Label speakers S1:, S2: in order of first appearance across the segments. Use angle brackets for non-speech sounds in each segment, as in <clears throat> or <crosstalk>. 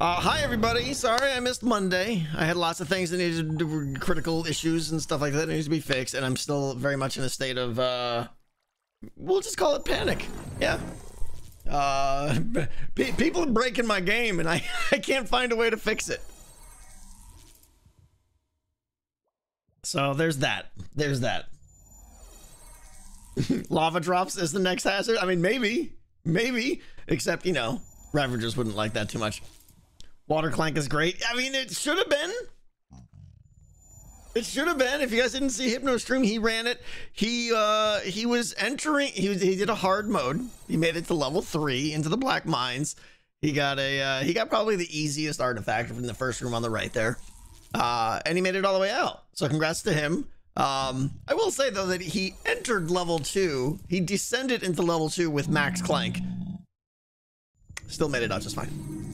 S1: Uh, hi everybody. Sorry I missed Monday. I had lots of things that needed to, critical issues and stuff like that, that needs to be fixed, and I'm still very much in a state of uh, we'll just call it panic. Yeah. Uh, <laughs> people are breaking my game, and I <laughs> I can't find a way to fix it. So there's that. There's that. <laughs> Lava drops is the next hazard. I mean, maybe, maybe. Except you know, Ravagers wouldn't like that too much. Water Clank is great. I mean, it should have been. It should have been. If you guys didn't see Hypno stream, he ran it. He uh he was entering. He was he did a hard mode. He made it to level three into the Black Mines. He got a uh, he got probably the easiest artifact from the first room on the right there, uh, and he made it all the way out. So congrats to him. Um, I will say though that he entered level two. He descended into level two with Max Clank. Still made it out just fine.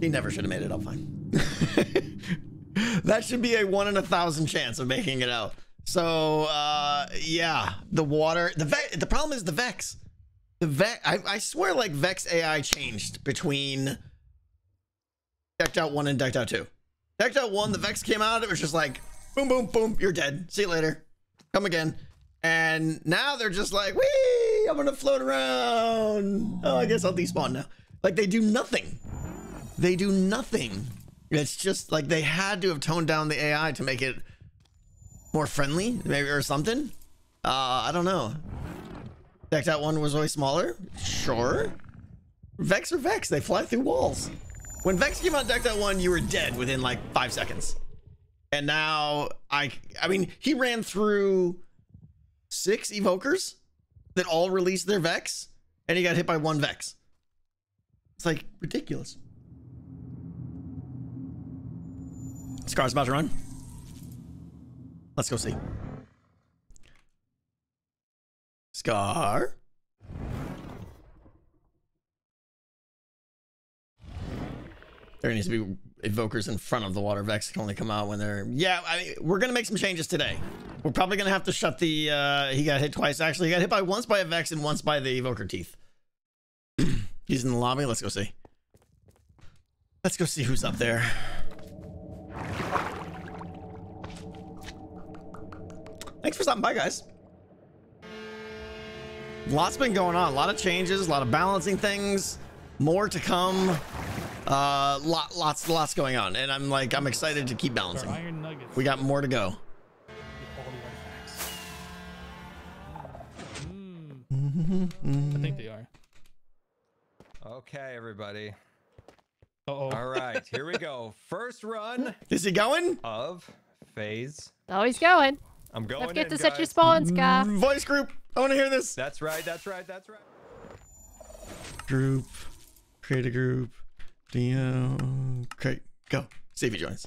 S1: He never should have made it out fine. <laughs> that should be a one in a thousand chance of making it out. So uh, yeah, the water, the Ve the problem is the Vex. The Vex, I, I swear, like Vex AI changed between Decked Out One and Decked Out Two. Decked Out One, the Vex came out, it was just like boom, boom, boom, you're dead. See you later. Come again. And now they're just like, wee, I'm gonna float around. Oh, I guess I'll despawn now. Like they do nothing. They do nothing. It's just like they had to have toned down the AI to make it more friendly, maybe or something. Uh, I don't know. Decked out one was way smaller. Sure. Vex or Vex, they fly through walls. When Vex came out decked out one, you were dead within like five seconds. And now I I mean he ran through six evokers that all released their Vex, and he got hit by one Vex. It's like ridiculous. Scar's about to run. Let's go see. Scar. There needs to be evokers in front of the water vex can only come out when they're yeah I mean, we're gonna make some changes today we're probably gonna have to shut the uh he got hit twice actually he got hit by once by a vex and once by the evoker teeth <clears throat> he's in the lobby let's go see let's go see who's up there thanks for stopping by guys lots been going on a lot of changes a lot of balancing things more to come uh, lot, lots, lots going on, and I'm like, I'm excited to keep balancing. We got more to go.
S2: I think they are.
S3: Okay, everybody.
S2: Uh oh.
S3: All right, here we go. First run. <laughs>
S1: Is he going?
S3: Of phase.
S4: Oh, he's going.
S3: I'm going.
S4: Don't forget
S3: in,
S4: to set your
S3: guys.
S4: spawns, Scar.
S1: Voice group. I want to hear this.
S3: That's right. That's right. That's right.
S1: Group. Create a group. Dio. Okay, go. See if he joins.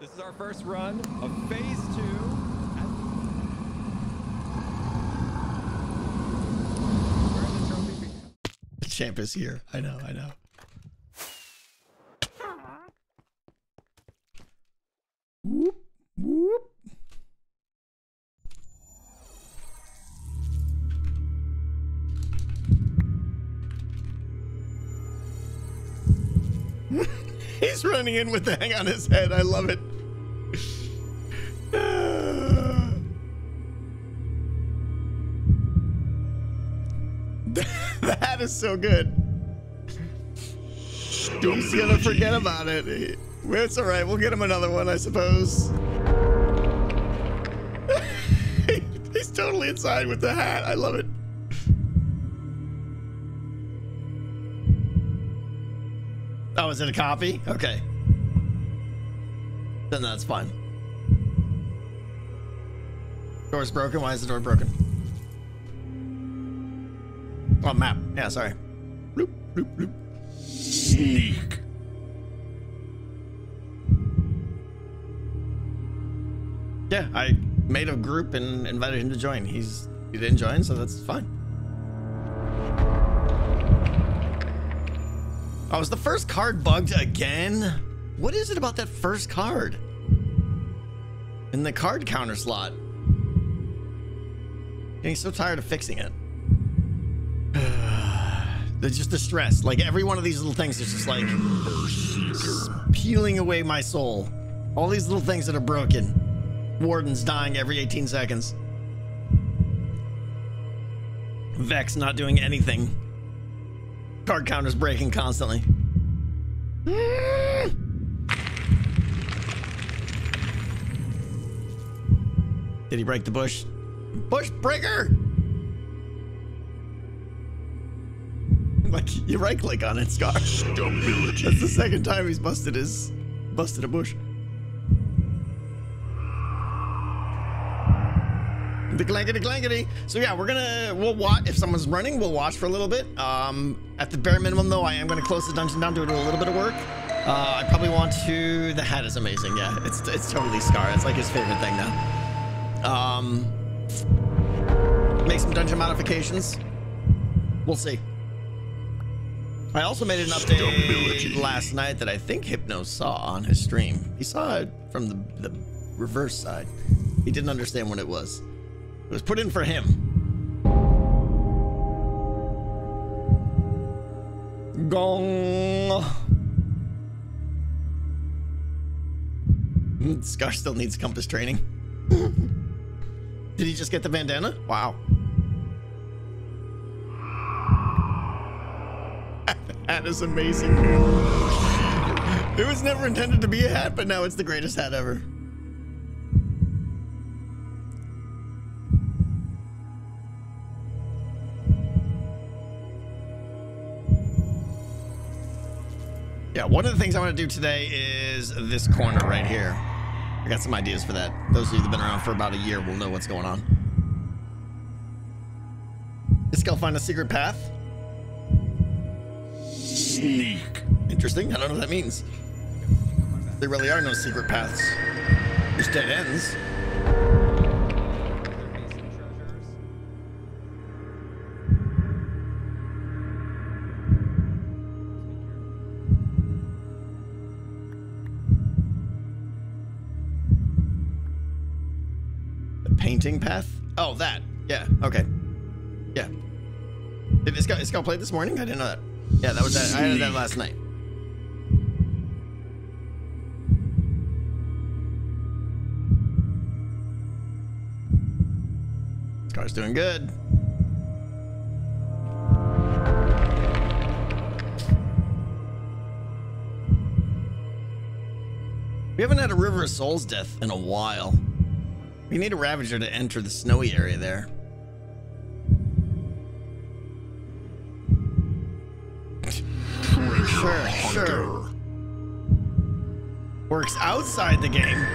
S3: This is our first run of phase two. We're in the trophy be-
S1: The champ is here. I know, I know. Whoop, whoop. <laughs> He's running in with the hang on his head. I love it. <sighs> <sighs> that is so good. He's gonna forget about it. It's all right. We'll get him another one, I suppose. <laughs> He's totally inside with the hat. I love it. Oh, is it a copy? Okay. Then that's fine. Door's broken. Why is the door broken? Oh, map. Yeah, sorry. Bloop, bloop, bloop. Sneak. Yeah, I made a group and invited him to join. He's he didn't join, so that's fine. Oh, is the first card bugged again? What is it about that first card? In the card counter slot. Getting so tired of fixing it. <sighs> It's just the stress. Like every one of these little things is just like peeling away my soul. All these little things that are broken. Warden's dying every 18 seconds. Vex not doing anything. Card counters breaking constantly. Did he break the bush? Bush breaker! <laughs> Like you right click on it, Scar.
S4: Stability.
S1: That's the second time he's busted his busted a bush. The clankety clankety. So yeah, we're gonna we'll watch if someone's running, we'll watch for a little bit. Um, at the bare minimum though, I am gonna close the dungeon down, do a little bit of work. Uh, I probably want to. The hat is amazing. Yeah, it's it's totally Scar. It's like his favorite thing now. Um, make some dungeon modifications. We'll see. I also made an update
S4: Stability.
S1: last night that I think Hypno saw on his stream. He saw it from the, the reverse side. He didn't understand what it was. It was put in for him. Gong. Scar still needs compass training. <laughs> Did he just get the bandana? Wow. Hat is amazing. It was never intended to be a hat, but now it's the greatest hat ever. Yeah, one of the things I want to do today is this corner right here. I got some ideas for that. Those of you that have been around for about a year will know what's going on. This guy find a secret path.
S4: Sneak.
S1: Interesting. I don't know what that means. There really are no secret paths. Just dead ends. The painting path? Oh, that. Yeah. Okay. Yeah. Did this guy, this guy played this morning? I didn't know that. Yeah, that was that. I had that last night. This car's doing good. We haven't had a River of Souls death in a while. We need a Ravager to enter the snowy area there. Sure, sure. Works outside the game. <laughs>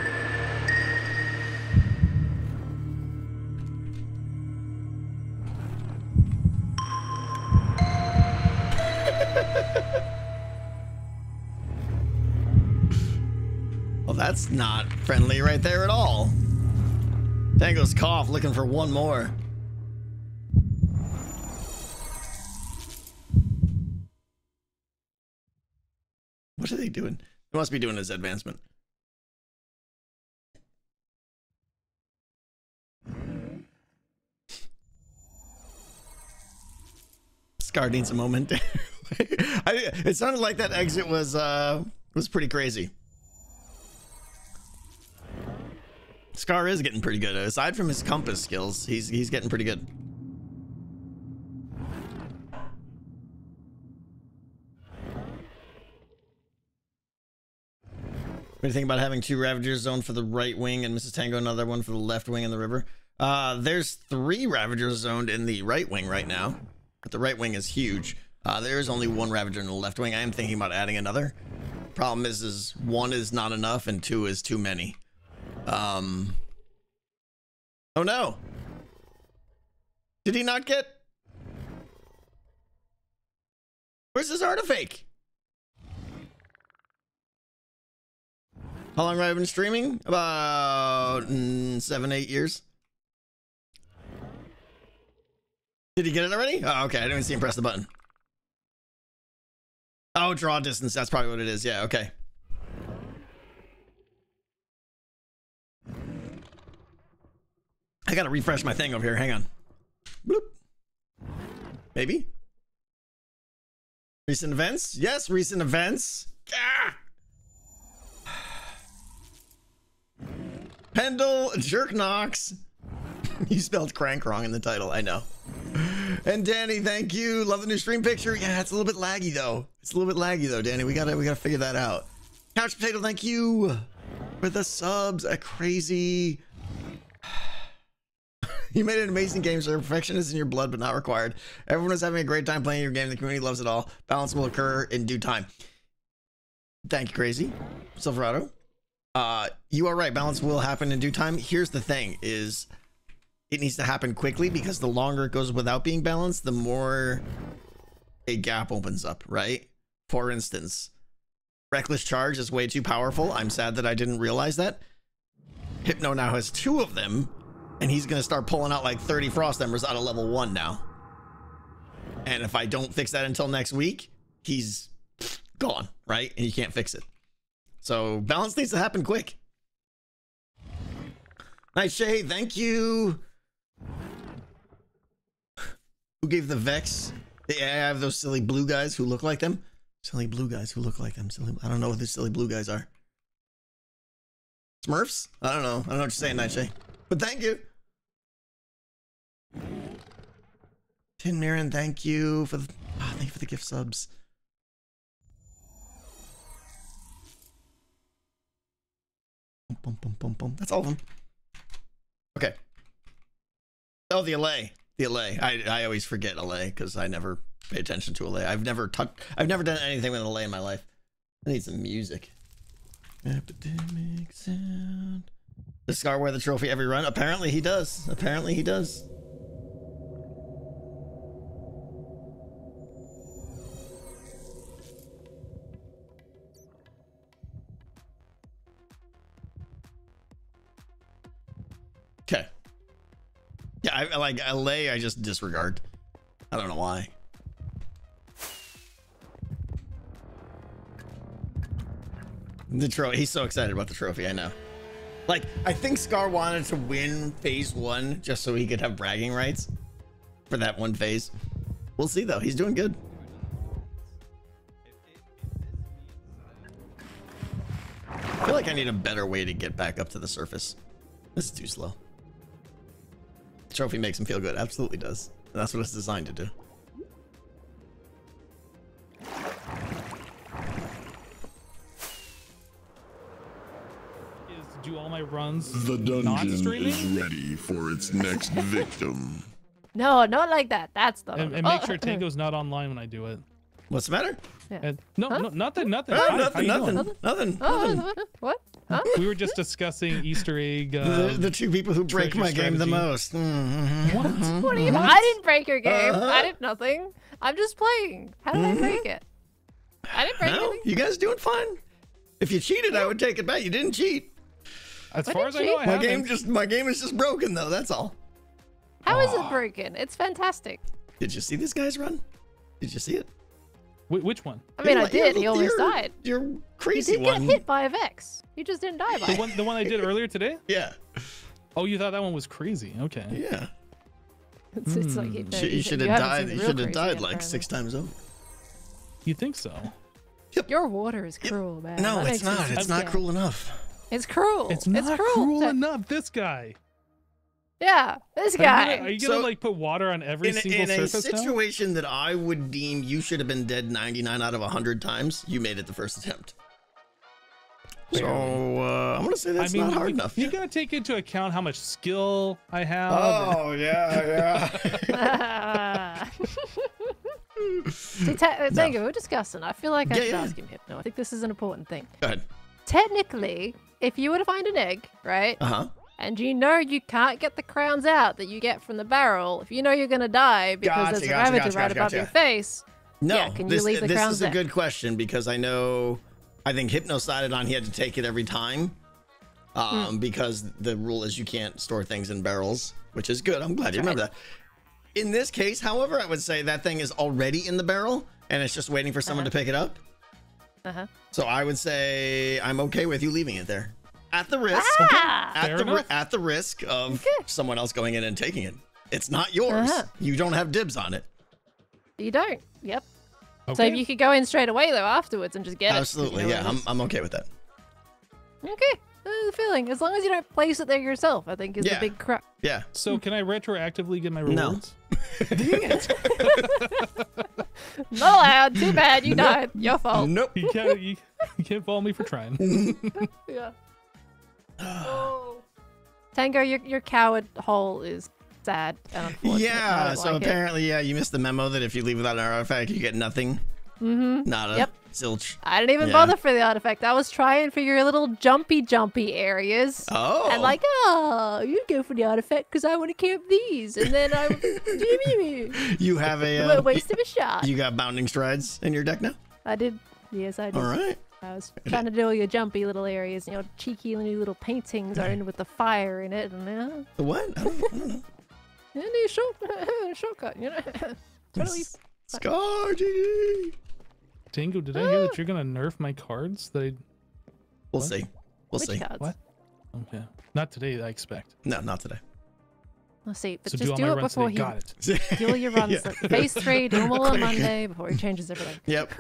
S1: well, that's not friendly right there at all. Tango's cough looking for one more. What are they doing? They must be doing his advancement. Scar needs a moment. <laughs> I, it sounded like that exit was uh was pretty crazy. Scar is getting pretty good. Aside from his compass skills, he's he's getting pretty good. What you think about having two Ravagers zone for the right wing and Mrs. Tango another one for the left wing in the river? Uh, there's three Ravagers zoned in the right wing right now, but the right wing is huge. Uh, there is only one Ravager in the left wing. I am thinking about adding another. Problem is, is one is not enough and two is too many. Um. Oh no! Did he not get? Where's his artifact? How long have I been streaming? About mm, seven, eight years. Did he get it already? Oh, okay. I didn't even see him press the button. Oh, draw distance. That's probably what it is. Yeah, okay. I gotta refresh my thing over here. Hang on. Bloop. Maybe. Recent events? Yes, recent events. Ah! Pendle Jerk Knox. <laughs> you spelled crank wrong in the title, I know. And Danny, thank you. Love the new stream picture. Yeah, it's a little bit laggy though. It's a little bit laggy though, Danny. We gotta we gotta figure that out. Couch Potato, thank you for the subs. A crazy. <sighs> You made an amazing game, sir. Perfection is in your blood, but not required. Everyone is having a great time playing your game. The community loves it all. Balance will occur in due time. Thank you, Crazy. Silverado. Uh, you are right. Balance will happen in due time. Here's the thing is it needs to happen quickly because the longer it goes without being balanced, the more a gap opens up, right? For instance, Reckless Charge is way too powerful. I'm sad that I didn't realize that. Hypno now has two of them, and he's to start pulling out like 30 Frost Embers out of level one now. And if I don't fix that until next week, he's gone, right? And you can't fix it. So balance needs to happen quick. Nightshade, thank you. Who gave the Vex? Yeah, I have those silly blue guys who look like them. Silly blue guys who look like them. Silly. I don't know what the silly blue guys are. Smurfs? I don't know. I don't know what you're saying, Nightshade. But thank you. Tin Mirren, thank you for the ah, thank you for the gift subs. Bum, bum, bum, bum, bum. That's all of them. Okay. Oh, the LA. The LA. I I always forget LA because I never pay attention to LA. I've never touched. I've never done anything with LA in my life. I need some music. Epidemic sound. Does Scar wear the trophy every run? Apparently he does. Apparently he does. Yeah, I like LA. I just disregard. I don't know why. The trophy. He's so excited about the trophy. I know. Like, I think Scar wanted to win phase one just so he could have bragging rights for that one phase. We'll see though. He's doing good. I feel like I need a better way to get back up to the surface. This is too slow. The trophy makes him feel good. Absolutely does. And that's what it's designed to do.
S2: Is do all my runs
S4: The dungeon is ready for its next <laughs> victim.
S5: No, not like that. That's the.
S2: and, and make sure oh, Tango's not online when I do it.
S1: What's the matter?
S2: And, no,
S5: Huh?
S2: no, nothing, nothing.
S1: Oh,
S2: Hi, how
S1: nothing, nothing, nothing,
S5: Oh,
S1: nothing. <laughs>
S5: what? Huh?
S2: We were just discussing Easter egg.
S1: The,
S2: Uh,
S1: the two people who break
S2: treasure
S1: my game the
S2: strategy.
S1: most. Mhm.
S2: what?
S5: What do you? I didn't break your game.
S1: Uh-huh.
S5: I did nothing. I'm just playing. How did I break it? I didn't break
S1: No,
S5: anything.
S1: you guys doing fine. If you cheated, I would take it back. You didn't cheat.
S2: As
S5: I
S2: far as
S5: didn't
S2: I know, I
S5: cheat.
S1: My
S2: haven't.
S1: game just my game is just broken though. That's all.
S5: How is it broken? It's fantastic.
S1: Did you see this guy's run? Did you see it?
S2: Wh- which one?
S5: I mean, I
S1: Your-
S5: did. He
S1: your-
S5: almost
S1: your-
S5: died.
S1: Your
S5: He
S1: crazy You
S5: did get hit by a Vex. He just didn't die by
S2: The
S5: it.
S2: one, the one I did earlier today. <laughs>
S1: Yeah,
S2: Oh, you thought that one was crazy? Okay.
S1: yeah.
S5: It's, it's like, no, hmm.
S1: Sh- you should have
S5: haven't
S1: died.
S5: seen
S1: You should have died like six times over.
S2: You think so? Yep.
S5: Your water is cruel, man.
S1: No,
S5: That
S1: it's not.
S5: so
S1: It's not
S5: scared.
S1: cruel enough.
S5: It's cruel.
S2: It's not
S5: cruel.
S2: cruel enough. This guy.
S5: Yeah, this
S2: Are you gonna,
S5: guy.
S2: are you gonna
S1: So-
S2: like put water on every
S1: In, a-
S2: single
S1: in a
S2: surface now?
S1: situation that I would deem you should have been dead 99 out of 100 times, you made it the first attempt. So uh, I'm gonna say that's
S2: I mean,
S1: not hard
S2: you,
S1: enough.
S2: you
S1: yeah.
S2: gotta take into account how much skill I have.
S1: Oh yeah, yeah. <laughs> <laughs>
S5: See, te- uh, thank you. We're discussing. I feel like I
S1: Yeah,
S5: should
S1: yeah.
S5: ask him Hypno. I think this is an important thing.
S1: Go ahead.
S5: Technically, if you were to find an egg, right,
S1: Uh huh.
S5: And you know you can't get the crowns out that you get from the barrel, if you know you're gonna die because
S1: Gotcha,
S5: there's a
S1: gotcha,
S5: ravager
S1: gotcha,
S5: right
S1: gotcha,
S5: above your face,
S1: No,
S5: Yeah, can you leave the
S1: this
S5: crowns
S1: is a
S5: there?
S1: good question because I know, I think Hypno sided on he had to take it every time, um,
S5: Hmm.
S1: because the rule is you can't store things in barrels, which is good. I'm glad you remember that. In this case, however, I would say that thing is already in the barrel and it's just waiting for someone to pick it up.
S5: uh-huh.
S1: So I would say I'm okay with you leaving it there, at the risk,
S5: Ah!
S1: at the at the risk of
S5: Okay.
S1: someone else going in and taking it. It's not yours.
S5: Uh-huh.
S1: You don't have dibs on it.
S5: You don't. Yep. So
S2: Okay.
S5: you could go in straight away though afterwards and just get
S1: Absolutely,
S5: it. you know
S1: yeah. I'm. I'm okay with that.
S5: Okay. The feeling. As long as you don't place it there yourself, I think is
S1: Yeah.
S5: the big crap.
S1: Yeah.
S2: So can I retroactively get my rewards?
S1: No.
S2: rewards? <laughs> <laughs>
S5: Not allowed. Too bad. You died. Your fault.
S1: Nope.
S2: You can't. You, you can't follow me for trying. <laughs>
S5: Yeah. Oh. Tango, your your coward hole is sad and
S1: Yeah. So
S5: like it.
S1: apparently, yeah, you missed the memo that if you leave without an artifact, you get nothing. Mm-hmm. Not a
S5: Yep.
S1: zilch.
S5: I didn't even
S1: Yeah.
S5: bother for the artifact. I was trying for your little jumpy jumpy areas.
S1: Oh.
S5: And like, oh, you go for the artifact because I want to camp these, and then I <laughs>
S1: you have a Uh,
S5: waste of a shot.
S1: you got bounding strides in your deck now.
S5: I did, yes, I did.
S1: All right.
S5: I was trying to do all your jumpy little areas, you know, cheeky new little paintings are in with the fire in it, and uh,
S1: The what? I don't, I don't know. <laughs>
S5: any short <laughs> shortcut, you know. <laughs> totally.
S1: Scar GG.
S2: Tango, did I hear that you're gonna nerf my cards? That I
S1: We'll
S2: What?
S1: see. We'll
S5: Which
S1: see.
S5: cards?
S2: What? okay, not today. I expect.
S1: No, not today.
S5: Let's see, but
S2: so
S5: just
S2: do all
S5: do it
S2: runs
S5: before
S2: today.
S5: he
S2: Got it.
S5: do all your runs.
S1: Yeah.
S5: like, phase three, do them all on Monday before he changes everything.
S1: Yep.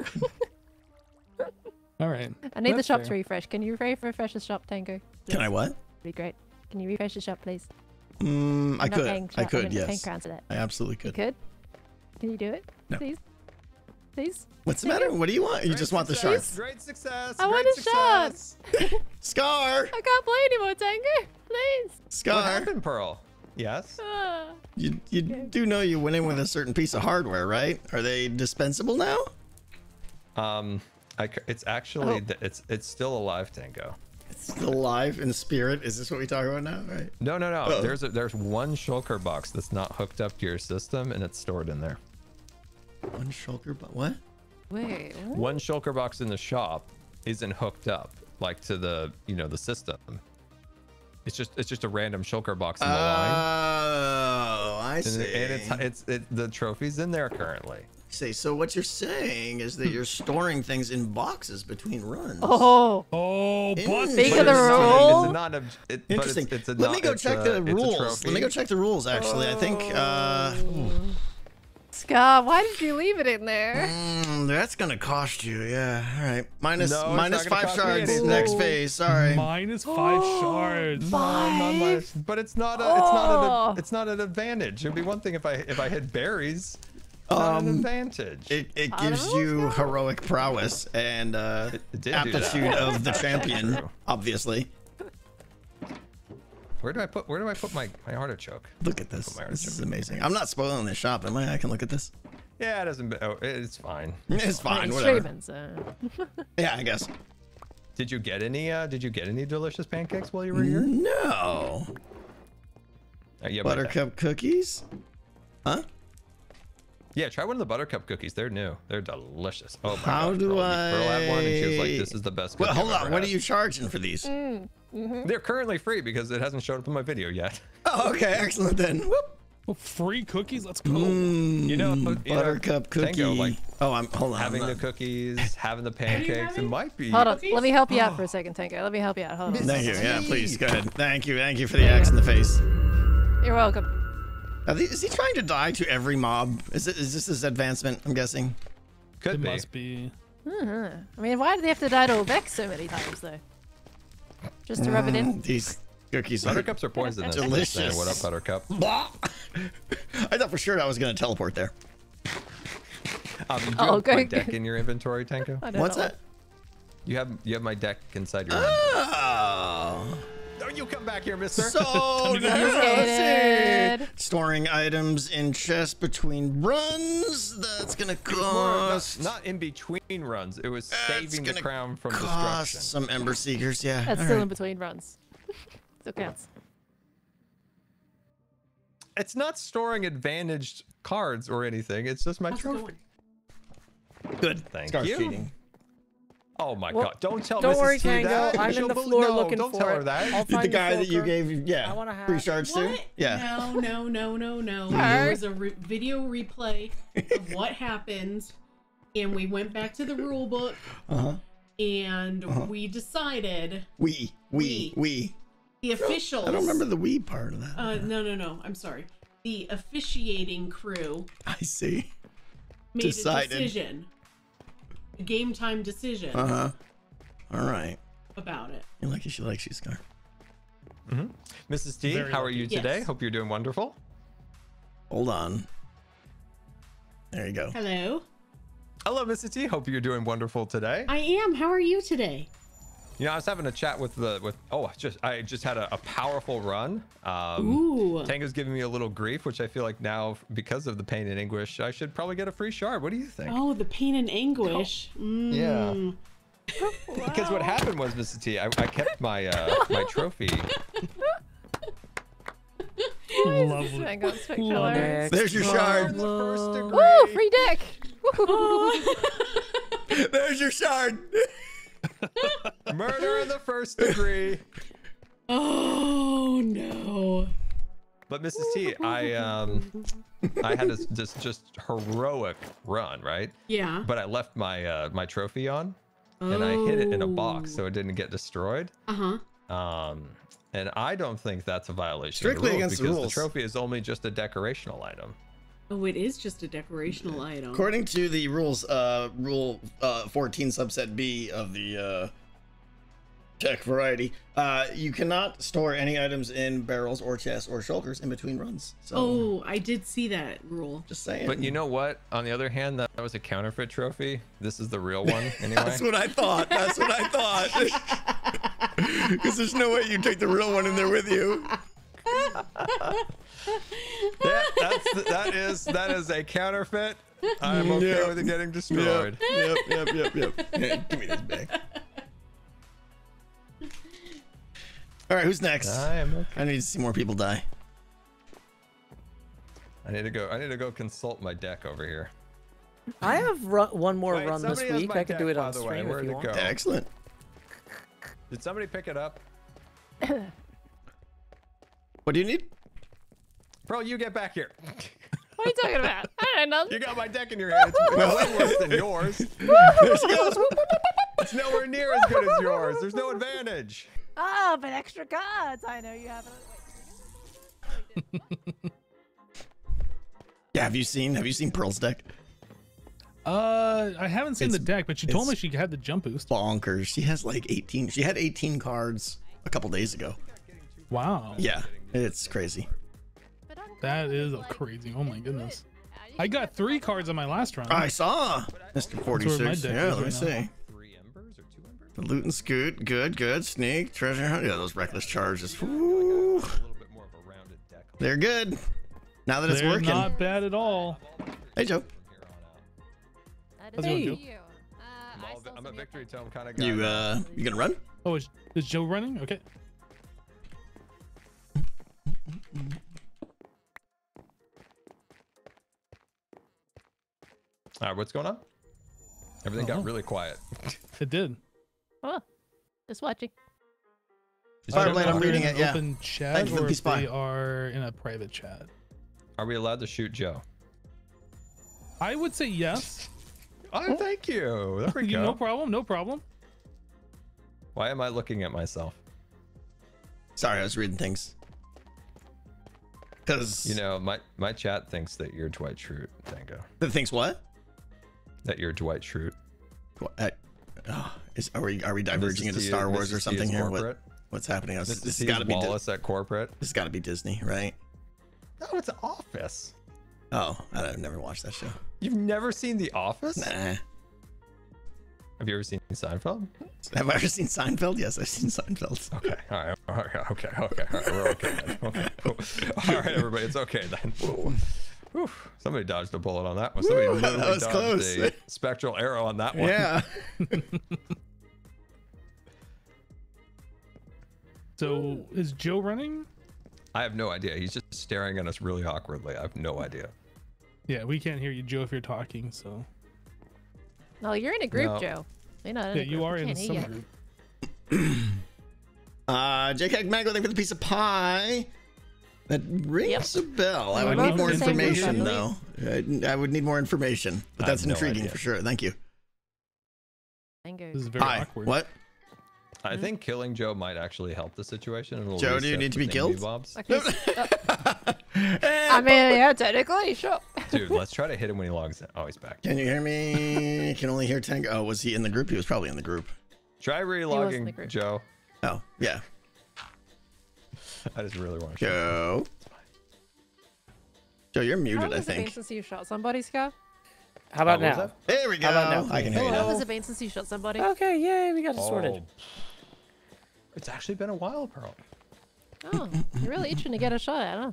S2: All right.
S5: I need the shop
S2: fair.
S5: to refresh. Can you re- refresh the shop, Tango?
S1: Can I what?
S5: Be great. Can you refresh the shop, please?
S1: Mm, I
S5: I'm
S1: could.
S5: paying
S1: I could.
S5: I'm
S1: Yes.
S5: crowns for that.
S1: I absolutely
S5: You
S1: could.
S5: could? Can you do it?
S1: No.
S5: Please? Please?
S1: What's the matter? What do you want? You
S3: Great
S1: just want the
S3: success,
S1: shards.
S3: Great success.
S5: I want a shot. <laughs>
S1: Scar.
S5: I can't play anymore, Tango. Please. Scar.
S3: What
S1: Scar.
S3: happened, Pearl? Yes.
S5: Ah.
S1: You you do know you went in with a certain piece of hardware, right? Are they dispensable now?
S3: Um, I c it's actually
S5: Oh.
S3: it's it's still alive, Tango.
S1: It's still alive in spirit. Is this what we talk about now? Right.
S3: No, no, no.
S1: Oh.
S3: There's a, there's one shulker box that's not hooked up to your system, and it's stored in there.
S1: One shulker, box. what?
S5: Wait. what?
S3: One shulker box in the shop isn't hooked up like to the you know the system. It's just it's just a random shulker box in the line.
S1: Oh, I
S3: And,
S1: see.
S3: it- and it's it's it, the trophy's in there currently.
S1: See. So what you're saying is that you're storing things in boxes between runs.
S5: Oh.
S2: Oh, but
S1: Speak
S5: of the
S3: it's
S5: rule.
S3: It's a non. It, but it's,
S1: Interesting.
S3: it's a
S1: Let me go check
S3: a-
S1: the rules. Let me go check the rules. Actually, I think uh,
S5: Scar, why did you leave it in there?
S1: mm, that's gonna cost you. Yeah. All right. Minus
S3: No, it's
S1: minus
S3: not gonna
S1: five
S3: cost me
S1: shards
S3: anything.
S1: next phase. Sorry.
S2: minus five <gasps> shards.
S3: No, not. But it's not a. It's not
S5: Oh.
S3: an. It's not an advantage. It'd be one thing if I if I hit berries. It's not an
S1: Um,
S3: advantage.
S1: It, it gives you
S5: Scar.
S1: heroic prowess and uh,
S3: It- it did do that.
S1: aptitude of the champion, obviously.
S3: where do I put Where do I put my my artichoke?
S1: Look at this. This is amazing. I'm not spoiling this shop, am I? I can look at this.
S3: Yeah, it doesn't. Oh, it's fine.
S1: It's fine,
S5: He's
S1: whatever.
S5: streaming, so.
S1: Yeah, I guess.
S3: Did you get any? Uh, did you get any delicious pancakes while you were here?
S1: No.
S3: Uh, yeah,
S1: Buttercup cookies? Huh?
S3: Yeah, try one of the buttercup cookies. They're new. They're delicious. Oh my
S1: How
S3: gosh,
S1: do
S3: Pearl, Pearl had one and she was like, "This is the best."
S1: Well,
S3: cookie
S1: hold
S3: I've
S1: on.
S3: ever
S1: What are you charging for these? Mm, mm-hmm.
S3: They're currently free because it hasn't showed up in my video yet. <laughs>
S1: Oh, okay, excellent then. Whoop.
S2: Oh, free cookies. Let's go.
S1: Mm,
S3: You know, uh, you know,
S1: buttercup cookie.
S3: Tango, like,
S1: oh, I'm hold on.
S3: having
S1: hold
S3: the cookies, <laughs> having the pancakes. It might be.
S5: Hold on. Let me help you out oh. for a second, Tango. Let me help you out. Hold on.
S1: Thank you. Yeah, please go ahead. Thank you. Thank you for the axe in the face.
S5: You're welcome.
S1: Are the- Is he trying to die to every mob? Is it? Is this his advancement? I'm guessing.
S3: Could
S2: It
S3: be.
S2: must be.
S5: Uh-huh. I mean, why do they have to die to Vex so many times, though? Just to rub it in?
S1: Mm, These cookies are
S3: Buttercups are poisonous. <laughs>
S1: Delicious.
S3: What up, Buttercup?
S1: Blah. <laughs> I thought for sure I was gonna teleport there.
S3: Um, do you
S5: Oh,
S3: have my
S5: good.
S3: deck in your inventory, <laughs> Tanko?
S1: What's
S5: know.
S1: that?
S3: You have you have my deck inside your.
S1: Oh,
S3: Don't you come back here, Mister.
S1: so
S5: Complicated.
S1: Storing items in chests between runs. That's gonna cost.
S3: not in between runs. It was saving the crown from
S1: cost
S3: destruction.
S1: some Ember Seekers. Yeah.
S5: That's
S1: all
S5: still
S1: right.
S5: in between runs. <laughs> Still counts.
S3: It's not storing advantaged cards or anything. It's just my
S6: How's
S3: trophy.
S1: Good.
S3: Thank
S1: Scar's
S3: you.
S1: cheating.
S3: Oh my
S7: Well,
S3: god! Don't tell
S7: Don't
S3: Mrs.
S7: worry,
S3: T
S7: Tango.
S3: that.
S7: I'm
S3: She'll
S7: in the floor
S3: no,
S7: looking
S3: don't
S7: for
S3: tell
S7: it.
S3: her that.
S7: I'll find
S1: The
S7: find
S1: guy that you gave, yeah,
S7: I wanna have-
S1: free shards to. Yeah.
S6: No, no, no, no, no. <laughs>
S5: Her?
S6: It was a re- video replay of what happened, and we went back to the rule book,
S1: Uh huh.
S6: and we decided
S1: We, we, we.
S6: the officials.
S1: I don't remember the we part of that.
S6: Uh, no, no, no. I'm sorry. The officiating crew
S1: I see.
S6: made
S1: Decided.
S6: a decision a game time decision
S1: Uh huh. All right.
S6: about it.
S1: You like she likes you, Scar.
S3: Mrs. T,
S2: Very
S3: how are you today?
S6: Yes.
S3: Hope you're doing wonderful.
S1: Hold on. There you go.
S6: Hello.
S3: Hello, Mrs. T. Hope you're doing wonderful today.
S6: I am. How are you today?
S3: You know, I was having a chat with the with. Oh, I just I just had a, a powerful run. Um,
S6: Ooh.
S3: Tango's giving me a little grief, which I feel like now, because of the pain and anguish, I should probably get a free shard. What do you think?
S6: Oh, the pain and anguish.
S3: Yeah.
S6: Mm. <laughs>
S3: Because what happened was, Mr. T, I, I kept my uh, my trophy.
S2: Lovely.
S5: Mango spectacular.
S2: Love <laughs>
S1: There's your shard.
S3: First degree.
S5: Woo! Free deck.
S1: There's <laughs> your shard. <laughs>
S3: Murder in the first degree.
S6: Oh no.
S3: But Mrs. T, I um, I had this, this just heroic run, right?
S6: Yeah.
S3: But I left my uh, my trophy on, and I hid it in a box so it didn't get destroyed.
S6: Uh huh.
S3: Um, and I don't think that's a violation.
S1: Strictly
S3: of the rules
S1: against the
S3: because
S1: rules.
S3: the trophy is only just a decorational item.
S6: Oh, it is just a decorational item.
S1: According to the rules, uh, rule uh, 14 subset B of the uh, tech variety, uh, you cannot store any items in barrels or chests or shulkers in between runs. So,
S6: Oh, I did see that rule.
S1: just saying.
S3: But you know what? On the other hand, that, that was a counterfeit trophy. This is the real one, <laughs> anyway.
S1: That's what I thought. That's what I thought. <laughs> <laughs> Because there's no way you take the real one in there with you.
S3: That, that's the, that is that is a counterfeit. I'm okay
S1: Yep.
S3: with it getting destroyed.
S1: Yep, yep, yep, yep. Yeah, give me this back. All right, who's next?
S3: I am okay.
S1: I need to see more people die.
S3: I need to go. I need to go consult my deck over here.
S7: I have run, one more
S3: Wait,
S7: run this week.
S3: my
S7: I could do it on
S3: the way.
S7: if
S3: Where'd
S7: you want.
S3: go?
S1: Excellent.
S3: Did somebody pick it up? <laughs>
S1: What do you need?
S3: Bro, you get back here.
S5: What are you talking about? I don't know.
S3: You got my deck in your hand. <laughs> It's way worse than yours.
S1: There she goes.
S3: It's nowhere near as good as yours. There's no advantage.
S5: Oh, but extra cards. I know you have it.
S1: Yeah, have you seen have you seen Pearl's deck?
S2: Uh, I haven't seen
S1: It's-
S2: the deck, but she told me she had the jump boost.
S1: Bonkers. She has like 18. She had 18 cards a couple days ago.
S2: Wow.
S1: Yeah, it's crazy.
S2: That is
S5: a
S2: crazy. Oh my goodness.
S5: it. Uh, you
S2: I got three cards on my last round.
S1: I saw Mr. 46. Yeah, let me
S2: right
S1: see.
S3: Three embers or two embers?
S1: The loot and scoot, good, good. Sneak, treasure hunt. Yeah, those reckless charges. Ooh,
S3: A little bit more of a rounded deck.
S1: they're good. Now that it's
S2: They're
S1: working.
S2: not bad at all.
S1: Hey, Joe.
S5: That
S2: How's
S5: is
S2: it
S5: for
S2: going,
S5: you. Uh,
S3: I'm,
S5: I
S3: all,
S5: still
S3: I'm a victory
S5: text.
S3: tome kind of guy.
S1: You uh, you gonna run?
S2: Oh, is, is Joe running? Okay.
S3: All right, what's going on? Everything
S2: Oh.
S3: got really quiet. <laughs>
S2: It did.
S5: Oh, just watching.
S1: Fireblade, I'm reading it, yeah.
S2: Open chat,
S1: Thank you
S2: or
S1: the
S2: if they are in a private chat.
S3: Are we allowed to shoot Joe?
S2: I would say yes.
S3: Oh, oh. thank you. There we <laughs>
S2: You-
S3: go.
S2: no problem. No problem.
S3: Why am I looking at myself?
S1: Sorry, I was reading things. Cause
S3: You know, my my chat thinks that you're Dwight Schrute, Tango.
S1: That thinks what?
S3: That you're Dwight Schrute.
S1: What? Uh, oh, is, are we are we diverging into Star Wars or something here? What, what's happening? This,
S3: This,
S1: this has got to be Di-
S3: Wallace at corporate.
S1: this has got to be Disney, right?
S3: No, it's Office.
S1: Oh, I've never watched that show.
S3: You've never seen The Office?
S1: Nah.
S3: Have you ever seen Seinfeld?
S1: Have I ever seen Seinfeld? Yes, I've seen Seinfeld.
S3: Okay. All right. Okay. Okay. Okay. All right. We're okay then. Okay. Cool. All right, everybody. It's okay then. Whew. Somebody dodged a bullet on that one. Somebody
S1: Woo, that was
S3: dodged
S1: close.
S3: a spectral arrow on that one.
S1: Yeah. <laughs>
S2: So is Joe running?
S3: I have no idea. He's just staring at us really awkwardly. I have no idea.
S2: Yeah, we can't hear you, Joe, if you're talking. So
S5: No, you're in a group,
S3: No.
S5: Joe. You're not in
S2: yeah,
S5: a
S2: you are
S5: We
S2: in
S5: can't
S2: some
S5: ya.
S2: group. <clears throat>
S1: Uh, JK Mango, thank you for the piece of pie. That rings a bell. I would need more
S5: the group,
S1: information, though. I, I would need more information, but that's
S3: have no
S1: intriguing for sure. Thank you.
S5: Mango.
S2: This is very
S1: Hi.
S2: awkward.
S1: What?
S3: I hmm? think killing Joe might actually help the situation. It'll
S1: Joe, do you need to be
S3: thingy
S1: killed?
S3: Bobs.
S5: Okay, <laughs> oh. I mean, yeah, technically, sure.
S3: Dude, let's try to hit him when he logs in. Oh, he's back.
S1: Can you hear me? Can only hear Tango. Oh, was he in the group? He was probably in the group.
S3: Try
S5: in the
S3: relogging. Joe.
S1: Oh, yeah.
S3: I just really want to.
S1: Joe. Joe, you're
S5: How
S1: muted,
S5: long
S1: I
S5: has it been
S1: think.
S5: since you shot somebody, Scar?
S7: How about
S3: what
S7: now?
S1: There we go.
S7: How about now?
S1: I can hear you
S5: How long has it been since you shot somebody?
S7: Okay, yay, we got it sorted.
S3: Oh. It's actually been a while, Pearl.
S5: Oh, you're really itching to get a shot at, huh?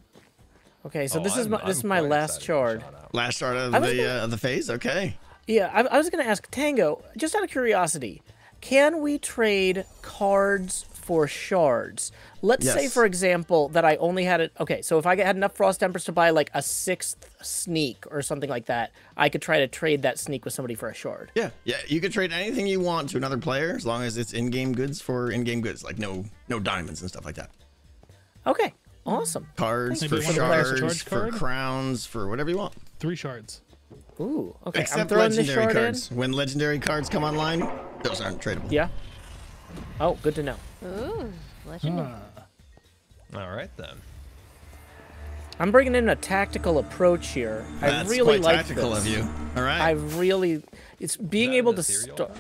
S7: Okay, so
S3: Oh,
S7: this is
S3: I'm-
S7: my this is
S3: I'm
S7: my last
S3: excited to
S7: charge.
S3: shout out.
S1: Last start of the
S7: gonna-
S1: uh, of the phase. Okay.
S7: Yeah, I, I was gonna ask Tango, just out of curiosity, can we trade cards for shards? Let's say, for example, that I only had it. Okay, so if I had enough frost embers to buy like a sixth sneak or something like that, I could try to trade that sneak with somebody for a shard.
S1: Yeah, yeah. You could trade anything you want to another player as long as it's in-game goods for in-game goods, like no no diamonds and stuff like that.
S7: Okay, awesome.
S1: Cards
S2: Thank
S1: for
S2: you. Maybe one of the players
S1: shards,
S2: charge
S1: for crowns, for whatever you want.
S2: Three shards.
S7: Ooh, okay. I'm
S1: Except
S7: throwing
S1: legendary
S7: shard
S1: cards. When legendary cards come online, those aren't tradable.
S7: Yeah. Oh, good to know.
S5: Ooh, legendary.
S2: Ah,
S3: All right then.
S7: I'm bringing in a tactical approach here.
S1: That's
S7: I really
S1: quite
S7: like
S1: tactical
S7: this.
S1: of you. All right.
S7: I really, it's being able to
S3: ethereal
S7: start.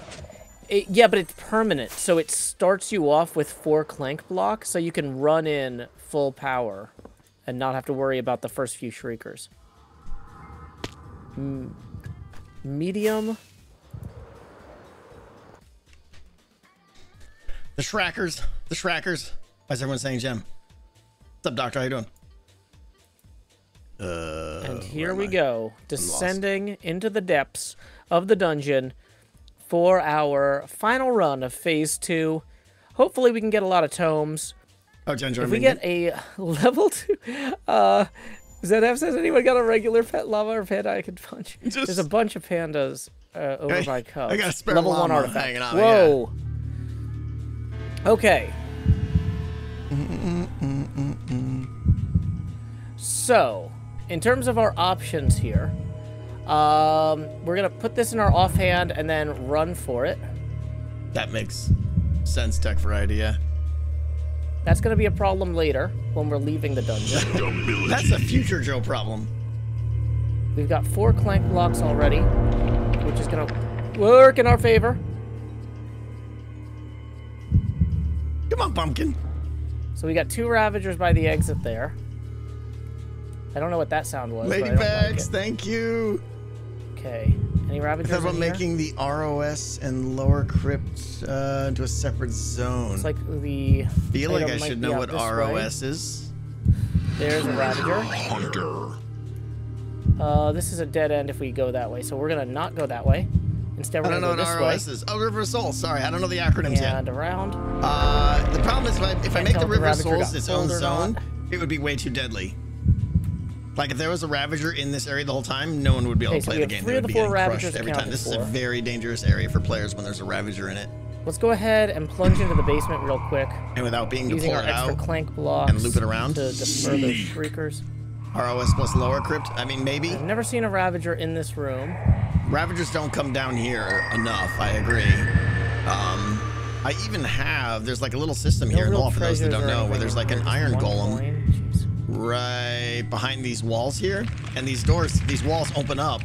S7: It, yeah, but it's permanent, so it starts you off with four clank blocks, so you can run in full power, and not have to worry about the first few shriekers. M- medium.
S1: The Shrackers. The Shrackers. How's everyone saying, Jim? What's up, Doctor? How you doing? Uh,
S7: And here we
S1: I?
S7: go, descending into the depths of the dungeon for our final run of phase two. Hopefully, we can get a lot of tomes.
S1: Oh, Ginger,
S7: If we get a <laughs> level two, uh, ZF says anyone got a regular pet lava or panda I could punch? <laughs> There's a bunch of pandas uh, over
S1: I-
S7: by Cubs.
S1: I got a spare
S7: level one
S1: llama
S7: artifact.
S1: hanging out, yeah.
S7: Whoa. Okay. So, in terms of our options here, um, we're gonna put this in our offhand and then run for it.
S1: that makes sense, Tech Variety. Yeah.
S7: That's gonna be a problem later when we're leaving the dungeon. <laughs>
S1: That's a future Joe problem.
S7: We've got four clank blocks already, which is gonna work in our favor.
S1: Come on, pumpkin.
S7: So we got two Ravagers by the exit there. I don't know what that sound was. but I don't like
S1: thank you.
S7: Okay. Any
S1: I
S7: Ravagers
S1: thought about
S7: in
S1: making the ROS and lower crypt uh, into a separate zone.
S7: It's like the.
S1: feel like I should know what
S7: this way.
S1: ROS is.
S7: There's a Ravager.
S4: Hunter.
S7: Uh, this is a dead end if we go that way, so we're gonna not go that way. Instead,
S1: I
S7: we're
S1: don't know
S7: gonna
S1: what
S7: go
S1: ROS
S7: this
S1: is. Oh, River Soul. Sorry, I don't know the acronyms
S7: way
S1: yet.
S7: and around.
S1: Uh, the problem is if I, if I make the
S7: if the
S1: River
S7: Ravager
S1: Souls its own zone,
S7: not.
S1: it would be way too deadly. Like if there was a Ravager in this area the whole time, no one would be able
S7: Okay,
S1: to play
S7: we
S1: the game.
S7: three
S1: They would
S7: the
S1: be
S7: four
S1: getting crushed
S7: Ravagers
S1: every time.
S7: accounted
S1: This is a very dangerous area for players when there's a Ravager in it,
S7: Let's go ahead and plunge into the basement real quick,
S1: and without being to
S7: using
S1: pull
S7: our extra
S1: out.
S7: clank blocks and
S1: loop it around.
S7: to defer those shriekers.
S1: ROS plus lower crypt. I mean, maybe
S7: I've never seen a Ravager in this room.
S1: Ravagers don't come down here enough. I agree. Um, I even have there's like a little system
S7: No
S1: here in for those that don't know, where there's like an iron golem. right behind these walls here, and these doors, these walls open up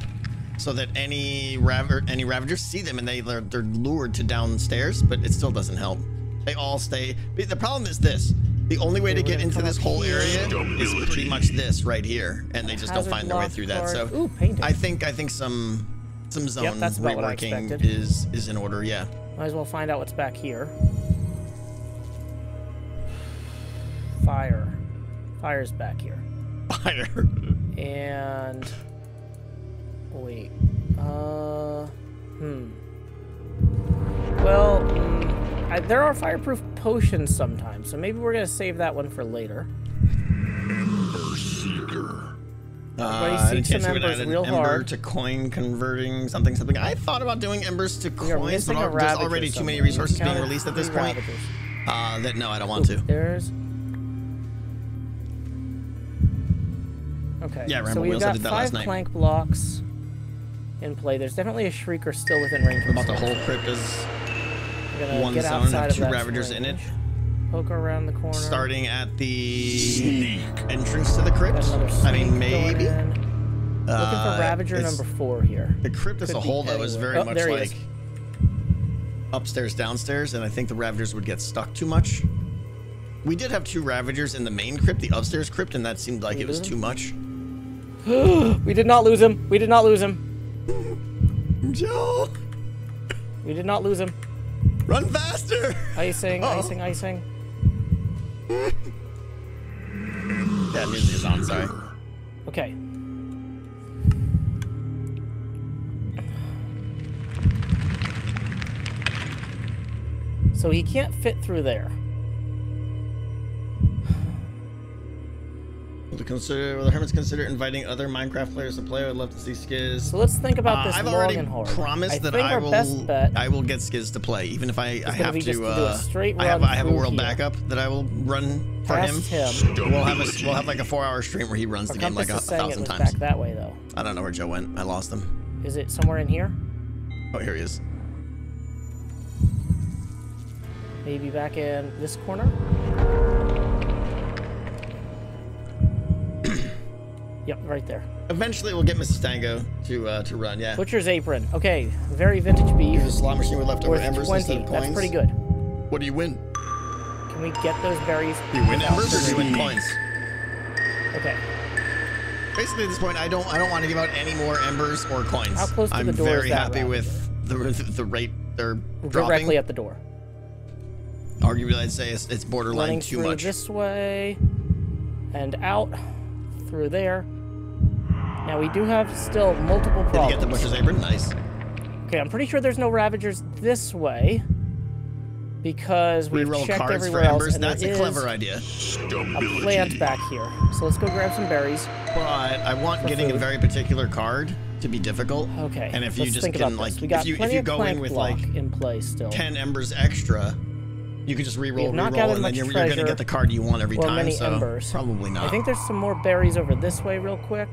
S1: so that any rav- any ravagers see them and they they're, they're lured to downstairs, but it still doesn't help. They all stay. The problem is this: the only way to get into this whole area is pretty much this right here, and they just don't find their way through that. So.
S7: Ooh.
S1: I think I think some some zone
S7: that's about what I
S1: reworking is is in order. Yeah.
S7: Might as well find out what's back here. Fire. Fire's back here.
S1: Fire.
S7: And wait. Uh hmm. Well, mm, I, there are fireproof potions sometimes, so maybe we're gonna save that one for later.
S4: Ember Seeker.
S1: Uh,
S7: Everybody
S1: any
S7: seeks
S1: chance
S7: some
S1: we would
S7: embers
S1: add an
S7: real
S1: ember
S7: hard.
S1: to coin converting something something. I thought about doing embers to
S7: We are
S1: coins,
S7: missing
S1: but
S7: a
S1: al- there's
S7: Ravager
S1: already too many
S7: somewhere.
S1: resources being
S7: Counted
S1: released at this
S7: three
S1: point.
S7: Ravagers.
S1: Uh, that no, I don't want to.
S7: There's. Okay.
S1: Yeah,
S7: so
S1: Rambo, we
S7: we've
S1: also
S7: got
S1: did that
S7: five
S1: last night.
S7: clank blocks in play. There's definitely a shrieker still within range. of
S1: About the
S7: us.
S1: whole crypt is
S7: We're gonna
S1: one
S7: get
S1: zone,
S7: outside
S1: have
S7: of
S1: two
S7: that
S1: Ravagers in it.
S7: range. Poke around the corner.
S1: starting at the entrance to the crypt. I mean, maybe.
S7: in. Looking
S1: Uh,
S7: for Ravager
S1: it's-
S7: number four here.
S1: The crypt as
S7: Could
S1: a
S7: be
S1: whole, though, is very
S7: Oh,
S1: much like upstairs, downstairs, and I think the Ravagers would get stuck too much. We did have two Ravagers in the main crypt, the upstairs crypt, and that seemed like it was
S7: lose
S1: too much. <gasps>
S7: We did not lose him. We did not lose him.
S1: Joe,
S7: We did not lose him.
S1: Run faster!
S7: Icing,
S1: Uh-oh.
S7: icing, icing.
S1: Yeah, music is on. Sorry.
S7: Okay. So he can't fit through there.
S1: Will the consider will the hermits consider inviting other Minecraft players to play? I'd love to see Skizz.
S7: So let's think about
S1: Uh,
S7: this
S1: I've
S7: long
S1: already
S7: hard.
S1: promised
S7: I
S1: that I will. I will get Skizz to play, even if I, I have to.
S7: to
S1: uh,
S7: straight
S1: I have I have a world
S7: here.
S1: backup that I will run for him.
S7: past him.
S1: We'll have a, we'll have like a four-hour stream where he runs
S7: Our
S1: the game like a, a
S7: is saying it
S1: thousand times.
S7: back that way though.
S1: I don't know where Joe went. I lost him.
S7: Is it somewhere in here?
S1: Oh, here he is.
S7: Maybe back in this corner? Yep, right there.
S1: Eventually, we'll get Mrs. Tango to uh, to run. Yeah.
S7: Butcher's apron. Okay, very vintage beef.
S1: Here's a slot machine with leftover embers instead
S7: 20.
S1: of
S7: That's pretty good.
S1: What do you win?
S7: Can we get those berries?
S1: Do you win embers or do you win coins?
S7: Okay.
S1: Basically, at this point, I don't I don't want to give out any more embers or coins.
S7: How close to
S1: I'm
S7: the door is
S1: very happy with the the rate they're dropping.
S7: Directly at the door.
S1: Arguably, I'd say it's, it's borderline
S7: Running
S1: too much.
S7: this way and out through there. Now we do have still multiple
S1: Did you get the butcher's apron? Nice.
S7: Okay, I'm pretty sure there's no Ravagers this way because we've
S1: Reroll
S7: checked
S1: cards for
S7: everywhere else, and
S1: That's a clever idea.
S7: a plant back here. So let's go grab some berries.
S1: But I want getting a very particular card to be difficult.
S7: Okay.
S1: And if you just can like,
S7: we got
S1: if you if you go in with like
S7: in place still.
S1: 10 embers extra, you could just re-roll,
S7: not
S1: re-roll,
S7: gathered
S1: and then you're, you're gonna get the card you want every time. so
S7: embers.
S1: probably not.
S7: I think there's some more berries over this way, real quick.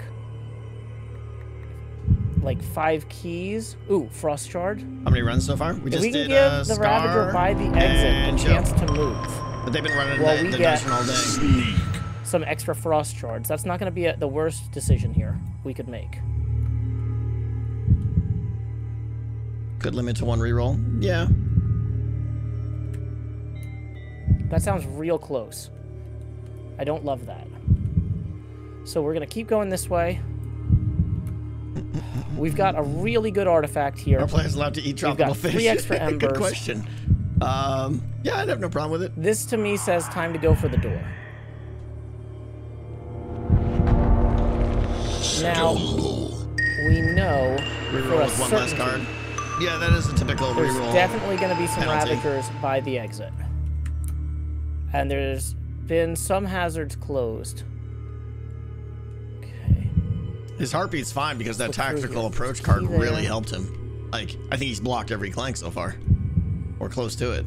S7: Like five keys. Ooh, frost shard.
S1: How many runs so far? We
S7: If
S1: just
S7: we can
S1: did
S7: give
S1: uh,
S7: the
S1: Scar
S7: Ravager by the exit
S1: and
S7: a chance to move.
S1: But they've been running
S7: Well,
S1: the,
S7: we
S1: the
S7: get-
S1: all day.
S7: Some extra frost shards. That's not going to be a, the worst decision here we could make.
S1: Could limit to one reroll. Yeah.
S7: That sounds real close. I don't love that. So we're going to keep going this way. We've got a really good artifact here.
S1: Are players allowed to eat
S7: got
S1: tropical fish?
S7: three extra <laughs>
S1: Good
S7: embers.
S1: question. Um, yeah, I'd have no problem with it.
S7: This to me says time to go for the door. Now, we know for a
S1: one last card. Yeah, that is a typical
S7: there's
S1: reroll.
S7: definitely going to be some
S1: penalty.
S7: Ravagers by the exit. And there's been some hazards closed.
S1: His heartbeat's fine because that tactical approach card really helped him. Like, I think he's blocked every clank so far. Or close to it.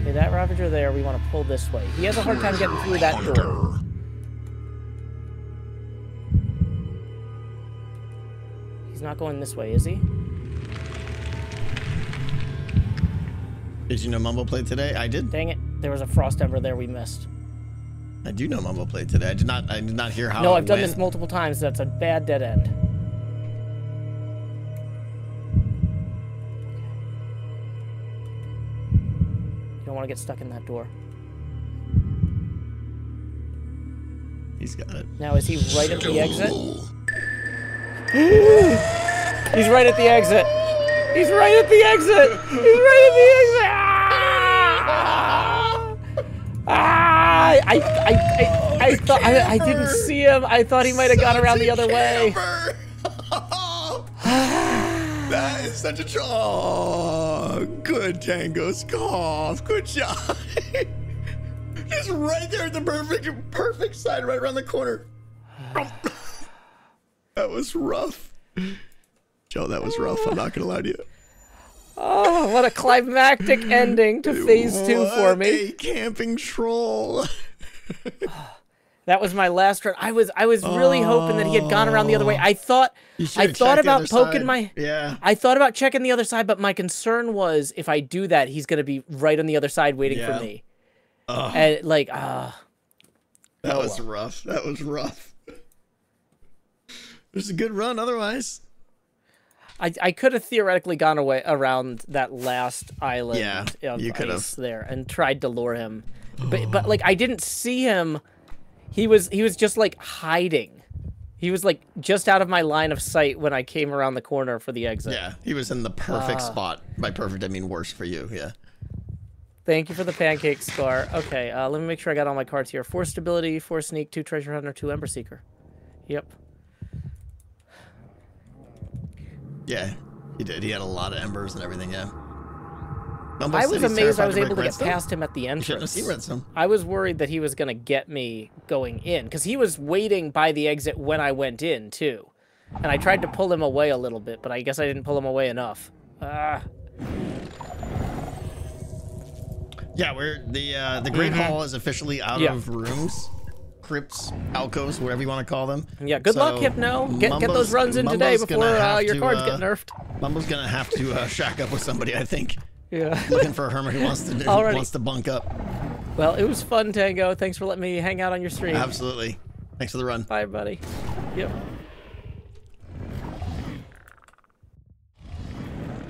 S7: Okay, that Ravager there, we want to pull this way. He has a hard time getting through that door. He's not going this way, is he?
S1: Did you know Mumbo played today? I did.
S7: Dang it. There was a Frost Ember there we missed.
S1: I do know Mumbo played today. I did not. I did not hear how.
S7: no, I've done
S1: went.
S7: this multiple times. That's a bad dead end. You don't want to get stuck in that door.
S1: He's got it.
S7: Now, is he right at the exit? <gasps> He's right at the exit. He's right at the exit. He's right at the exit. Ah! Ah! I, I, I, I thought I, I didn't see him. I thought he might have gone around the other way. <laughs>
S1: That is such a tr- oh, good Tango's cough. Good job. <laughs> He's right there at the perfect, perfect side, right around the corner. <sighs> that was rough. Joe, that was rough. I'm not gonna lie to you.
S7: Oh, what a climactic <laughs> ending to phase two for me.
S1: A camping troll. <sighs>
S7: That was my last run. I was I was really hoping that he had gone around the other way. I thought I thought about poking
S1: side.
S7: my
S1: Yeah.
S7: I thought about checking the other side, but my concern was if I do that, he's gonna be right on the other side waiting
S1: Yeah.
S7: for me. And like, ah,
S1: That was rough. That was rough. It was a good run otherwise.
S7: I, I could have theoretically gone away around that last island
S1: Yeah,
S7: of
S1: you could
S7: ice there and tried to lure him, but <sighs> but like I didn't see him. He was he was just like hiding. He was like just out of my line of sight when I came around the corner for the exit.
S1: Yeah, he was in the perfect spot. By perfect, I mean worse for you. Yeah.
S7: Thank you for the pancake scar. Okay, uh, let me make sure I got all my cards here. Four stability, four sneak, two treasure hunter, two ember seeker. Yep.
S1: Yeah, he did. He had a lot of embers and everything. Yeah.
S7: I was amazed I was able to get
S1: redstone.
S7: past him at the
S1: You shouldn't have
S7: entrance. I was worried that he was going to get me going in because he was waiting by the exit when I went in too, and I tried to pull him away a little bit, but I guess I didn't pull him away enough. Ah,
S1: Yeah, we're the uh, the Great Hall is officially out.
S7: Yeah.
S1: of rooms, crypts, alcoves, whatever you want to call them.
S7: yeah. Good luck, Hypno. Get get those runs in today before uh, your
S1: to,
S7: cards
S1: uh,
S7: get nerfed.
S1: Mumbo's gonna have to uh, shack up with somebody, I think.
S7: Yeah. <laughs>
S1: Looking for a hermit who wants to <laughs>
S7: Alrighty.
S1: wants to bunk up.
S7: well, it was fun, Tango. Thanks for letting me hang out on your stream.
S1: Absolutely. Thanks for the run.
S7: Bye, buddy. Yep.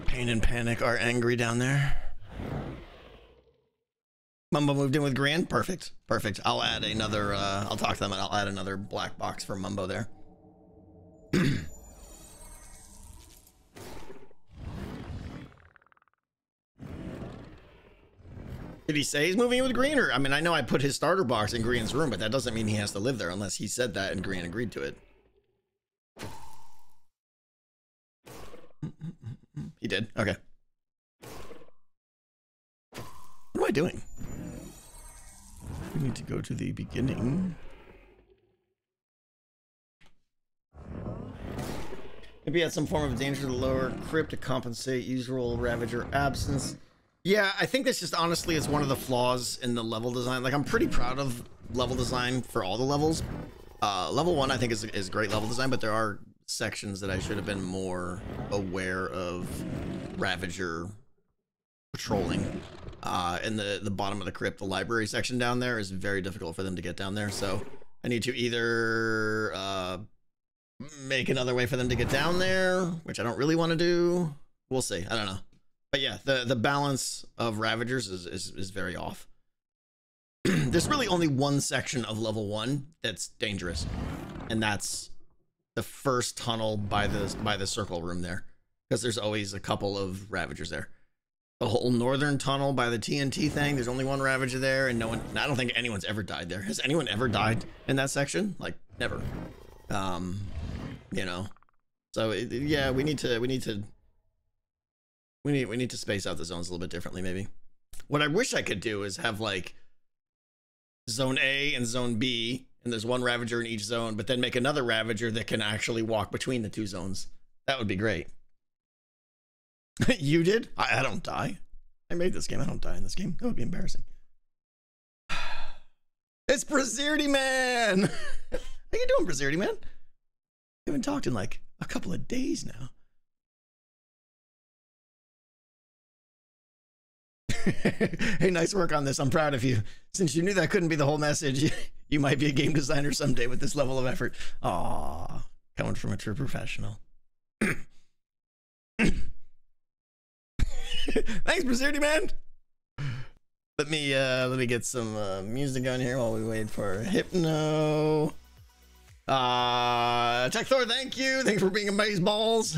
S1: Pain and Panic are angry down there. Mumbo moved in with Grian. Perfect. Perfect. I'll add another, uh, I'll talk to them and I'll add another black box for Mumbo there. <clears throat> Did he say he's moving in with Grian? Or, I mean, I know I put his starter box in Grian's room, but that doesn't mean he has to live there unless he said that and Grian agreed to it. <laughs> He did? Okay. What am I doing? We need to go to the beginning. Maybe add some form of danger to the lower crypt to compensate usual Ravager absence. Yeah, I think that's just honestly is one of the flaws in the level design. Like I'm pretty proud of level design for all the levels. Uh, level one I think is is great level design, but there are sections that I should have been more aware of Ravager patrolling. Uh, and the the bottom of the crypt, the library section down there is very difficult for them to get down there. So I need to either uh, make another way for them to get down there, which I don't really want to do. We'll see. I don't know. But yeah, the the balance of Ravagers is is, is very off. <clears throat> There's really only one section of level one that's dangerous, and that's the first tunnel by the by the circle room there, because there's always a couple of Ravagers there. The whole northern tunnel by the TNT thing, there's only one Ravager there, and no one. I don't think anyone's ever died there. Has anyone ever died in that section? Like never. Um, you know. So it, yeah, we need to we need to we need we need to space out the zones a little bit differently, maybe. What I wish I could do is have like zone A and zone B, and there's one Ravager in each zone, but then make another Ravager that can actually walk between the two zones. That would be great. <laughs> you did? I, I don't die. I made this game. I don't die in this game. That would be embarrassing. <sighs> It's Brazirty Man. <laughs> How you doing, Brazirty Man? We haven't talked in like a couple of days now. <laughs> hey, nice work on this. I'm proud of you. Since you knew that couldn't be the whole message, you might be a game designer someday with this level of effort. Aw, coming from a true professional. <clears throat> <clears throat> <laughs> Thanks, Brazirty Man. Let me uh let me get some uh, music on here while we wait for Hypno. Uh Tech Thor, thank you. Thanks for being amaze balls.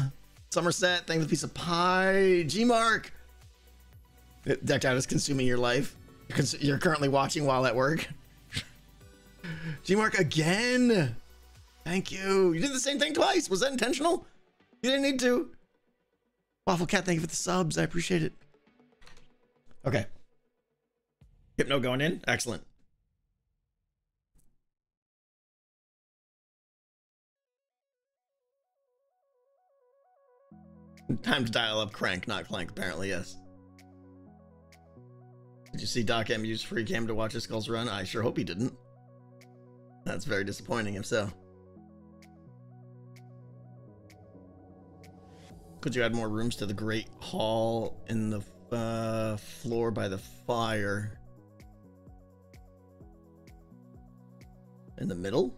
S1: Somerset, thank you for the piece of pie. G Mark. Decked out is consuming your life. You're currently watching while at work. <laughs> G Mark again. Thank you. You did the same thing twice. Was that intentional? You didn't need to. Waffle Cat, thank you for the subs. I appreciate it. Okay. Hypno going in? Excellent. Time to dial up crank, not clank, apparently, yes. Did you see Doc M use free cam to watch his skulls run? I sure hope he didn't. That's very disappointing if so. Could you add more rooms to the Great Hall in the uh, floor by the fire? In the middle?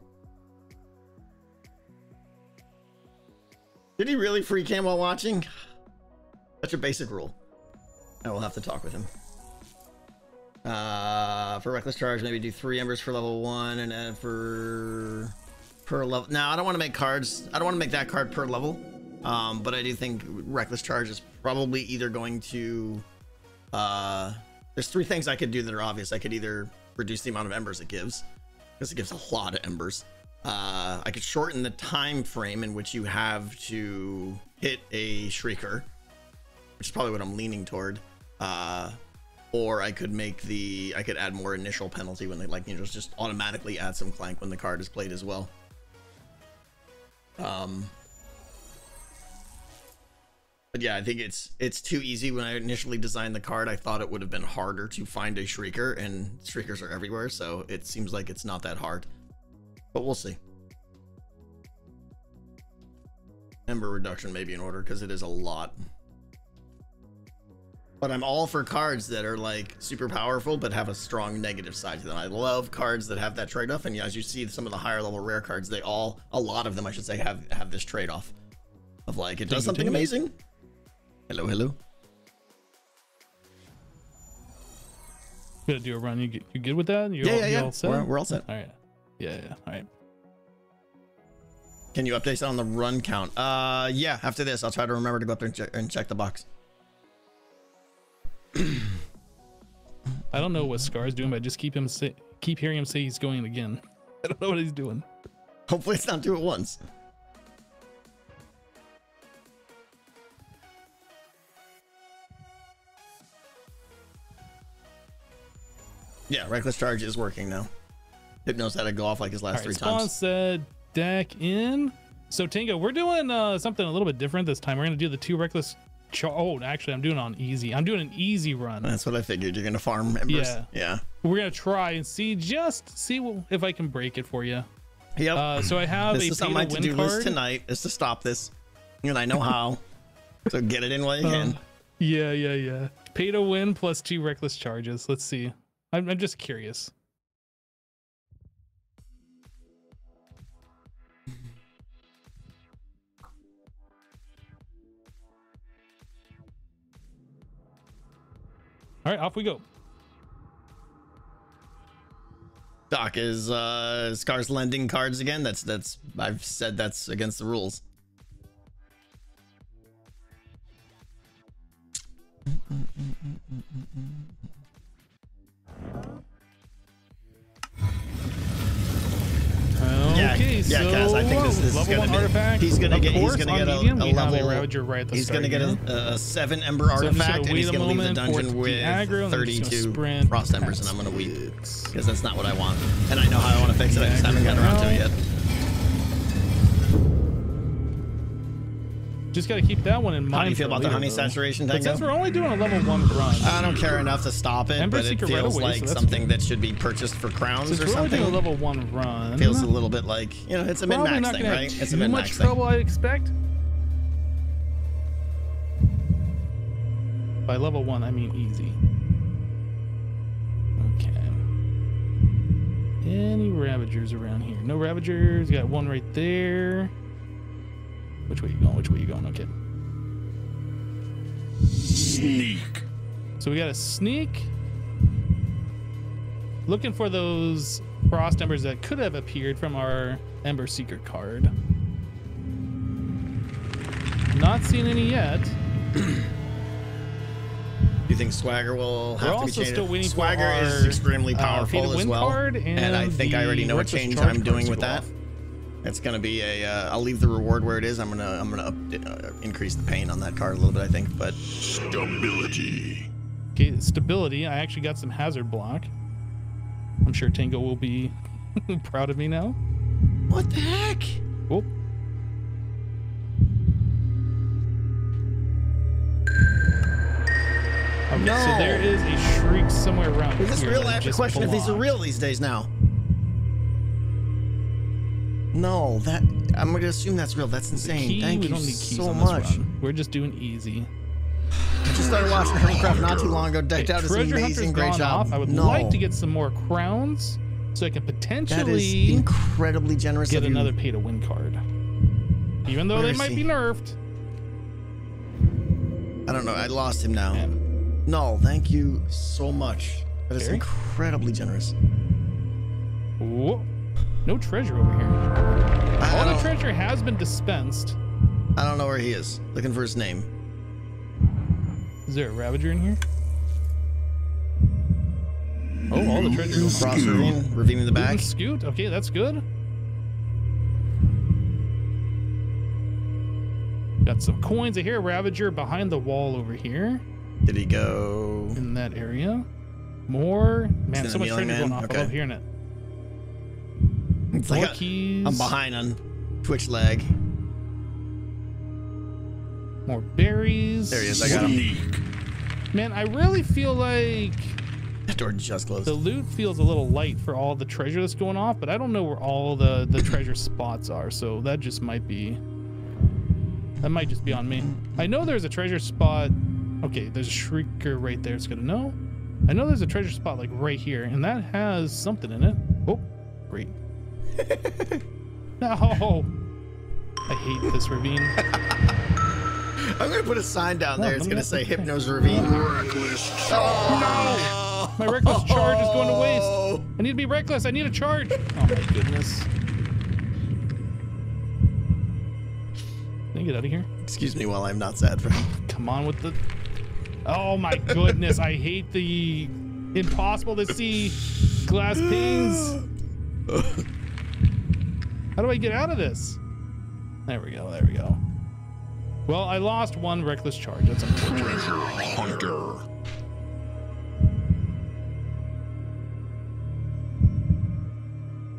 S1: Did he really free cam while watching? Such a basic rule. I will have to talk with him. Uh, for reckless charge, maybe do three embers for level one, and then for per level. Now, I don't want to make cards. I don't want to make that card per level. Um, but I do think reckless charge is probably either going to. Uh, there's three things I could do that are obvious. I could either reduce the amount of embers it gives, because it gives a lot of embers. Uh, I could shorten the time frame in which you have to hit a shrieker, which is probably what I'm leaning toward. Uh, or I could make the I could add more initial penalty when they like you know just automatically add some clank when the card is played as well. Um, but yeah, I think it's it's too easy. When I initially designed the card, I thought it would have been harder to find a shrieker, and shriekers are everywhere, so it seems like it's not that hard. But we'll see. Ember reduction may be in order because it is a lot. But I'm all for cards that are like super powerful but have a strong negative side to them. I love cards that have that trade-off, and as you see, some of the higher level rare cards, they all, a lot of them, I should say, have have this trade-off of like it does something amazing. Hello, hello.
S2: Gonna do a run. You get- you good with that? You
S1: Yeah,
S2: all,
S1: yeah, yeah.
S2: all set?
S1: We're, we're all set.
S2: All right. Yeah, yeah. All right.
S1: Can you update that on the run count? Uh, yeah. After this, I'll try to remember to go up there and check, and check the box.
S2: I don't know what Scar's doing, but I just keep him say, keep hearing him say he's going again. <laughs> I don't know what he's doing.
S1: Hopefully, it's not two at once. Yeah, reckless charge is working now. It knows how to go off like his last
S2: right,
S1: three
S2: Spawn
S1: times.
S2: said deck in. So Tango, we're doing uh, something a little bit different this time. We're gonna do the two reckless. Char- oh, actually, I'm doing it on easy. I'm doing an easy run.
S1: That's what I figured. You're gonna farm embers.
S2: Yeah.
S1: Yeah.
S2: We're gonna try and see just see wh- if I can break it for you.
S1: Yep.
S2: Uh, so I have
S1: this
S2: a
S1: is on
S2: to
S1: my to-do
S2: card.
S1: list tonight. Is to stop this, and I know <laughs> how. so get it in while you
S2: Uh,
S1: can.
S2: yeah, yeah, yeah. Pay to win plus two reckless charges. Let's see. I'm, I'm just curious. All right, off we go.
S1: Doc is uh Scar's lending cards again. That's that's I've said that's against the rules. Mm, mm, mm.
S2: Okay,
S1: yeah,
S2: so
S1: Kaz, I think this, this is gonna
S2: one
S1: be. He's gonna
S2: Of
S1: get. He's gonna get a,
S2: medium,
S1: a level.
S2: Right at the
S1: he's
S2: start
S1: gonna get a, a seven ember
S2: So I'm just gonna
S1: artifact, and he's gonna leave the
S2: moment for it
S1: dungeon
S2: to
S1: with
S2: aggro, and then just gonna
S1: 32
S2: sprint
S1: frost embers, and I'm gonna weep because that's not what I want, and I know how I want to fix it. I just haven't gotten around to it yet.
S2: Just got to keep that one in mind.
S1: How do you feel about the honey
S2: though.
S1: saturation tango?
S2: since we're only doing a level one run,
S1: I don't care enough to stop it,
S2: Ember
S1: but it
S2: Seeker right
S1: feels
S2: away,
S1: like
S2: so
S1: something that should be purchased for crowns
S2: since
S1: or
S2: we're only doing a level one run,
S1: Feels a little bit like you know, it's a
S2: probably
S1: min
S2: not
S1: max thing, right? It's a
S2: too
S1: min
S2: much
S1: max thing.
S2: trouble, I expect. By level one, I mean easy. Okay. Any Ravagers around here? No Ravagers. Got one right there. Which way you going? Which way you going? Okay.
S4: Sneak.
S2: So we got a sneak. Looking for those frost embers that could have appeared from our Ember Seeker card. Not seen any yet.
S1: Do <clears throat> you think Swagger will
S2: We're
S1: have to be
S2: also
S1: changed?
S2: still waiting
S1: Swagger
S2: for our
S1: is extremely
S2: uh, Pay to
S1: powerful as
S2: Win
S1: well,
S2: card
S1: and, I think I already know what change I'm doing with
S2: go
S1: that.
S2: Off.
S1: It's gonna be a. Uh, I'll leave the reward where it is. I'm gonna. I'm gonna up, uh, increase the pain on that card a little bit. I think, but
S4: Stability.
S2: Okay, stability. I actually got some hazard block. I'm sure Tango will be <laughs> proud of me now.
S1: what the heck?
S2: Oh. Okay,
S1: No.
S2: so there is a shriek somewhere around
S1: Is this
S2: here
S1: real?
S2: that
S1: I have to question if these are real these days now. No, that I'm gonna assume that's real. That's insane.
S2: Key,
S1: Thank you
S2: don't need keys
S1: so much.
S2: run. We're just doing easy.
S1: I just started watching Hermitcraft not too long ago. Decked out is amazing.
S2: Hunter's
S1: Great job.
S2: off. I would
S1: no,
S2: like to get some more crowns so I can
S1: that is
S2: potentially
S1: incredibly generous
S2: get another pay to win card. even though
S1: Where
S2: they might
S1: he?
S2: be nerfed.
S1: I don't know. I lost him now.
S2: Man.
S1: No, thank you so much. That is incredibly generous.
S2: Whoa. No treasure over here.
S1: I,
S2: All the treasure has been dispensed.
S1: I don't know where he is. Looking for his name.
S2: Is there a Ravager in here? Oh, all the treasure. on.
S1: Frost Ravine, Ravine in the back.
S2: Scoot. Okay, that's good. Got some coins. I hear a Ravager behind the wall over here
S1: Did he go?
S2: in that area. More. Man, so much treasure going off.
S1: Okay.
S2: I love hearing it.
S1: It's
S2: More
S1: like I-
S2: keys.
S1: I'm behind on Twitch lag.
S2: More berries.
S1: There he is. I got him.
S4: Sneak.
S2: Man, I really feel like
S1: That door just closed.
S2: the loot feels a little light for all the treasure that's going off, but I don't know where all the the <coughs> treasure spots are, so that just might be that might just be on me. I know there's a treasure spot. Okay, there's a shrieker right there. It's gonna know. I know there's a treasure spot like right here, and that has something in it. Oh, great. <laughs> no, I hate this ravine.
S1: I'm gonna put a sign down
S2: Oh,
S1: there. It's
S2: let me
S1: gonna
S2: know.
S1: say Hypno's Ravine.
S4: Reckless
S1: Oh,
S2: My reckless oh. charge is going to waste. Oh. I need to be reckless. I need a charge. Oh my goodness. Can I get out of here?
S1: Excuse me while I'm not sad for him.
S2: Come on with the. Oh my goodness! I hate the impossible to see glass panes. <laughs> How do I get out of this? There we go. There we go. Well, I lost one reckless charge. That's unfortunate.
S4: treasure hunter.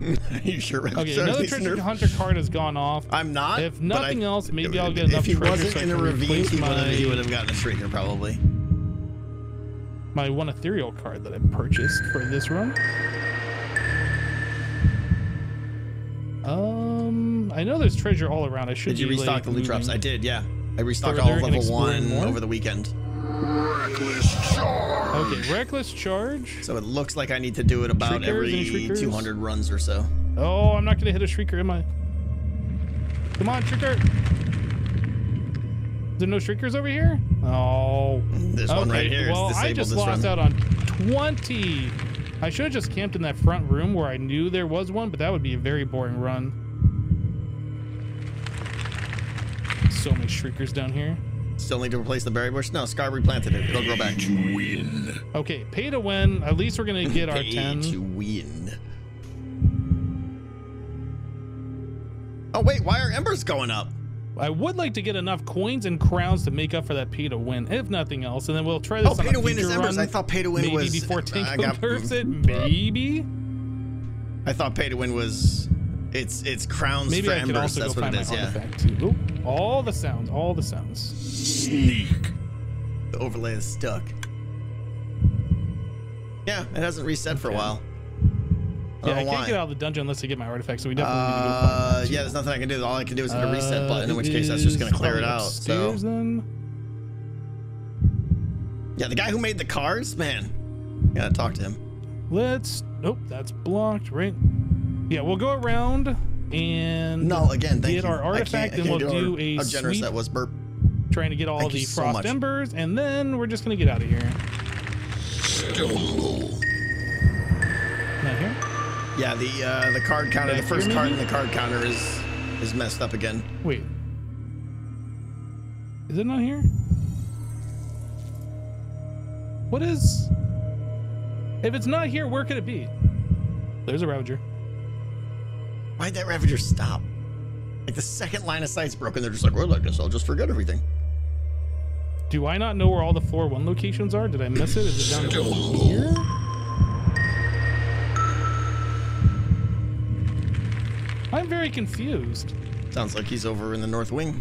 S4: <laughs>
S1: You sure?
S2: Okay, another treasure hunter card has gone off.
S1: I'm not.
S2: If
S1: but I-
S2: nothing else, maybe I'll get enough
S1: If he wasn't
S2: so
S1: in a ravine, he would have he
S2: my-
S1: would have gotten a shrieker probably.
S2: my one ethereal card that I purchased for this run. Um, I know there's treasure all around. I should.
S1: Did you
S2: be,
S1: restock
S2: like,
S1: the loot drops? I did. Yeah, I restocked all of level one
S2: more?
S1: over the weekend.
S4: Reckless charge.
S2: Okay, reckless charge.
S1: So it looks like I need to do it about
S2: Shriekers?
S1: every 200 runs or so.
S2: Oh, I'm not gonna hit a shrieker, am I? Come on, shrieker. Is there no shriekers over here? Oh.
S1: There's one right here.
S2: Well,
S1: it's
S2: I just
S1: this
S2: lost
S1: run.
S2: out on 20. I should have just camped in that front room where I knew there was one, but that would be a very boring run. So many shriekers down here.
S1: Still need to replace the berry bush. No, Scar replanted it. It'll grow back.
S4: To win.
S2: Okay, pay to win. At least we're gonna <laughs> get our
S1: Pay
S2: 10.
S1: to win. Oh wait, why are embers going up?
S2: I would like to get enough coins and crowns to make up for that pay to win, if nothing else, and then we'll try this.
S1: Oh,
S2: on
S1: pay
S2: a
S1: to win is embers. I thought pay to win
S2: Maybe
S1: was
S2: before
S1: I
S2: Tango
S1: got-
S2: nerfs it. <laughs> Maybe.
S1: I thought pay to win was it's it's crowns
S2: Maybe
S1: for
S2: I
S1: embers.
S2: also
S1: That's
S2: go
S1: what
S2: find
S1: it is. Yeah,
S2: too. All the sounds, all the sounds.
S4: Sneak.
S1: the overlay is stuck. Yeah, it hasn't reset for a while. I
S2: Yeah,
S1: don't
S2: I can't get out of the dungeon unless I get my artifact, so we definitely need to go find
S1: Uh,
S2: that,
S1: yeah, there's nothing I can do. All I can do is hit a reset
S2: Uh,
S1: button, in which case that's just gonna clear it
S2: probably
S1: out. So
S2: upstairs then.
S1: yeah, the guy who made the cars, man, gotta talk to him.
S2: Let's. Nope, that's blocked, right? Yeah, we'll go around and
S1: No, again, thank
S2: get
S1: you.
S2: our artifact, and we'll
S1: do
S2: do a
S1: how generous
S2: sweep,
S1: that was. Burp.
S2: trying to get all
S1: Thank
S2: the
S1: you so
S2: frost embers, and then we're just gonna get out of here.
S4: Stumble.
S2: Not here.
S1: Yeah, the uh, the card counter, the first card in the card counter is is messed up again.
S2: Wait. Is it not here? What is. If it's not here, where could it be? There's a Ravager.
S1: Why'd that Ravager stop? Like the second line of sight's broken, they're just like, well, I guess I'll just forget everything.
S2: Do I not know where all the floor one locations are? Did I miss it? Is it down here? I'm very confused.
S1: Sounds like he's over in the north wing.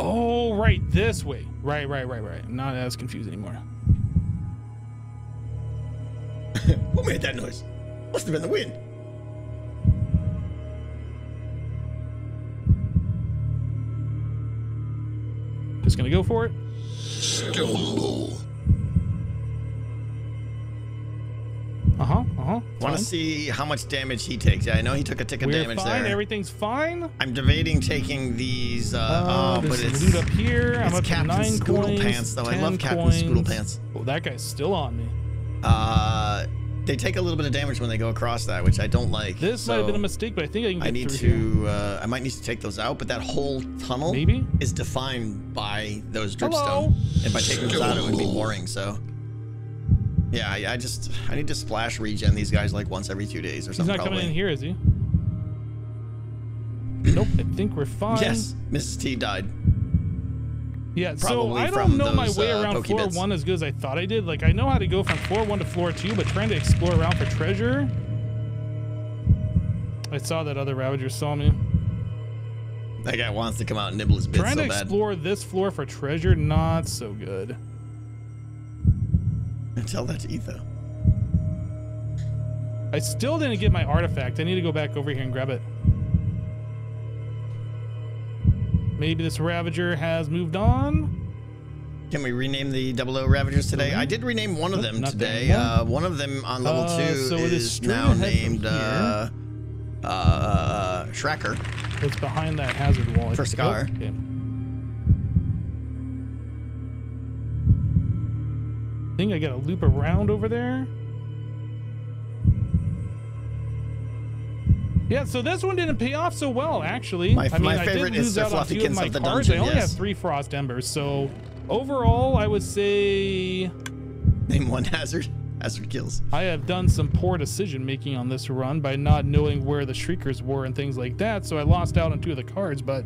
S2: Oh, right, this way. Right, right, right, right. I'm not as confused anymore. <laughs>
S1: Who made that noise? Must have been the wind.
S2: Just gonna go for it.
S4: Stumble.
S2: Uh huh. Uh huh.
S1: Want to see how much damage he takes? Yeah, I know he took a tick of
S2: We're
S1: damage
S2: fine.
S1: there.
S2: Everything's fine.
S1: I'm debating taking these. Uh,
S2: Uh,
S1: oh, but
S2: there's
S1: it's
S2: loot up here. I'm
S1: it's
S2: up to
S1: Captain
S2: nine
S1: Scoodle
S2: coins.
S1: Pants, though. I
S2: 10
S1: love Captain
S2: coins.
S1: Scoodle Pants.
S2: Oh, that guy's still on me.
S1: Uh, they take a little bit of damage when they go across that, which I don't like.
S2: This might have been a mistake, but I think I can get
S1: I need
S2: through
S1: to. Uh, I might need to take those out, but that whole tunnel.
S2: Maybe.
S1: is defined by those
S2: Hello?
S1: dripstone, and by taking those out, it would be boring. So. Yeah, I, I just I need to splash regen these guys like once every two days or something.
S2: He's not coming
S1: probably.
S2: in here, is he? <clears throat> nope. I think we're fine.
S1: Yes, Mrs. T died.
S2: Yeah, so
S1: Probably
S2: I don't know my way
S1: uh,
S2: around
S1: Poke
S2: floor
S1: Bits.
S2: one as good as I thought I did. Like I know how to go from floor one to floor two, but trying to explore around for treasure. I saw that other Ravager saw me.
S1: That guy wants to come out and nibble his bits
S2: Trying
S1: so
S2: to
S1: bad.
S2: explore this floor for treasure, not so good.
S1: Tell that to Etho.
S2: I still didn't get my artifact. I need to go back over here and grab it. Maybe this Ravager has moved on.
S1: Can we rename the Double O Ravagers today? I did rename one of them
S2: not
S1: today. Uh, one of them on level
S2: Uh,
S1: two
S2: so is
S1: now named uh, uh, uh, Shracker.
S2: It's behind that hazard wall.
S1: For. Scar.
S2: Okay. I think I gotta loop around over there. Yeah, so this one didn't pay off so well, actually.
S1: My-
S2: I mean,
S1: my
S2: I
S1: favorite
S2: did
S1: is
S2: lose
S1: the
S2: out on two of
S1: Fluffykins
S2: my
S1: of the
S2: cards. I only
S1: yes.
S2: have three frost embers, so overall, I would say
S1: Name one <laughs> hazard. Hazard kills.
S2: I have done some poor decision making on this run by not knowing where the shriekers were and things like that. So I lost out on two of the cards, but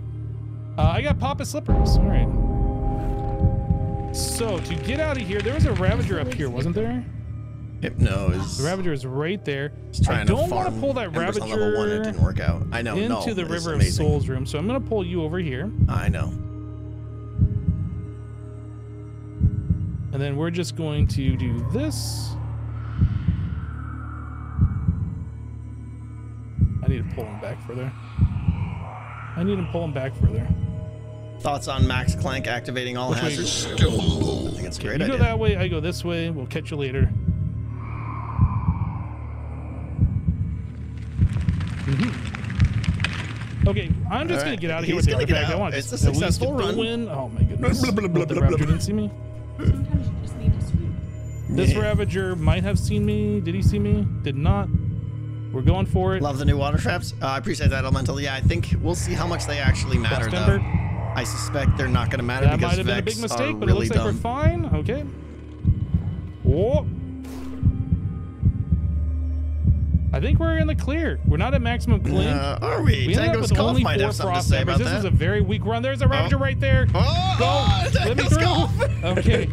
S2: uh, I got Papa Slippers. All right. So to get out of here, there was a Ravager up here, wasn't there?
S1: Hypno is
S2: The Ravager is right there.
S1: trying
S2: I don't
S1: to
S2: want to pull that
S1: embers on level one. It
S2: Ravager
S1: didn't work out. I know.
S2: into
S1: no,
S2: the River of. Souls room. So I'm gonna pull you over here,
S1: I know.
S2: and then we're just going to do this. I need to pull him back further. I need to pull him back further.
S1: Thoughts on Max Clank activating all
S2: Which
S1: hazards? I think it's a great
S2: you
S1: idea.
S2: go that way, I go this way. We'll catch you later. Mhm. Okay, I'm just
S1: All
S2: gonna get out of here
S1: he's
S2: with the
S1: gonna get
S2: artifact. I
S1: out.
S2: want to
S1: It's a
S2: just at least
S1: successful
S2: get the
S1: run.
S2: win. Oh my goodness!
S1: Blah, blah, blah,
S2: What, the
S1: blah, blah,
S2: Ravager didn't see me.
S6: You just need to.
S2: This
S1: Yeah.
S2: Ravager might have seen me. Did he see me? Did not. We're going for it.
S1: Love the new water traps. Uh, I appreciate that, Elemental. Yeah, I think we'll see how much they actually matter,
S2: Frost
S1: though.
S2: Ember.
S1: I suspect they're not going to matter
S2: That might
S1: because
S2: have been a big mistake, but it looks like
S1: dumb.
S2: we're fine. Okay. Whoa. I think we're in the clear. We're not at maximum clink.
S1: Uh, are we?
S2: we
S1: Tango's
S2: with
S1: Golf
S2: only
S1: might
S2: four
S1: have something to
S2: frost
S1: say
S2: embers.
S1: about
S2: This is a very weak run. There's a Ravager right there.
S1: Oh,
S2: Go.
S1: oh,
S2: Let me
S1: Tango's
S2: through.
S1: Golf. <laughs>
S2: Okay.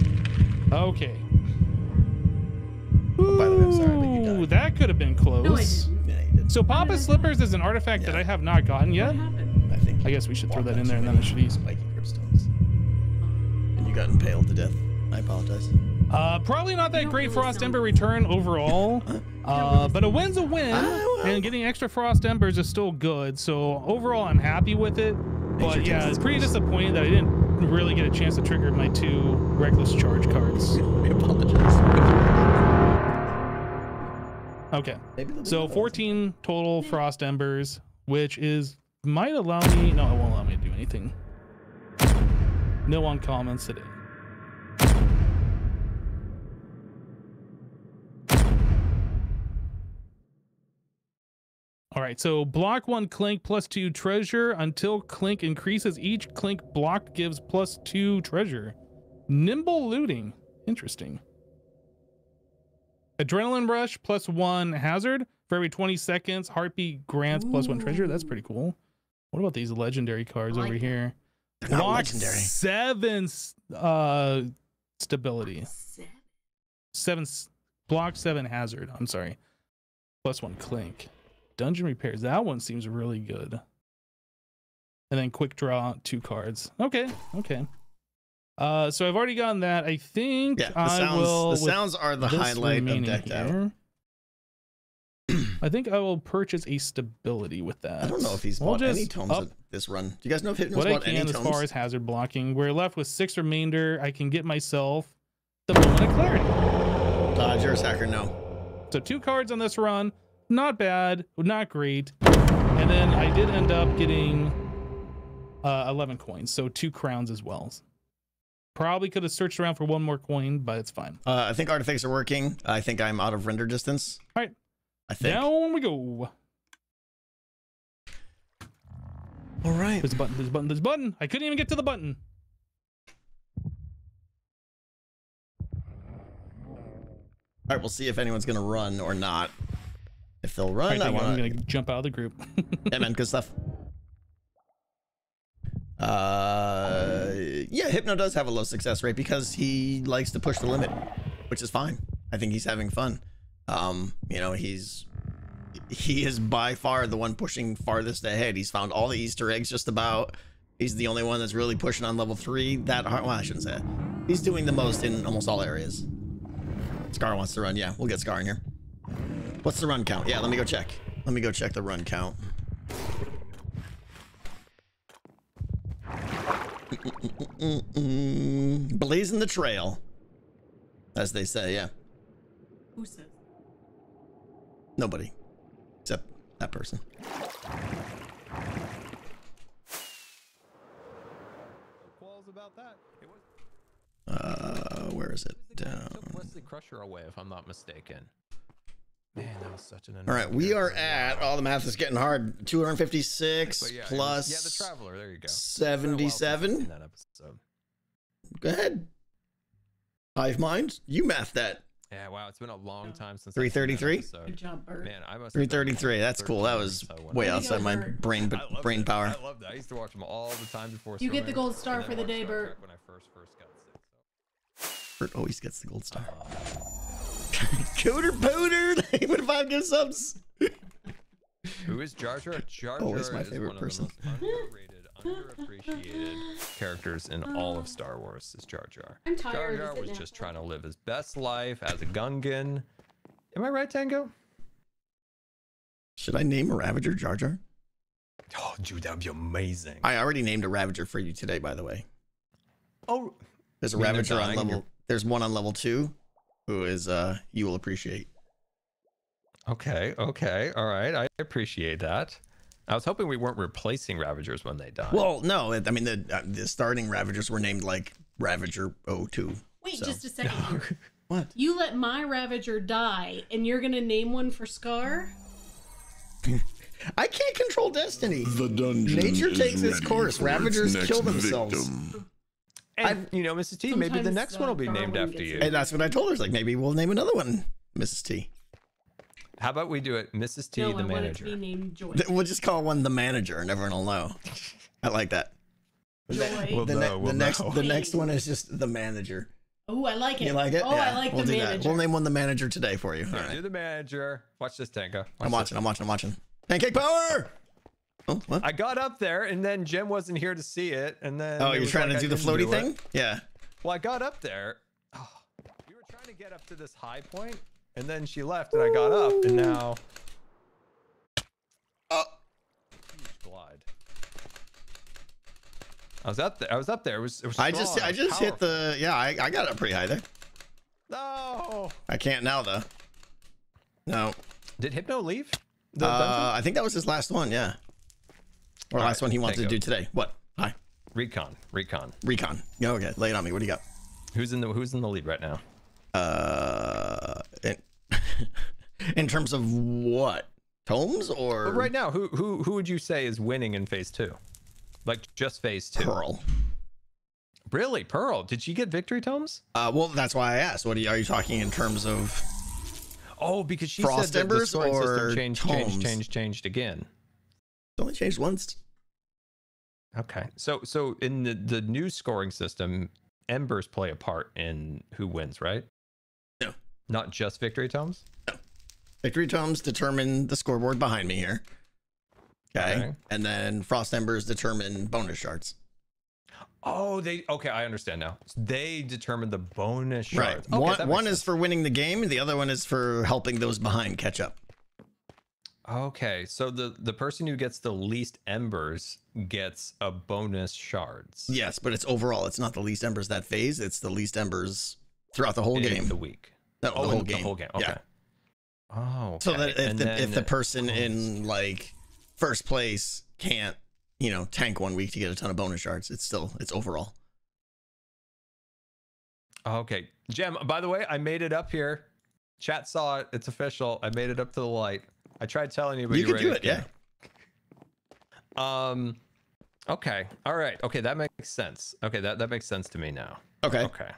S2: Okay.
S1: By the way, I'm sorry, but you
S2: Ooh,
S1: died.
S2: that could have been
S6: No, I
S2: close.
S6: didn't.
S1: Yeah, you did.
S2: so Papa Slippers is an artifact that I have not gotten yet.
S6: What happened?
S1: I
S2: guess we should throw that in there and then I should ease.
S1: Spiky Cryptstones. And you got impaled to death. I apologize.
S2: Uh, probably not that great
S6: really
S2: Frost Ember return overall. <laughs> Uh, but a win's a win, and getting extra Frost Embers is still good. So overall, I'm happy with it. But yeah, it's pretty disappointing that I didn't really get a chance to trigger my two Reckless Charge cards. <laughs>
S1: We apologize.
S2: Okay,
S1: Maybe they'll be
S2: so 14 total Frost Embers, which is might allow me. No, it won't allow me to do anything. No one comments today. All right, so block one clink plus two treasure until clink increases. Each clink blocked gives plus two treasure. Nimble looting. Interesting. Adrenaline rush plus one hazard for every 20 seconds. Heartbeat grants plus one treasure. That's pretty cool. What about these legendary cards
S6: like
S2: over here?
S1: They're not
S2: Block
S1: legendary.
S2: seven uh, stability.
S6: Seven.
S2: Seven block seven hazard. I'm sorry. Plus one clink. Dungeon repairs. That one seems really good. And then quick draw two cards. Okay. Okay. Uh, so I've already gotten that. I think
S1: Yeah, the
S2: I
S1: sounds.
S2: will.
S1: the sounds are the highlight of
S2: remaining
S1: decked out. <clears throat>
S2: I think I will purchase a stability with that.
S1: I don't know if he's
S2: We'll
S1: bought any tomes
S2: up
S1: this run. Do you guys know if Hypno's
S2: what I
S1: bought any
S2: can as
S1: tomes?
S2: far as hazard blocking. We're left with six remainder. I can get myself the moment of clarity.
S1: Dodgers hacker, no.
S2: So two cards on this run, not bad, not great. And then I did end up getting uh, 11 coins, so two crowns as well. Probably could have searched around for one more coin, but it's fine.
S1: Uh, I think artifacts are working. I think I'm out of render distance.
S2: All right,
S1: I think.
S2: down we go.
S1: All right.
S2: There's a button, there's a button, there's a button. I couldn't even get to the button.
S1: All right, we'll see if anyone's gonna run or not. If they'll
S2: I
S1: run, I,
S2: think I'm gonna jump out of the group. <laughs>
S1: yeah, man, good stuff. Uh, yeah, Hypno does have a low success rate because he likes to push the limit, which is fine. I think he's having fun. Um, you know, he's he is by far the one pushing farthest ahead. He's found all the Easter eggs just about. He's the only one that's really pushing on level three. That. Well, I shouldn't say that. He's doing the most in almost all areas. Scar wants to run. Yeah, we'll get Scar in here. What's the run count? Yeah, let me go check. Let me go check the run count. <laughs> Blazing the trail, as they say. Yeah,
S6: Who says?
S1: Nobody except that person.
S3: Qualls about that. It was
S1: Uh, where is it?
S3: the guy who
S1: Down.
S3: took Wesley Crusher away, if I'm not mistaken. Man, that was such an.
S1: All right, we are at. Oh, the math is getting hard. 256
S3: yeah, it was-
S1: plus
S3: yeah, the traveler. There you go. It's been a while since I've
S1: 77.
S3: seen That episode.
S1: Go ahead. Hive mind, you math that.
S3: Yeah, wow, it's been a long time since. I've seen that
S1: 333?
S3: episode.
S6: Good job, Bert.
S3: Man, I must. have
S1: 333. That's cool. That was
S3: or so when
S1: way
S3: I-
S6: Way to
S1: outside my brain
S3: I
S1: brain
S3: it.
S1: power.
S3: I loved it. I used to watch them all the time before.
S6: You get the gold star for the day,
S3: Star
S6: Bert.
S3: When I first first got sick.
S1: Bert always gets the gold star.
S3: Uh, so. <laughs>
S1: Cooter pooter. what if I give subs?
S3: Who is Jar Jar? Jar Jar
S1: Always my favorite person.
S3: Of the most underrated, underappreciated characters in all of Star Wars. Is Jar Jar?
S6: I'm
S3: Jar
S6: tired.
S3: Jar
S6: Is it
S3: was
S6: now?
S3: just trying to live his best life as a Gungan. Am I right, Tango?
S1: Should I name a Ravager Jar Jar?
S3: Oh, dude, that'd be amazing.
S1: I already named a Ravager for you today, by the way.
S3: oh,
S1: There's a
S3: You mean they're
S1: Ravager on level.
S3: You're-
S1: There's one on level two, who is uh you will appreciate.
S3: okay, okay, all right. I appreciate that. I was hoping we weren't replacing Ravagers when they die.
S1: Well, no, it- I mean the uh, the starting Ravagers were named like Ravager 02.
S6: Wait,
S1: So-
S6: just a second. here. <laughs>
S1: What?
S6: You let my Ravager die, and you're gonna name one for Scar? <laughs>
S1: I can't control destiny.
S4: The dungeon
S1: Nature takes its course. Ravagers
S4: its
S1: kill themselves.
S4: victim.
S3: and you know, Mrs. T, maybe the next one
S6: uh,
S3: will be named after you.
S1: And that's what I told her. It's like maybe we'll name another one, Mrs. T.
S3: How about we do it, Mrs. T,
S6: no,
S3: the
S6: I want it to
S3: manager?
S6: be named Joy.
S1: We'll just call one the manager, and everyone will know. I like that.
S6: Joy.
S3: Well,
S1: The, ne-
S3: know,
S1: the
S3: we'll
S1: next
S3: know.
S1: the next one is just the manager.
S6: oh, I like it.
S1: You like it?
S6: Oh, I like
S1: we'll
S6: the
S1: do
S6: manager.
S1: that. We'll name one the manager today for you. All
S3: Yeah,
S1: right.
S3: Do the manager. Watch this, Tango. Watch
S1: I'm
S3: this.
S1: watching. I'm watching. I'm watching. Pancake power. Oh, what?
S3: I got up there, and then Gem wasn't here to see it, and then
S1: oh,
S3: it
S1: you're
S3: was
S1: trying
S3: like
S1: to
S3: I
S1: do the floaty
S3: do
S1: thing? Yeah.
S3: Well, I got up there. Oh, we were trying to get up to this high point, and then she left, and I got up, and now
S1: Oh,
S3: glide. I was up there. I was up there. It was. It was
S1: I just I just hit the yeah. I, I got up pretty high there.
S3: No.
S1: I can't now though. No.
S3: Did Hypno leave?
S1: Uh. I think that was his last one. Yeah. Or
S3: All
S1: last
S3: right,
S1: one he wanted to do today. What? Hi.
S3: Recon. Recon.
S1: Recon. Yeah, okay. Lay it on me. What do you got?
S3: Who's in the Who's in the lead right now?
S1: Uh, <laughs> in, terms of what? Tomes or
S3: But right now, who who who would you say is winning in phase two? Like just phase two.
S1: Pearl?
S3: Really, Pearl? Did she get victory tomes?
S1: Uh, well, that's why I asked. What are you, are you talking in terms of?
S3: Oh, because she
S1: Frost
S3: said that the
S1: Embers
S3: scoring
S1: or
S3: system changed, changed,
S1: tomes?
S3: changed, changed again.
S1: It's only changed once.
S3: Okay, so so in the the new scoring system, embers play a part in who wins, right?
S1: No.
S3: Not just victory tomes.
S1: Victory tomes determine the scoreboard behind me here. Okay.
S3: Okay.
S1: And then frost embers determine bonus shards.
S3: Oh, they okay. I understand now. They determine the bonus
S1: Right.
S3: shards. Okay,
S1: one one is for winning the game, and the other one is for helping those behind catch up.
S3: Okay, so the the person who gets the least embers gets a bonus shards.
S1: Yes, but it's overall. It's not the least embers that phase. It's the least embers throughout the whole
S3: in
S1: game.
S3: the week.
S1: No,
S3: Oh,
S1: the whole game.
S3: The whole game.
S1: Yeah.
S3: Okay. Oh.
S1: So that if
S3: And
S1: the, if the
S3: then-
S1: person in like first place can't, you know, tank one week to get a ton of bonus shards, it's still it's overall.
S3: Okay. Gem, by the way, I made it up here. Chat saw it. It's official. I made it up to the light. I tried telling you, but
S1: you
S3: you
S1: could do it, yeah. <laughs>
S3: Um. Okay. All right. Okay, that makes sense. Okay, that that makes sense to me now.
S1: Okay.
S3: Okay.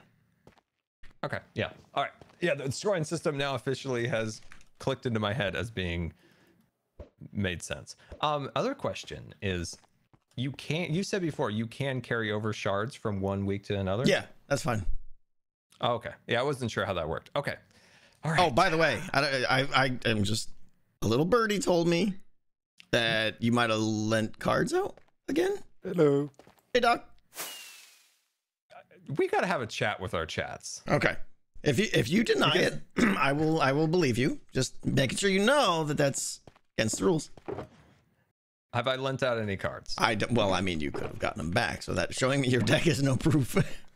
S3: Okay. Yeah. All right. Yeah, the destroying system now officially has clicked into my head as being made sense. Um. Other question is, you can't. You said before you can carry over shards from one week to another.
S1: Yeah, that's fine.
S3: Oh, okay. Yeah, I wasn't sure how that worked. Okay. All right.
S1: Oh, by the way, I I I am just a little birdie told me that you might have lent cards out again.
S8: Hello.
S1: Hey, doc.
S3: we got to have a chat with our chats.
S1: Okay. If you if you deny it, <clears throat> I will I will believe you. Just making sure you know that that's against the rules.
S3: Have I lent out any cards?
S1: I don't, well, I mean, you could have gotten them back, so that showing me your deck is no proof. <laughs>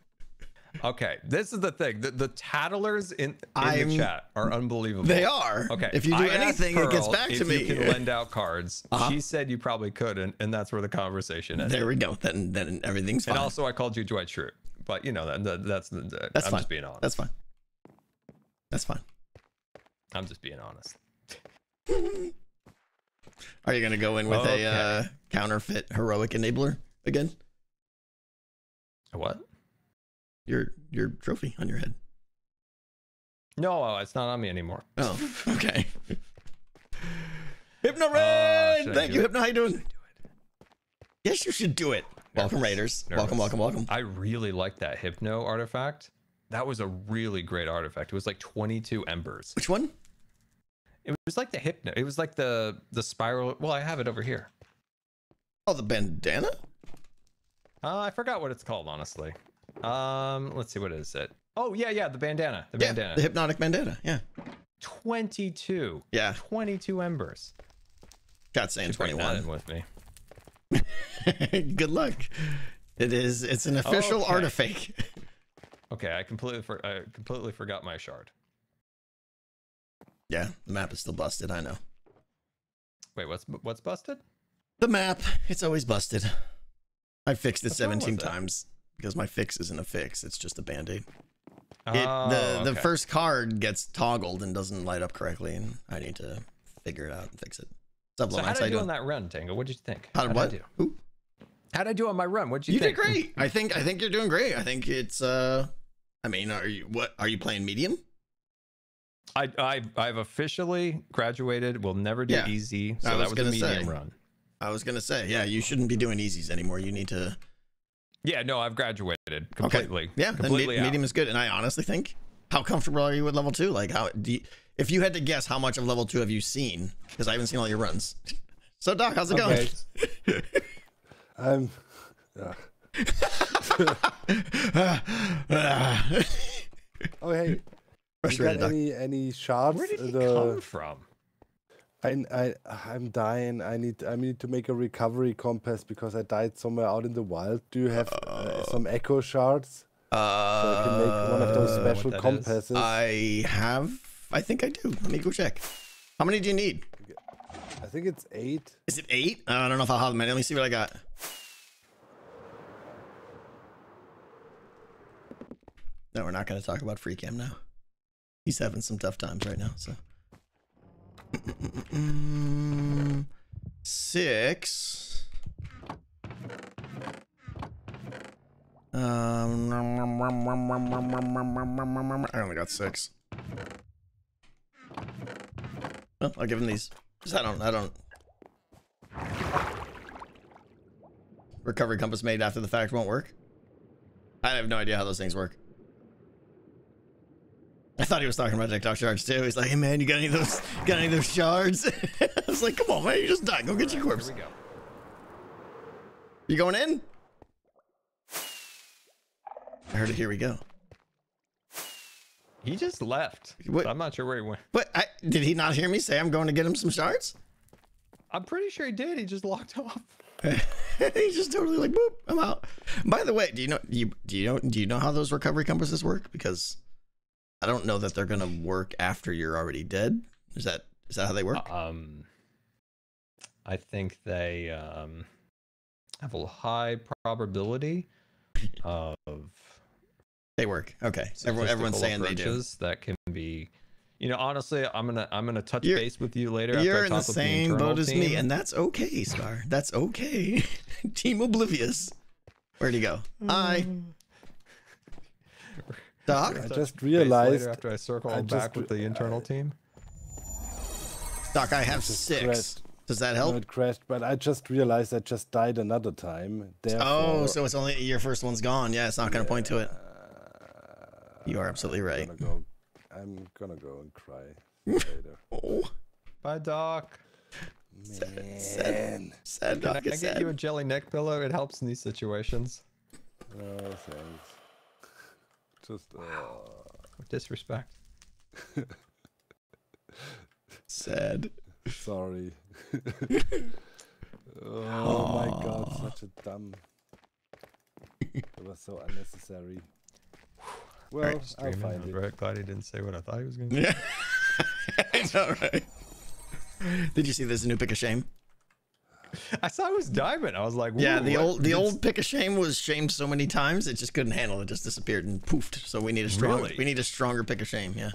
S3: Okay, this is the thing. The, the tattlers in, in the chat are unbelievable.
S1: they are.
S3: Okay.
S1: If you do
S3: I asked
S1: anything, it gets
S3: Pearl
S1: back to
S3: if
S1: me.
S3: You can lend out cards. <laughs>
S1: Uh-huh.
S3: She said you probably could, and, and that's where the conversation ended.
S1: there we go. Then then everything's fine.
S3: and also, I called you Dwight Schrute, but you know that, that that's the.
S1: that's
S3: I'm
S1: fine.
S3: just being honest.
S1: That's fine. That's fine.
S3: I'm just being honest. <laughs>
S1: Are you gonna go in with
S3: Okay.
S1: a uh, counterfeit heroic enabler again?
S3: A What?
S1: Your your trophy on your head.
S3: No, uh, it's not on me anymore.
S1: Oh, <laughs> okay. Hypno
S3: Uh,
S1: Raid!
S3: I
S1: Thank you,
S3: it?
S1: Hypno. How you doing? Yes, you should do it. Welcome,
S3: Nervous.
S1: Raiders. Welcome, welcome, welcome.
S3: I really like that hypno artifact. That was a really great artifact. It was like 22 embers.
S1: Which one?
S3: It was like the hypno. It was like the the spiral. Well, I have it over here.
S1: Oh, the bandana?
S3: Uh, I forgot what it's called, honestly. Um, let's see, what is it? Oh yeah, yeah, the bandana. The
S1: Yeah,
S3: bandana.
S1: the hypnotic bandana. Yeah.
S3: 22.
S1: Yeah.
S3: 22 embers.
S1: Chat's saying
S3: Should bring that in
S1: 21.
S3: with me. <laughs>
S1: Good luck. It is. It's an <laughs> official
S3: Okay.
S1: artifact.
S3: Okay, I completely for, I completely forgot my shard.
S1: Yeah, the map is still busted. I know.
S3: Wait, what's what's busted?
S1: The map. It's always busted. I fixed it
S3: What's
S1: 17
S3: with it?
S1: times because my fix isn't a fix. It's just a band aid.
S3: Oh,
S1: the the
S3: okay.
S1: first card gets toggled and doesn't light up correctly, and I need to figure it out and fix it.
S3: So how did I do on that run, Tango? What did you think?
S1: How did
S3: How'd
S1: what?
S3: I do? How'd I do on my run? What did you,
S1: You did great. I think I think you're doing great. I think it's uh I mean, are you what are you playing medium?
S3: I I I've officially graduated. We'll never do
S1: Yeah.
S3: easy.
S1: I
S3: So
S1: was
S3: that was a
S1: gonna
S3: medium
S1: say.
S3: run.
S1: I was gonna say, yeah, you shouldn't be doing easies anymore. You need to
S3: Yeah, no, I've graduated completely. Okay.
S1: Yeah, then
S3: completely
S1: me- medium is good. And I honestly think, how comfortable are you with level two? Like, how do you, if you had to guess, how much of level two have you seen? Because I haven't seen all your runs. <laughs> So, Doc, how's it
S8: Okay.
S1: going? <laughs> <laughs>
S8: I'm. Yeah. Oh hey, you
S1: Frustrated,
S8: got any any shards?
S3: Where did he
S8: The-
S3: come from?
S8: I, I I'm dying. I need I need to make a recovery compass because I died somewhere out in the wild. Do you have uh, some echo shards so I can make one of those
S1: Uh,
S8: special
S3: that is?
S8: compasses?
S1: I have. I think I do. Let me go check. How many do you need?
S8: I think it's eight.
S1: Is it eight? I don't know if I'll have many. Let me see what I got. No, we're not going to talk about free cam now. He's having some tough times right now. So six. Um, I only got six. Well, I'll give him these. 'Cause I don't. I don't. Recovery compass made after the fact won't work. I have no idea how those things work. I thought he was talking about TikTok shards too. He's like, "Hey man, you got any of those? <laughs> Got any of those shards?" <laughs> I was like, "Come on, man, you just died. Go get your corpse.
S3: Here we go.
S1: You going in?" I heard it. Here we go.
S3: He just left. I'm not sure where he went.
S1: But I, did he not hear me say I'm going to get him some shards?
S3: I'm pretty sure he did. He just locked off. <laughs>
S1: He's just totally like, "Boop, I'm out." By the way, do you know you do you know do you know how those recovery compasses work? Because I don't know that they're gonna work after you're already dead. Is that is that how they work?
S3: Um, I think they um, have a high probability of
S1: they work. Okay. Everyone, everyone's saying they do.
S3: that can be. You know, honestly, I'm gonna I'm gonna touch
S1: You're-
S3: base with you later. after I
S1: You're in the
S3: talk with
S1: same
S3: internal
S1: boat as me, and that's okay, Scar. That's okay. <laughs> Team Oblivious. Where'd he go? Hi. Doc?
S8: I just realized.
S3: after I circle
S8: I
S3: back with the internal
S8: I-
S3: team.
S1: Doc, I have
S8: just
S1: six.
S8: crashed.
S1: Does that
S8: No,
S1: help?
S8: it crashed, but I just realized I just died another time. Therefore,
S1: Oh, so it's only your first one's gone. Yeah, it's not going to point to it. You are absolutely
S8: I'm
S1: right.
S8: gonna go. I'm gonna go and cry later. <laughs>
S1: Oh,
S3: Bye, Doc.
S8: Man,
S1: sad
S3: Can I,
S1: Doc
S3: I get
S1: sad.
S3: you a jelly neck pillow? It helps in these situations.
S8: no thanks. Just uh,
S3: Disrespect. <laughs>
S1: Sad.
S8: sorry. <laughs> <laughs> oh my god, such a dumb. It was so unnecessary. Well,
S3: Just
S8: I'll
S3: dreaming. I
S8: find it.
S3: very glad he didn't say what I thought he was going to.
S1: Yeah. it's all right. Did you see this new pick of shame?
S3: I saw it was diamond. I was like,
S1: Yeah, the
S3: what-
S1: old the
S3: it's-
S1: old pick of shame was shamed so many times it just couldn't handle it. Just disappeared and poofed. So we need a stronger
S3: Really?
S1: we need a stronger pick of shame. Yeah.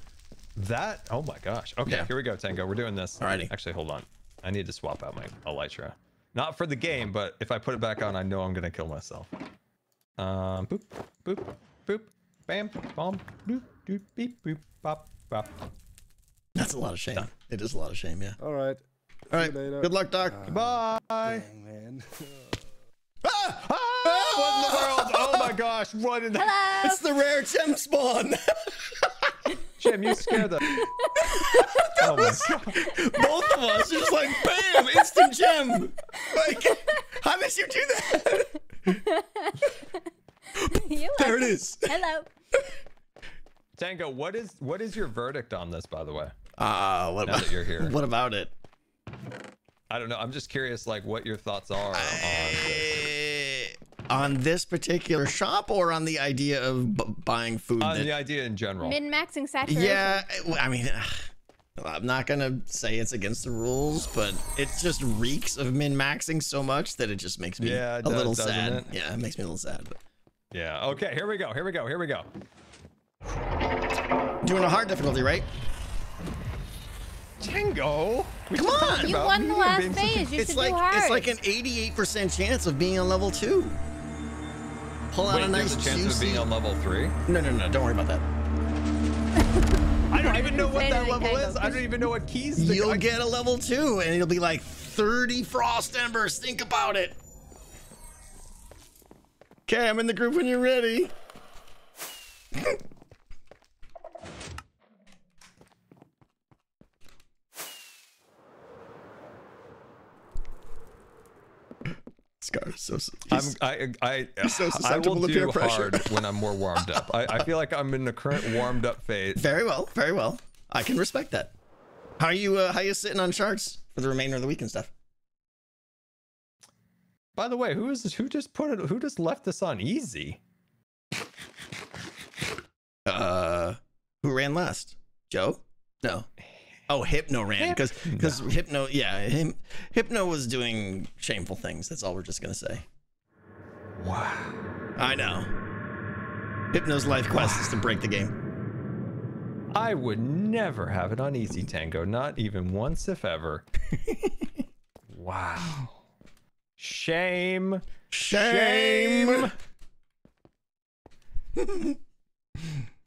S3: That. Oh my gosh. Okay,
S1: Yeah.
S3: here we go, Tango. We're doing this.
S1: Alrighty.
S3: Actually, hold on. I need to swap out my elytra. Not for the game, but if I put it back on, I know I'm gonna kill myself. Um, boop, boop, boop, bam, bomb, doop, doop, beep, boop, bop, bop.
S1: That's a lot of shame. It is a lot of shame. Yeah.
S8: All right.
S1: All right.
S8: later.
S1: Good luck, Doc.
S3: Bye.
S8: Dang, man. <laughs>
S1: Ah!
S3: Ah, what in the world? Oh my gosh! What in the
S5: Hello.
S1: It's the rare gem spawn. <laughs>
S3: Jim? You scared the. <laughs> oh my god!
S1: Both of us just like bam, instant gem. Like, how did you do that?
S5: You
S1: There it
S5: welcome. Hello.
S3: Tango, what is what is your verdict on this? By the way,
S1: Ah, what
S3: now
S1: about
S3: that you're here,
S1: What about it?
S3: I don't know. I'm just curious, like, what your thoughts are on. This.
S1: Eh, on this particular shop or on the idea of b- buying food?
S3: On
S1: that-
S3: the idea in general.
S5: Min maxing saturation.
S1: yeah, I mean, I'm not gonna say it's against the rules, but it just reeks of min maxing so much that it just makes me
S3: Yeah, it
S1: a
S3: does,
S1: little
S3: doesn't
S1: sad.
S3: it?
S1: Yeah, it makes me a little sad. But
S3: Yeah. Okay. Here we go. Here we go. Here we go.
S1: doing a hard difficulty, right?
S3: Tango. We
S1: Come on.
S5: You
S3: about
S5: won the last
S3: being such a-
S5: phase. You
S1: it's
S5: should
S1: like
S5: do hard.
S1: it's like an 88% chance of being on level two. Pull out
S3: Wait,
S1: a nice
S3: there's a chance
S1: juicy.
S3: of being on level three.
S1: No, no, no, don't worry about that. <laughs>
S3: I don't even know what that level is. I don't even know what keys. to-
S1: You'll
S3: I-
S1: get a level two, and it'll be like 30 frost embers. Think about it. Okay, I'm in the group when you're ready. <laughs> Scar so.
S3: I'm, I, I,
S1: so
S3: I will
S1: susceptible to peer
S3: do hard when I'm more warmed up. I, I feel like I'm in the current warmed up phase.
S1: Very well, very well. I can respect that. How are you? Uh, how you sitting on charts for the remainder of the week and stuff?
S3: By the way, who is this? Who just put it? Who just left this on easy?
S1: Uh, who ran last? Joe? No. Oh, Hypno ran because because Hypno, yeah, him, Hypno was doing shameful things. That's all we're just gonna say.
S3: Wow.
S1: I know. Hypno's life quest is to break the game.
S3: I would never have it on easy tango, not even once, if ever. <laughs> wow. Shame.
S1: Shame. <laughs>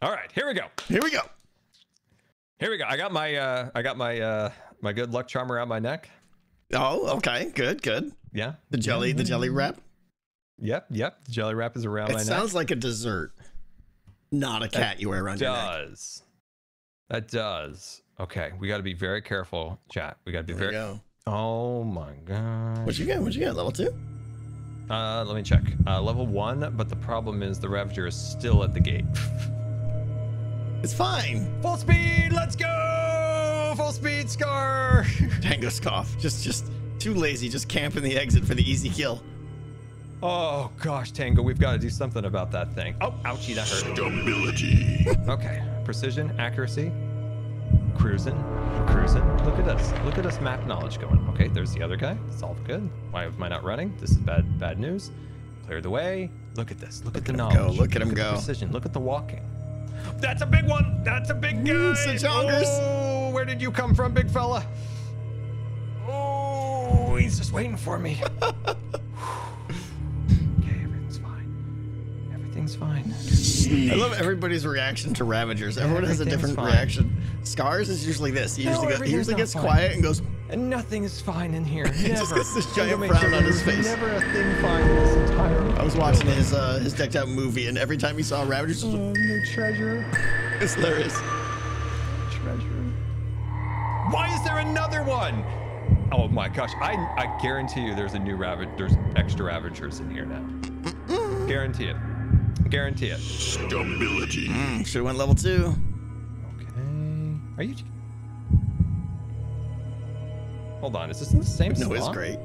S3: All right, here we go.
S1: Here we go.
S3: Here we go. I got my uh I got my uh my good luck charm around my neck.
S1: Oh, okay, good, good.
S3: Yeah.
S1: The jelly, the jelly wrap.
S3: Yep, yep. The jelly wrap is around
S1: It
S3: my
S1: sounds like a dessert, not a cat you wear around your neck.
S3: Does. That does. Okay, we got to be very careful, chat. We got to be
S1: There
S3: very
S1: go.
S3: Oh my god.
S1: What you get? What you get? Level two?
S3: Uh, let me check. Uh, level one, but the problem is the Ravager is still at the gate. <laughs>
S1: It's fine.
S3: Full speed, let's go! Full speed, Scar! <laughs>
S1: Tango scoff. Just, just too lazy. Just camping the exit for the easy kill.
S3: oh gosh, Tango, we've got to do something about that thing. Oh, ouchie, that hurt.
S4: Stability.
S3: Okay, precision, accuracy. cruising, cruising. Look at us. Look at us map knowledge going. Okay, there's the other guy. It's all good. Why am I not running? This is bad bad news. Clear the way. Look at this. Look, at the
S1: at him
S3: knowledge.
S1: go, look at him
S3: the
S1: go.
S3: precision. Look at the walking. That's a big one. That's a big guy.
S1: Mm, it's a joggers.
S3: Oh, where did you come from, big fella? Oh, he's just waiting for me. <laughs> okay, everything's fine. Everything's fine.
S1: I love everybody's reaction to Ravagers. Everyone has a different
S3: fine.
S1: reaction. Scars is usually this. He
S3: No,
S1: usually, go, he usually gets
S3: fine.
S1: quiet and goes,
S3: And nothing is fine in here. <laughs>
S1: He
S3: Never.
S1: just gets this
S3: I'm
S1: giant
S3: gonna
S1: frown on his face.
S3: Never a thing fine in this entire.
S1: I was watching his uh, his decked out movie, and every time he saw a Ravagers,
S3: Oh, no treasure.
S1: it's hilarious.
S3: Treasure. Why is there another one? Oh my gosh! I I guarantee you, there's a new rabbit. There's extra ravagers in here now. guarantee it. Guarantee it.
S4: Stability.
S1: Mm, Should have went level two.
S3: Okay. Are you? Hold on. Is this in the same
S1: No,
S3: spot?
S1: it's great.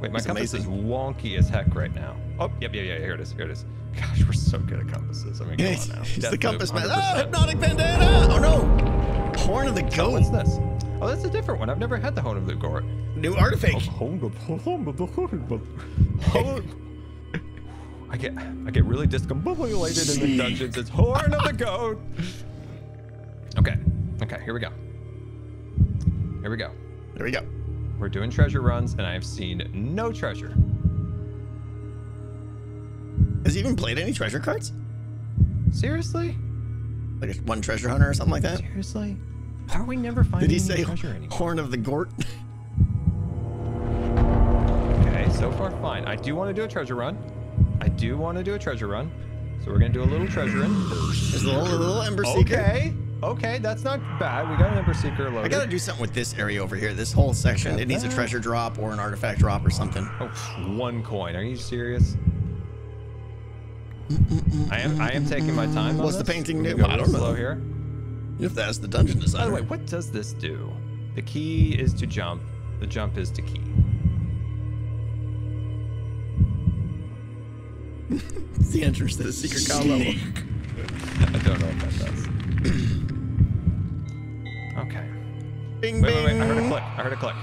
S3: Wait, my
S1: It's
S3: compass
S1: amazing.
S3: is wonky as heck right now. Oh, yep, yeah, yeah, here it is. Here it is. Gosh, we're so good at compasses. I mean, come
S1: He's,
S3: on <laughs> now.
S1: he's the compass man.
S3: 100%.
S1: Ah, hypnotic bandana. Oh no, horn of the
S3: Oh,
S1: goat.
S3: what's this? Oh, that's a different one. I've never had the horn of the goat.
S1: New artifact.
S3: I get I get really discombobulated in the dungeons. It's Horn of the Goat. <laughs> Okay. Okay, here we go. Here we go.
S1: There we go.
S3: We're doing treasure runs, and I have seen no treasure.
S1: Has he even played any treasure cards?
S3: Seriously?
S1: Like a one treasure hunter or something like that?
S3: Seriously? How are we never finding
S1: Did he say
S3: treasure anymore?
S1: horn of the gort?
S3: Okay, so far fine. I do want to do a treasure run. I do want to do a treasure run. So we're gonna do a little treasure run.
S1: There's a little, little ember seeker.
S3: Okay. Okay, that's not bad. We got an Ember Seeker loaded.
S1: I gotta do something with this area over here. This whole section. It needs a treasure drop or an artifact drop or something.
S3: Oh, one coin. Are you serious? I am. I am taking my time.
S1: What's the painting do? I don't know.
S3: Here.
S1: If that's the dungeon
S3: By the way, what does this do? The key is to jump. The jump is to key. <laughs>
S1: It's the entrance to the secret cow level. <laughs>
S3: I don't know what that does. <clears throat> okay.
S1: Bing,
S3: Wait,
S1: bing.
S3: wait, wait. I heard a click. I heard a click.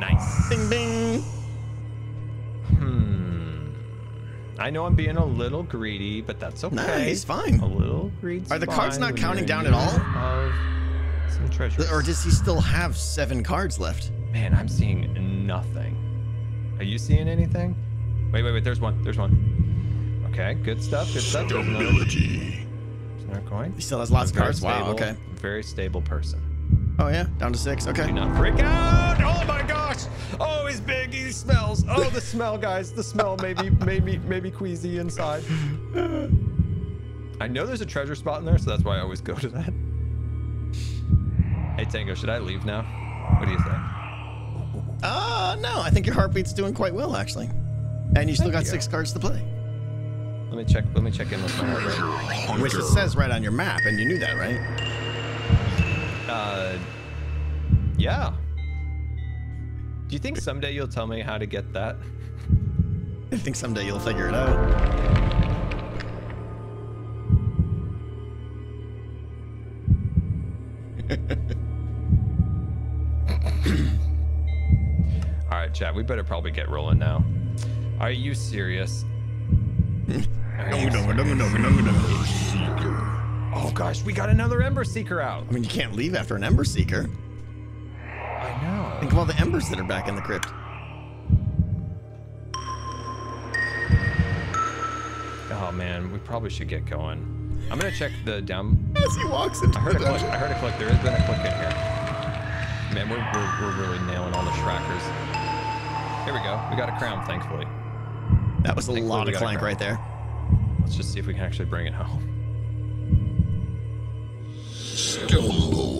S3: Nice.
S1: Bing, bing.
S3: Hmm. I know I'm being a little greedy, but that's okay.
S1: Nah, he's fine.
S3: A little greedy.
S1: Are the cards not counting down at all?
S3: Of some treasure.
S1: Or does he still have seven cards left?
S3: Man, I'm seeing nothing. Are you seeing anything? Wait, wait, wait. There's one. There's one. Okay, good stuff. Good stuff. There's another,
S4: Stability.
S3: there's another coin.
S1: He still has lots of
S3: Very
S1: cards. Wow, okay.
S3: Very stable person.
S1: Oh, yeah, down to six. Okay.
S3: Do not freak out! Oh my gosh! Oh, he's big. He smells. Oh, the smell, guys. The smell made me, made me, made me queasy inside. I know there's a treasure spot in there, so that's why I always go to that. Hey Tango, should I leave now? What do you think?
S1: Uh, no, I think your heartbeat's doing quite well, actually. And you still
S3: Thank
S1: got
S3: you.
S1: six cards to play.
S3: Let me check. Let me check in with my heart rate.
S1: Which it says right on your map, and you knew that, right?
S3: Uh, yeah. Do you think someday you'll tell me how to get that? <laughs>
S1: I think someday you'll figure it out.
S3: All right, Chad, We better probably get rolling now. Are you serious? <laughs> Are you
S1: Dunga,
S3: Oh gosh, we got another Ember Seeker out.
S1: I mean, you can't leave after an Ember Seeker.
S3: I know.
S1: Think of all the embers that are back in the crypt.
S3: Oh man, we probably should get going. I'm gonna check the down.
S1: As he walks into
S3: I heard
S1: the
S3: a click. I heard a click. There has been a click in here. Man, we're, we're, we're really nailing all the shrackers. Here we go. We got a crown, thankfully.
S1: That was a
S3: Thankfully,
S1: lot of clank right there.
S3: Let's just see if we can actually bring it home.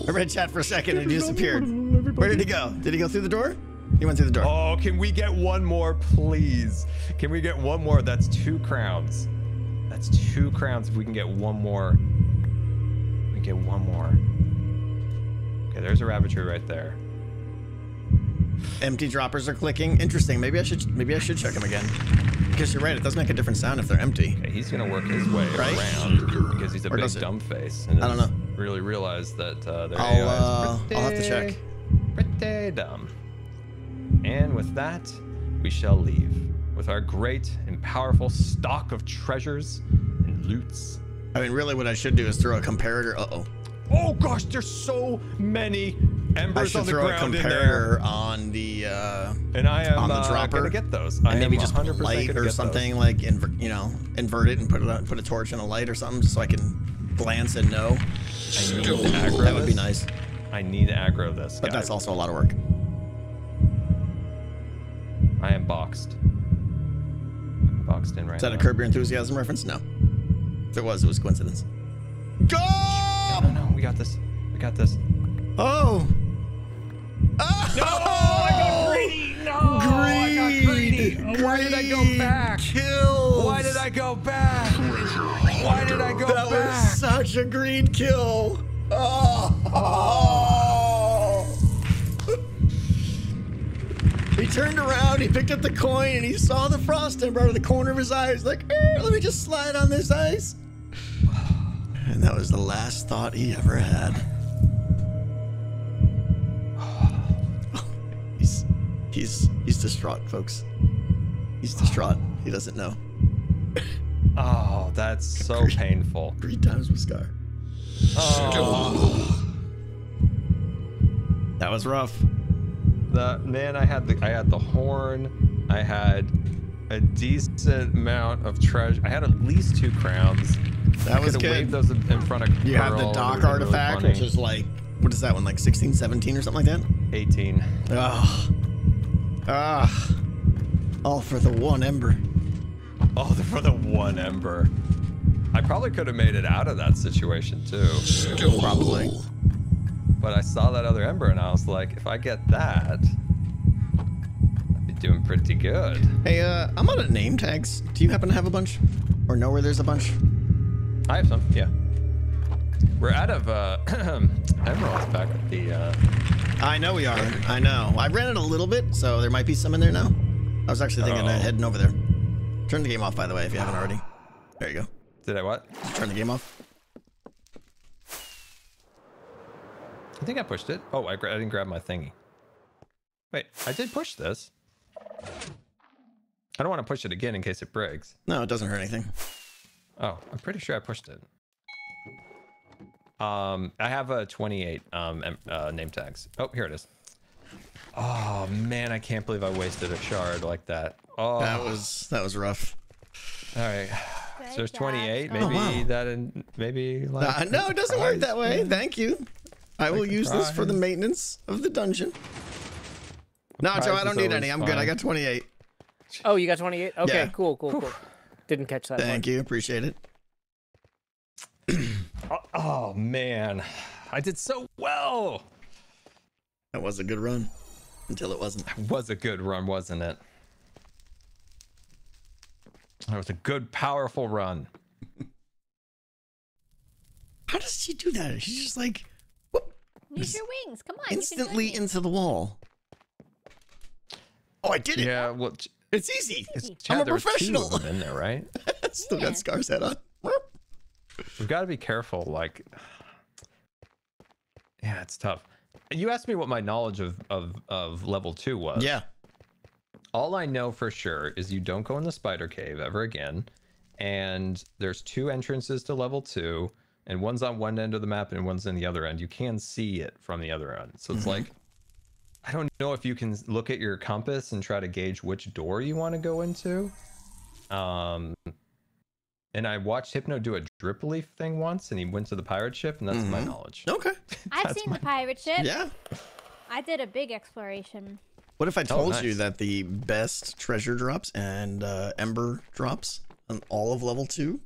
S1: I read chat for a second and he disappeared. Where did he go? Did he go through the door? He went through the door.
S3: Oh, can we get one more, please? Can we get one more? That's two crowns. That's two crowns if we can get one more. We can get one more. Okay, there's a Ravager right there.
S1: Empty droppers are clicking. Interesting. Maybe I should maybe I should check them again. Because you're right, it does make a different sound if they're empty.
S3: Okay, he's gonna work his way
S1: Right?
S3: around because he's a
S1: Or
S3: big dumb face. And
S1: I don't know.
S3: really realize that uh, their
S1: I'll,
S3: AI
S1: uh,
S3: is
S1: I'll have to check.
S3: pretty- Pretty dumb. And with that, we shall leave with our great and powerful stock of treasures and loots.
S1: I mean, really, what I should do is throw a comparator. Uh oh.
S3: Oh gosh, there's so many
S1: I
S3: embers
S1: should
S3: on the
S1: throw a
S3: ground in there,
S1: comparator on the uh,
S3: and I am
S1: on the
S3: uh,
S1: dropper,
S3: gonna get those. I
S1: and maybe just put a
S3: 100%
S1: light or
S3: get
S1: something like inver- you know invert it and put it on, put a torch and a light or something just so I can glance and know.
S3: I need to aggro
S1: That would be nice,
S3: I need to aggro this.
S1: but
S3: guy.
S1: that's also a lot of work.
S3: I am boxed. I'm boxed in right
S1: Is that
S3: now.
S1: a Curb Your Enthusiasm reference? No. If it was, it was coincidence. Go!
S3: No, no, we got this. We got this.
S1: Oh! Oh!
S3: No, I got greedy. No, I got greedy. Why did I go back?
S1: Kills.
S3: Why did I go back? Why did I go
S1: That
S3: back?
S1: was such a greed kill. Oh. he turned around, he picked up the coin, and he saw the frost ember out of the corner of his eye. He's like, "Er, let me just slide on this ice. And that was the last thought he ever had. He's he's he's distraught, folks. He's distraught. He doesn't know. <laughs>
S3: Oh, that's so painful.
S1: Three times with Scar.
S3: Oh,
S1: That was rough.
S3: the man, I had the I had the horn. I had a decent amount of treasure. I had at least two crowns.
S1: That
S3: I
S1: was
S3: could have waved
S1: good.
S3: those in front of.
S1: You have the Doc
S3: would've really
S1: artifact, which is like, what is that one, like 16, 17 or something like that?
S3: 18.
S1: Ah. Ah. All for the one ember.
S3: Oh, for the one ember. I probably could have made it out of that situation too.
S1: Probably.
S3: But I saw that other ember and I was like, if I get that, I'd be doing pretty good.
S1: Hey, uh, I'm out of name tags. Do you happen to have a bunch? Or know where there's a bunch?
S3: I have some, yeah. We're out of uh, <clears throat> emeralds back at the. Uh,
S1: I know we are. I know. I ran it a little bit, so there might be some in there now. I was actually thinking
S3: Oh.
S1: of heading over there. Turn the game off, by the way, if you haven't already. There you go.
S3: did I what?
S1: Just turn the game off.
S3: I think I pushed it. Oh, I, I didn't grab my thingy. Wait, I did push this. I don't want to push it again in case it breaks.
S1: No, it doesn't hurt anything.
S3: Oh, I'm pretty sure I pushed it. Um, I have a 28 um uh, name tags. Oh, here it is. Oh man, I can't believe I wasted a shard like that. Oh,
S1: That was that was rough.
S3: all right. So there's 28. Maybe
S1: Oh, wow.
S3: that in maybe like
S1: Uh, no, it doesn't work that way. Thank you. I will use this for the maintenance of the dungeon. No, Joe, I don't need any. I'm good. I got 28.
S7: Oh, you got 28? Okay,
S1: Yeah.
S7: cool, cool, cool. Didn't catch that.
S1: Thank you. Appreciate it.
S3: Oh, man, I did so well.
S1: That was a good run until it wasn't.
S3: That was a good run, wasn't it? That was a good, powerful run. <laughs>
S1: How does she do that? She's just like whoop,
S9: Use your wings. Come on. you can
S1: instantly into the wall. Oh, I did it.
S3: Yeah, well, Ch-
S1: It's easy.
S3: it's,
S1: I'm a
S3: there two
S1: professional.
S3: of them in there, right? <laughs>
S1: Still
S9: Yeah.
S1: got Scar's head on.
S3: We've got to be careful. Like, yeah, it's tough. You asked me what my knowledge of of of level two was.
S1: Yeah.
S3: All I know for sure is you don't go in the spider cave ever again, and there's two entrances to level two, and one's on one end of the map and one's in the other end. You can see it from the other end, so it's like. I don't know if you can look at your compass and try to gauge which door you want to go into. Um, and I watched Hypno do a drip leaf thing once, and he went to the pirate ship, and that's my
S1: Mhm.
S3: knowledge.
S1: Okay.
S9: I've seen
S3: my-
S9: the pirate ship.
S1: Yeah.
S9: I did a big exploration.
S1: What if I told you
S3: nice.
S1: that the best treasure drops and uh, ember drops on all of level two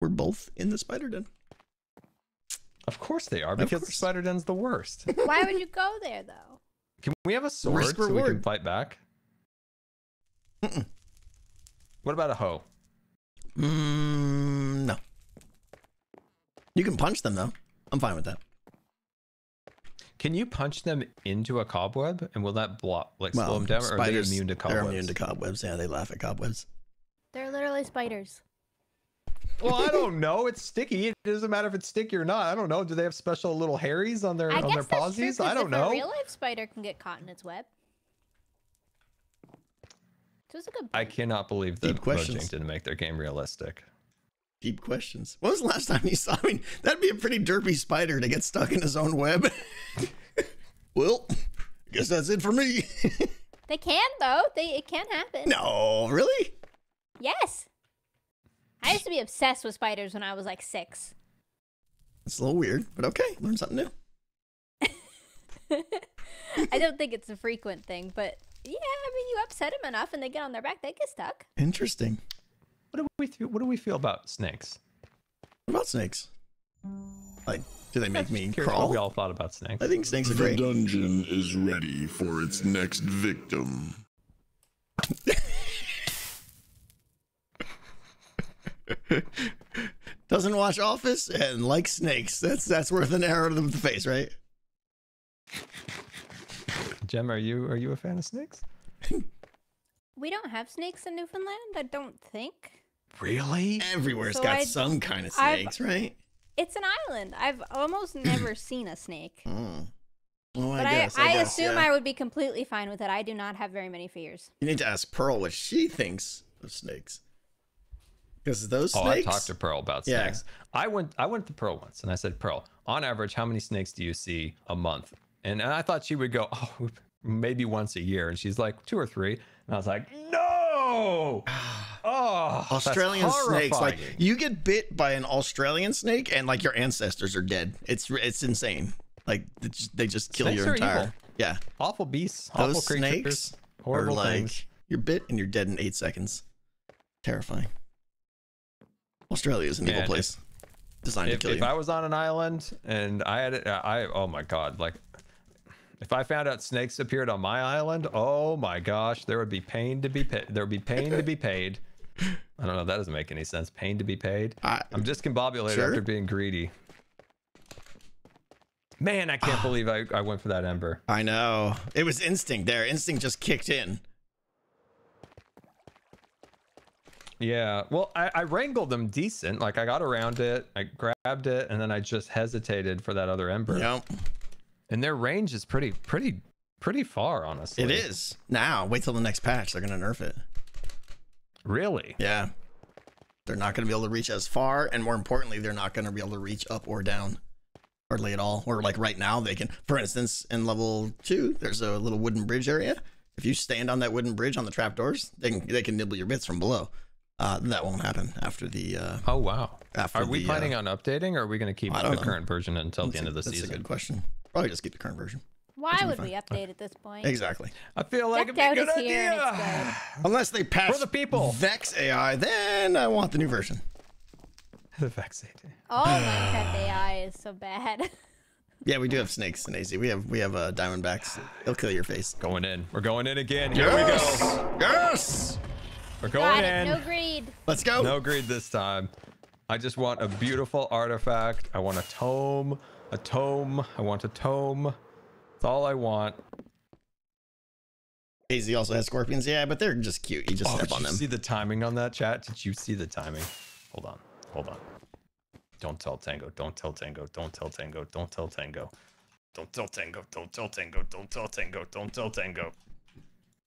S1: were both in the spider den?
S3: Of course they are, because the spider den's the worst. <laughs>
S9: Why would you go there though?
S3: Can we have a sword
S1: Risk
S3: so we can fight back?
S1: Mm-mm.
S3: What about a hoe?
S1: Mm, no. You can punch them though. I'm fine with that.
S3: Can you punch them into a cobweb, and will that block, like slow them down, or are they immune to cobwebs?
S1: They're
S3: cobwebs?
S1: immune to cobwebs. Yeah, they laugh at cobwebs.
S9: They're literally spiders.
S3: Well, I don't <laughs> know. It's sticky. It doesn't matter if it's sticky or not. I don't know. Do they have special little hairies on their
S9: I
S3: on their
S9: guess that's true.
S3: I don't
S9: if
S3: know.
S9: A real life spider can get caught in its web. So it's a good.
S3: I cannot believe that
S1: Deep questions.
S3: Mojang didn't make their game realistic.
S1: Deep questions. When was the last time you saw? I mean, that'd be a pretty derpy spider to get stuck in his own web. <laughs> well, I guess that's it for me. <laughs>
S9: They can though. They it can happen.
S1: no, really?
S9: Yes. I used to be obsessed with spiders when I was like six.
S1: It's a little weird, but okay. Learn something new. <laughs>
S9: I don't think it's a frequent thing, but yeah, I mean, you upset them enough and they get on their back, they get stuck.
S1: Interesting.
S3: What do we th- what do we feel about snakes?
S1: What about snakes? Like, do they make me
S3: Curious what we all thought about snakes.
S1: I think snakes are
S4: The
S1: great.
S4: dungeon is ready for its next victim. <laughs>
S1: Doesn't watch Office and likes snakes. That's that's worth an arrow to the face, right?
S3: Gem, are you are you a fan of snakes? <laughs>
S9: We don't have snakes in Newfoundland, I don't think.
S3: Really?
S1: Everywhere's
S9: So
S1: got
S9: I-
S1: some kind of
S9: I've-
S1: snakes, right?
S9: It's an island. I've almost <clears throat> never seen a snake.
S1: Mm. Well, I
S9: But I,
S1: guess.
S9: I,
S1: guess,
S9: assume
S1: yeah.
S9: I would be completely fine with it. I do not have very many fears.
S1: You need to ask Pearl what she thinks of snakes. Because those
S3: Oh, I talked to Pearl about
S1: Yeah.
S3: snakes. I went I went to Pearl once and I said, Pearl, on average, how many snakes do you see a month? And I thought she would go, <laughs> oh, maybe once a year. And she's like, two or three. And I was like, no. <sighs> Oh,
S1: Australian snakes, like you get bit by an Australian snake, and like your ancestors are dead. It's it's insane. Like they just, they just kill
S3: Snakes
S1: your entire.
S3: evil.
S1: Yeah,
S3: awful beasts, awful
S1: those
S3: creatures,
S1: snakes
S3: horrible
S1: like
S3: things.
S1: you're bit and you're dead in eight seconds. Terrifying. Australia is an evil place, designed
S3: If,
S1: to kill
S3: if
S1: you.
S3: If I was on an island and I had it, I oh my god, like if I found out snakes appeared on my island, oh my gosh, there would be pain to be paid. There would be pain to be <laughs> paid. I don't know. That doesn't make any sense. Pain to be paid.
S1: I-
S3: I'm discombobulated
S1: Sure.
S3: after being greedy. Man, I can't <sighs> believe I, I went for that ember.
S1: I know it was instinct. There, instinct just kicked in.
S3: Yeah. Well, I, I wrangled them decent. Like I got around it, I grabbed it, and then I just hesitated for that other ember.
S1: Yep,
S3: And their range is pretty, pretty, pretty far, honestly.
S1: it is. Now, wait till the next patch. They're gonna nerf it.
S3: Really?
S1: Yeah. They're not going to be able to reach as far, and more importantly, they're not going to be able to reach up or down, hardly at all. Or like right now, they can. For instance, in level two, there's a little wooden bridge area. If you stand on that wooden bridge on the trapdoors, they can they can nibble your bits from below. Uh, that won't happen after the. Uh,
S3: Oh wow.
S1: After
S3: are we
S1: the,
S3: planning
S1: uh,
S3: on updating, or are we going to keep the
S1: know.
S3: current version until the end
S1: a-
S3: of the
S1: that's
S3: season?
S1: That's a good question. Probably just keep the current version.
S9: Why would
S1: fine.
S9: we update at this point?
S1: Exactly.
S3: I feel like
S9: Decked
S3: it'd be a
S9: out
S3: good
S9: is here and
S3: idea.
S9: it's
S1: Unless they patch
S3: For the people.
S1: Vex AI, then I want the new version. <laughs>
S3: the vexating.
S9: All Minecraft AI is so bad. <laughs>
S1: Yeah, we do have snakes in AZ. We have we have uh, diamondbacks. They'll kill your face.
S3: Going in. We're going in again. Here we go.
S1: Yes.
S3: We're going
S9: Got it.
S3: in.
S9: No greed.
S1: Let's go.
S3: No greed this time. I just want a beautiful artifact. I want a tome. A tome. I want a tome. That's all I want.
S1: AZ also has scorpions. Yeah, but they're just cute. You just
S3: Oh,
S1: step
S3: did
S1: on
S3: you
S1: them.
S3: see the timing on that chat? Did you see the timing? Hold on. Hold on. Don't tell Tango. Don't tell Tango. Don't tell Tango. Don't tell Tango. Don't tell Tango. Don't tell Tango. Don't tell Tango. Don't tell Tango.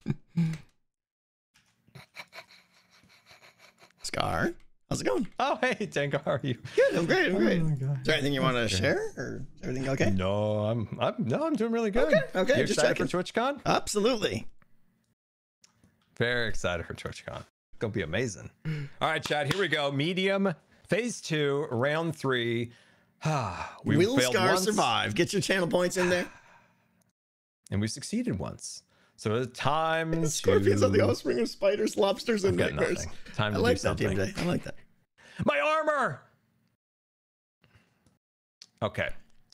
S3: <laughs>
S1: Scar, how's it going?
S3: Oh, hey, Tango. How are you?
S1: Good. I'm great. I'm great.
S3: Oh.
S1: Is there anything you want to share, or everything okay?
S3: No, I'm, I'm no, I'm doing really good.
S1: Okay, okay,
S3: You
S1: just
S3: excited for. TwitchCon?
S1: Absolutely.
S3: Very excited for TwitchCon. It's Gonna be amazing. All right, Chad. Here we go. Medium, phase two, round three. <sighs> We
S1: Will Scar
S3: once,
S1: survive? Get your channel points in there. <sighs>
S3: and we succeeded once. So it's time
S1: Scorpions
S3: to...
S1: are the offspring of spiders, lobsters, and nightmares.
S3: Time
S1: I
S3: to
S1: like
S3: do
S1: that,
S3: something.
S1: TMJ. I like that.
S3: My armor. Okay.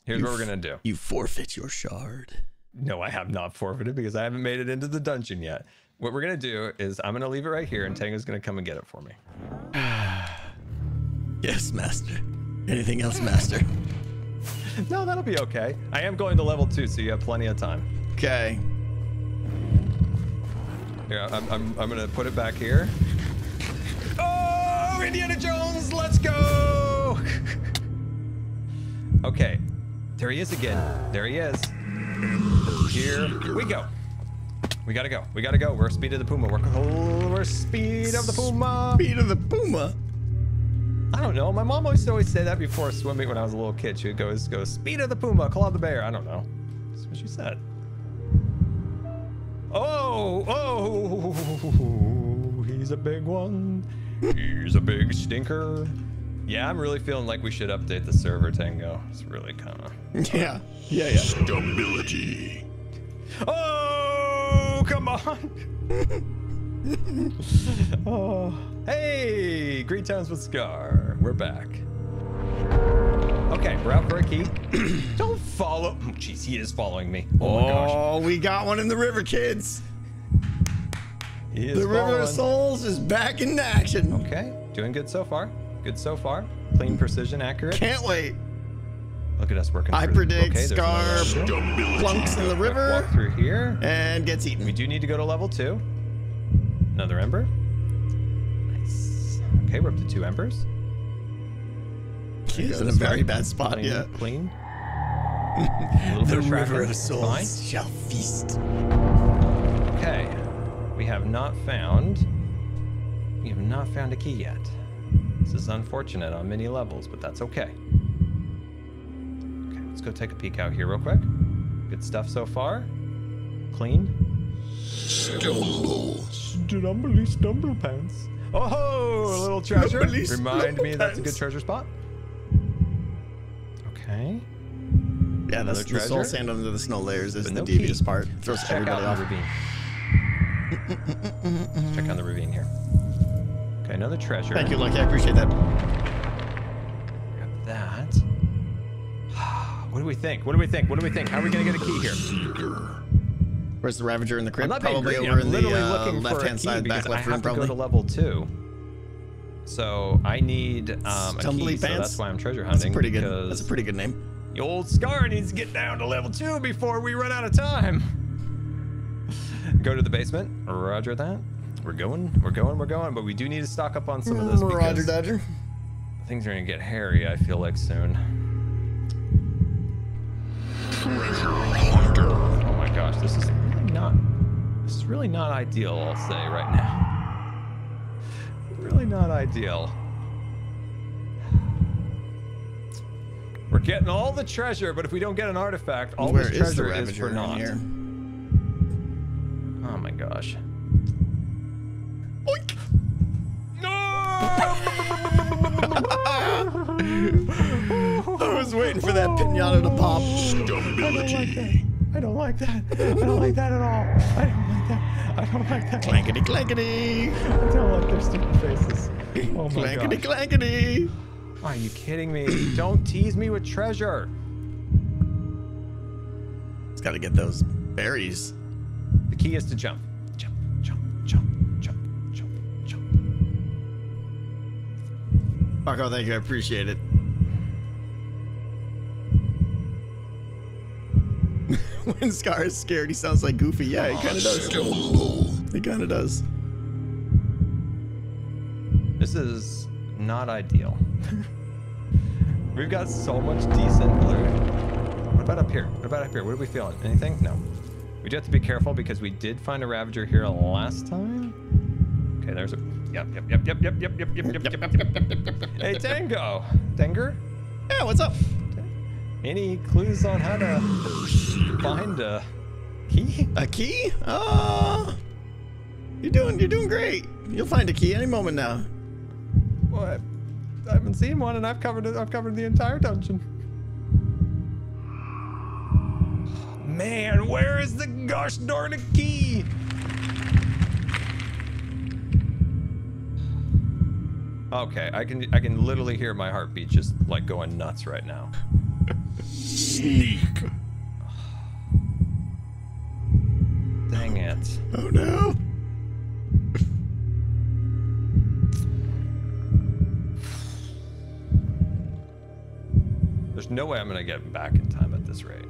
S3: Here's
S1: You
S3: what we're gonna do.
S1: You forfeit your shard.
S3: No, I have not forfeited because I haven't made it into the dungeon yet. What we're gonna do is I'm gonna leave it right here, and Tango's gonna come and get it for me. <sighs>
S1: Yes, master. Anything else, master? <laughs>
S3: No, that'll be okay. I am going to level two, so you have plenty of time.
S1: Okay.
S3: Here, I'm, I'm, I'm gonna put it back here. Indiana Jones, let's go! <laughs> okay, there he is again. There he is. Here we go. We gotta go. We gotta go. We're speed of the puma. We're, oh, we're speed of the puma.
S1: Speed of the puma.
S3: I don't know. My mom always always say that before swimming when I was a little kid. She would go, go speed of the puma, claw the bear. I don't know. That's what she said. Oh, oh, <laughs> he's a big one. He's a big stinker. Yeah, I'm really feeling like we should update the server, Tango. It's really kind of. <laughs>
S1: Yeah. Yeah, yeah.
S4: Stability.
S3: Oh, come on. <laughs> oh, hey, Green Towns with Scar. We're back. Okay, we're out for a key. <clears throat> Don't follow. Oh, Jeez, he is following me. Oh, my oh, gosh.
S1: Oh, we got one in the river, kids.
S3: He is
S1: The River of. Souls is back in action.
S3: Okay, doing good so far. Good so far. Clean, precision, accurate.
S1: Can't wait.
S3: Look at us working.
S1: I
S3: through-
S1: predict
S3: okay,
S1: Scar
S3: issue.
S1: plunks in the river
S3: Walk through here.
S1: and gets eaten.
S3: We do need to go to level two. Another ember. Nice. Okay, we're up to two embers.
S1: He's
S3: Goes
S1: in a very
S3: fine.
S1: bad spot,
S3: Clean,
S1: yeah.
S3: Clean. <laughs>
S1: The
S3: bit of tracking.
S1: River of Souls
S3: fine.
S1: shall feast.
S3: Okay. We have not found. We have not found a key yet. This is unfortunate on many levels, but that's okay. Okay, let's go take a peek out here real quick. Good stuff so far. Clean.
S4: Stumble.
S3: Stumbly stumble pants. Oh, a little treasure.
S1: Stumbly
S3: Remind me that's a good treasure spot. Okay.
S1: Yeah, that's
S3: Another
S1: the soul
S3: treasure?
S1: sand under the snow layers is
S3: But
S1: the
S3: no
S1: devious
S3: key.
S1: part. Throws
S3: Check
S1: everybody
S3: out
S1: off.
S3: the ravine. Check on the ravine here. Okay, another treasure.
S1: Thank you, Lucky. I appreciate that.
S3: Grab that. <sighs> What do we think? What do we think? What do we think? How are we gonna get a key here?
S4: Seeker.
S1: Where's the Ravager in the
S3: I'm
S1: crypt? Probably
S3: greedy.
S1: over
S3: I'm
S1: in the
S3: literally
S1: uh,
S3: looking for a
S1: left-hand
S3: key
S1: side,
S3: because
S1: back
S3: I
S1: left
S3: have to go to level two. So I need um, a
S1: Stumbly
S3: key. So
S1: pants?
S3: that's why I'm treasure hunting.
S1: a pretty good. That's a pretty good name.
S3: The old Scar needs to get down to level two before we run out of time. Go to the basement. Roger that. We're going. We're going. We're going. But we do need to stock up on some of this
S1: Mm, Roger Dodger.
S3: things are gonna get hairy. I feel like soon. Oh my gosh, this is really not. This is really not ideal. I'll say right now. Really not ideal. We're getting all the treasure, but if we don't get an artifact, all
S1: Where
S3: this
S1: is the
S3: treasure is,
S1: Ravager
S3: for naught.
S1: Here?
S3: Oh my gosh.
S1: Oink. <laughs> I was waiting for that pinata to pop.
S4: Stability.
S3: I don't like that. I don't like that at all. I don't like that. I don't like that.
S1: Clankety clankety.
S3: I don't like their stupid faces. Oh my
S1: Clankety
S3: gosh.
S1: clankety.
S3: Are you kidding me? <coughs> don't tease me with treasure.
S1: It's got to get those berries.
S3: The key is to jump. Jump, jump, jump, jump, jump, jump.
S1: Marco, thank you. I appreciate it. <laughs> when Scar is scared, he sounds like Goofy. Yeah, he kind of does.
S4: Stumble.
S1: He kind of does.
S3: This is not ideal. <laughs> We've got so much decent loot. What about up here? What about up here? What are we feeling? Anything? No. We do have to be careful because we did find a Ravager here last time. Okay, there's a. Yep, yep, yep, yep, yep, yep, yep, yep, yep, yep, yep, yep, yep, yep. Hey, Tango. Tanger?
S1: Yeah, what's up?
S3: Any clues on how to find a key?
S1: A key? Uh, you're doing you're doing great. You'll find a key any moment now.
S3: What? I haven't seen one, and I've covered it. I've covered the entire dungeon. Man, where is the gosh darn it key? Okay, I can I can literally hear my heartbeat just like going nuts right now.
S4: Sneak.
S3: Dang it.
S1: Oh no.
S3: There's no way I'm gonna get back in time at this rate.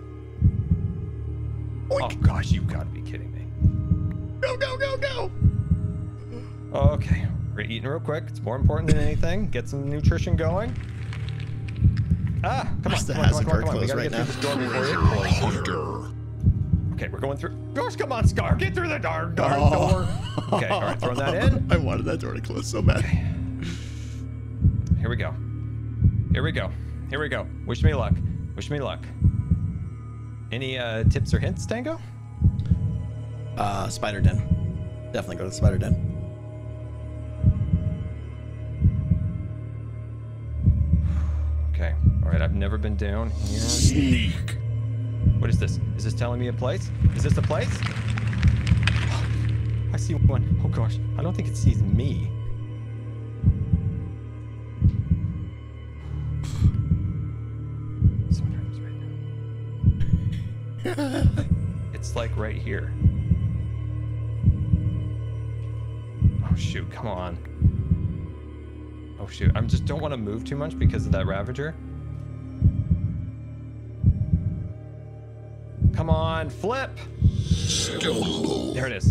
S3: Oh gosh, you've gotta be kidding me.
S1: Go go go go.
S3: Okay, we're eating real quick. It's more important than anything. Get some nutrition going. Ah, come on,
S1: Wish the
S3: come on, come on, come on, come on. We gotta
S1: right
S3: get through
S1: now.
S3: this door before it closes. Okay, we're going through. Gosh, come on, Scar, get through the darn, darn
S1: Oh.
S3: door. Okay, all right, throwing that in. <laughs>
S1: I wanted that door to close so bad.
S3: Here we go. Here we go. Here we go. Wish me luck. Wish me luck. Any uh, tips or hints, Tango?
S1: Uh, Spider Den. Definitely go to the Spider Den.
S3: Okay. All right. I've never been down here.
S4: Sneak.
S3: What is this? Is this telling me a place? Is this a place? <gasps> I see one. Oh gosh. I don't think it sees me. <laughs> it's like right here. Oh shoot, come on. Oh shoot, I just don't want to move too much because of that Ravager. Come on, flip! There it is.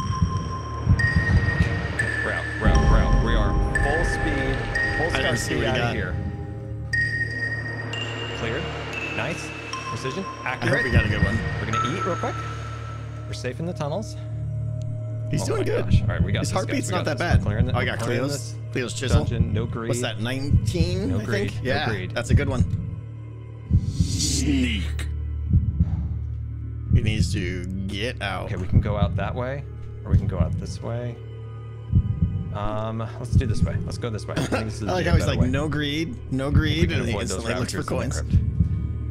S3: We're out, we're out, we're out. We are full speed, full
S1: I
S3: star
S1: didn't see
S3: speed out of here. Clear. Nice. Precision.
S1: I hope we got a good one.
S3: We're gonna eat real quick. We're safe in the tunnels.
S1: He's
S3: Oh
S1: doing good.
S3: gosh. All right, we got
S1: His
S3: this,
S1: heartbeat's not that bad.
S3: The-
S1: oh, I got Cleo's. Cleo's chisel.
S3: Dungeon, no greed.
S1: What's that? 19,
S3: No
S1: I
S3: greed,
S1: think.
S3: no
S1: Yeah,
S3: greed.
S1: that's a good one.
S4: Sneak.
S1: He needs to get out.
S3: Okay, we can go out that way, or we can go out this way. Um, let's do this way. Let's go this way. I think this is
S1: I like how he's like,
S3: way.
S1: no greed, no greed, and he instantly looks for
S3: Ravagers in the
S1: coins.
S3: crypt.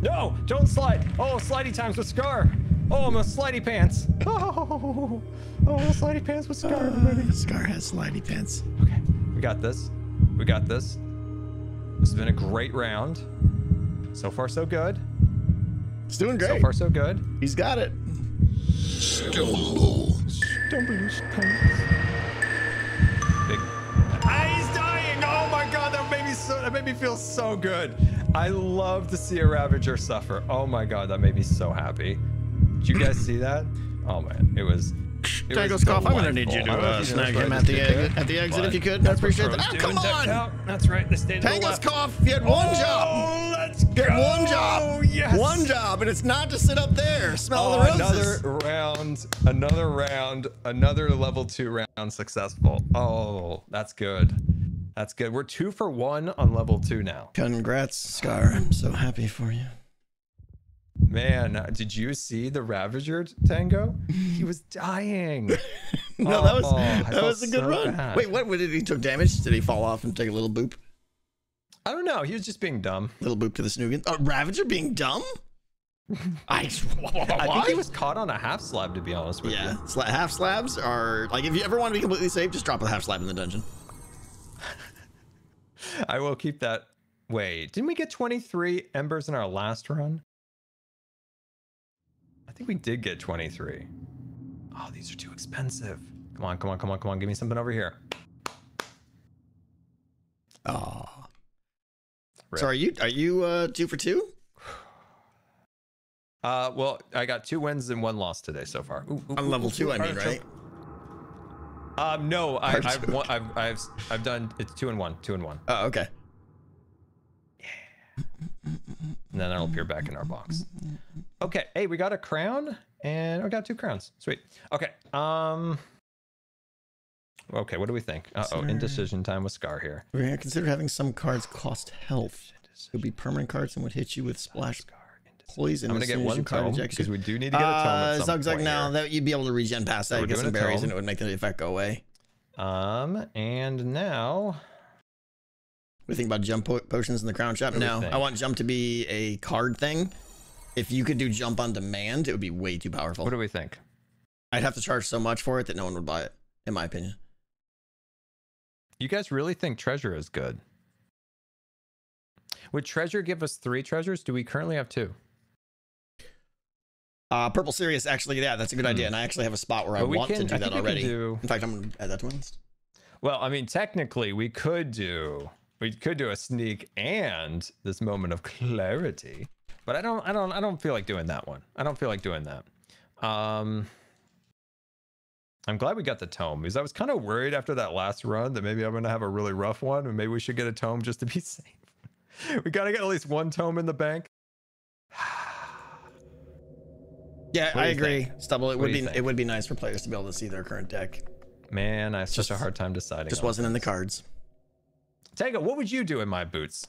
S3: No, don't slide. Oh, slidey times with Scar. Oh, I'm a slidey pants. <laughs> Oh, oh, slidey pants with Scar. everybody.
S1: Uh, Scar has slidey pants.
S3: Okay, we got this. We got this. This has been a great round. So far, so good.
S1: He's doing great.
S3: So far, so good.
S1: He's got it.
S4: Stumble.
S3: Stumblish pants. Big. Ah, he's dying! So. That made me feel so good. I love to see a Ravager suffer. Oh my god, that made me so happy. Did you guys see that? Oh man, it was. It
S1: Tango
S3: was
S1: Scoff, I'm gonna need you to
S3: I don't know
S1: uh, snag him at the exit, at the exit if you could.
S3: that's
S1: I appreciate that. Oh, come on!
S3: Out. That's right. The
S1: Tango's
S3: left.
S1: cough. You had one job.
S3: Oh, let's
S1: Get
S3: go.
S1: one job.
S3: Yes.
S1: One job, and it's not to sit up there, smell
S3: Oh,
S1: the roses.
S3: another round, another round, another level two round successful. Oh, that's good. That's good. We're two for one on level two now.
S1: Congrats, Scar. I'm so happy for you.
S3: Man, uh, did you see the Ravager Tango? He was dying. <laughs>
S1: No, that was that was a good
S3: so
S1: run.
S3: bad.
S1: Wait, what? Did he took damage? Did he fall off and take a little boop?
S3: I don't know. He was just being dumb.
S1: Little boop to the snoogan. A Ravager being dumb? <laughs> I, <laughs>
S3: I think he was caught on a half slab, to be honest with
S1: Yeah,
S3: you.
S1: Sla- half slabs are like if you ever want to be completely safe, just drop a half slab in the dungeon. <laughs>
S3: I will keep that. Wait, didn't we get 23 embers in our last run? I think we did get 23. Oh, these are too expensive. Come on, come on, come on, come on. Give me something over here.
S1: Oh.
S3: Rip.
S1: So are you are you uh two for two?
S3: Uh, well, I got two wins and one loss today so far. Ooh, ooh,
S1: On level
S3: ooh,
S1: two, I mean, right?
S3: Um, no, I, won, I've, I've, I've done. It's two and one, two and one,
S1: Oh, okay. Yeah.
S3: and then it'll appear back in our box. Okay, hey, we got a crown, and we got two crowns. Sweet. Okay. Um. Okay, what do we think? Uh oh, indecision time with Scar here.
S1: We're gonna consider having some cards cost health. It would be permanent cards and would hit you with splash poison.
S3: I'm gonna get one
S1: card
S3: tome because we do need to get a tome
S1: Uh,
S3: at some
S1: Zugzug
S3: point
S1: now that you'd be able to regen past that,
S3: we're
S1: get some berries,
S3: tome.
S1: and it would make the effect go away.
S3: Um, and now
S1: We think about jump po- potions in the crown shop. No. I want jump to be a card thing. If you could do jump on demand, it would be way too powerful.
S3: what do we think?
S1: I'd have to charge so much for it that no one would buy it, in my opinion.
S3: You guys really think treasure is good? Would treasure give us three treasures? Do we currently have two?
S1: Uh, Purple Sirius, actually, yeah, that's a good idea. And I actually have a spot where I
S3: Hmm. But we
S1: want
S3: can-
S1: to do
S3: I
S1: that
S3: think we can
S1: already.
S3: do-
S1: In fact, I'm going to add that to my list.
S3: Well, I mean, technically, we could do we could do a sneak and this moment of clarity, but I don't, I don't, I don't feel like doing that one. I don't feel like doing that. Um, I'm glad we got the tome because I was kind of worried after that last run that maybe I'm gonna have a really rough one, and maybe we should get a tome just to be <laughs> safe. we gotta get at least one tome in the bank. <sighs>
S1: Yeah,
S3: What
S1: I agree.
S3: think?
S1: Stubble. It
S3: What
S1: would be
S3: you
S1: it would be nice for players to be able to see their current deck.
S3: Man, I have such
S1: Just-
S3: a hard time deciding.
S1: Just wasn't in the cards.
S3: Tango, what would you do in my boots?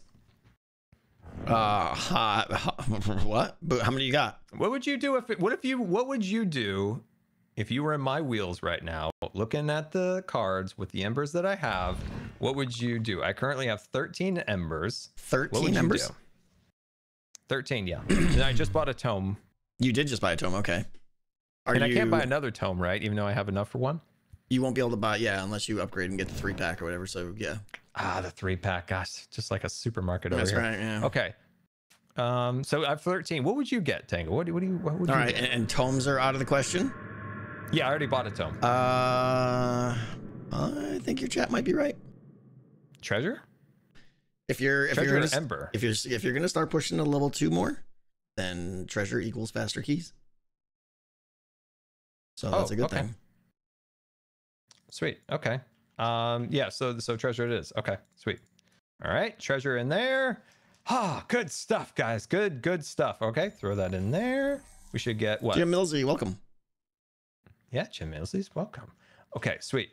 S1: Uh, ha, ha- <laughs> what? But how many you got?
S3: What would you do if it, what if you what would you do if you were in my wheels right now looking at the cards with the embers that I have? What would you do? I currently have 13 embers. What would
S1: Thirteen
S3: do? 13, yeah. <clears throat> and I just bought a tome.
S1: You did just buy a tome. Okay. Are
S3: and I can't buy another tome, right? Even though I have enough for one?
S1: You won't be able to buy. Yeah, unless you upgrade and get the three pack or whatever. So yeah,
S3: Ah, the three pack. Gosh, just like a supermarket over
S1: that's
S3: here.
S1: right. Yeah.
S3: Okay. Um, so I have 13. What would you get, Tango? What, do- what do you what would
S1: All
S3: you
S1: right, and, and tomes are out of the question.
S3: Yeah, I already bought a tome.
S1: Uh, I think your chat might be right.
S3: Treasure?
S1: If you're if
S3: Treasure
S1: you're gonna,
S3: Ember.
S1: if you're if you're gonna start pushing to level two more, then treasure equals faster keys. So that's
S3: Oh,
S1: a good
S3: okay.
S1: thing.
S3: Sweet. Okay. Um, yeah, so so treasure it is. Okay, sweet. All right, treasure in there. Ah, good stuff, guys. Good, good stuff. Okay, throw that in there. We should get what?
S1: Jim Millsy, welcome.
S3: Yeah, Jim Millsy's welcome. Okay, sweet.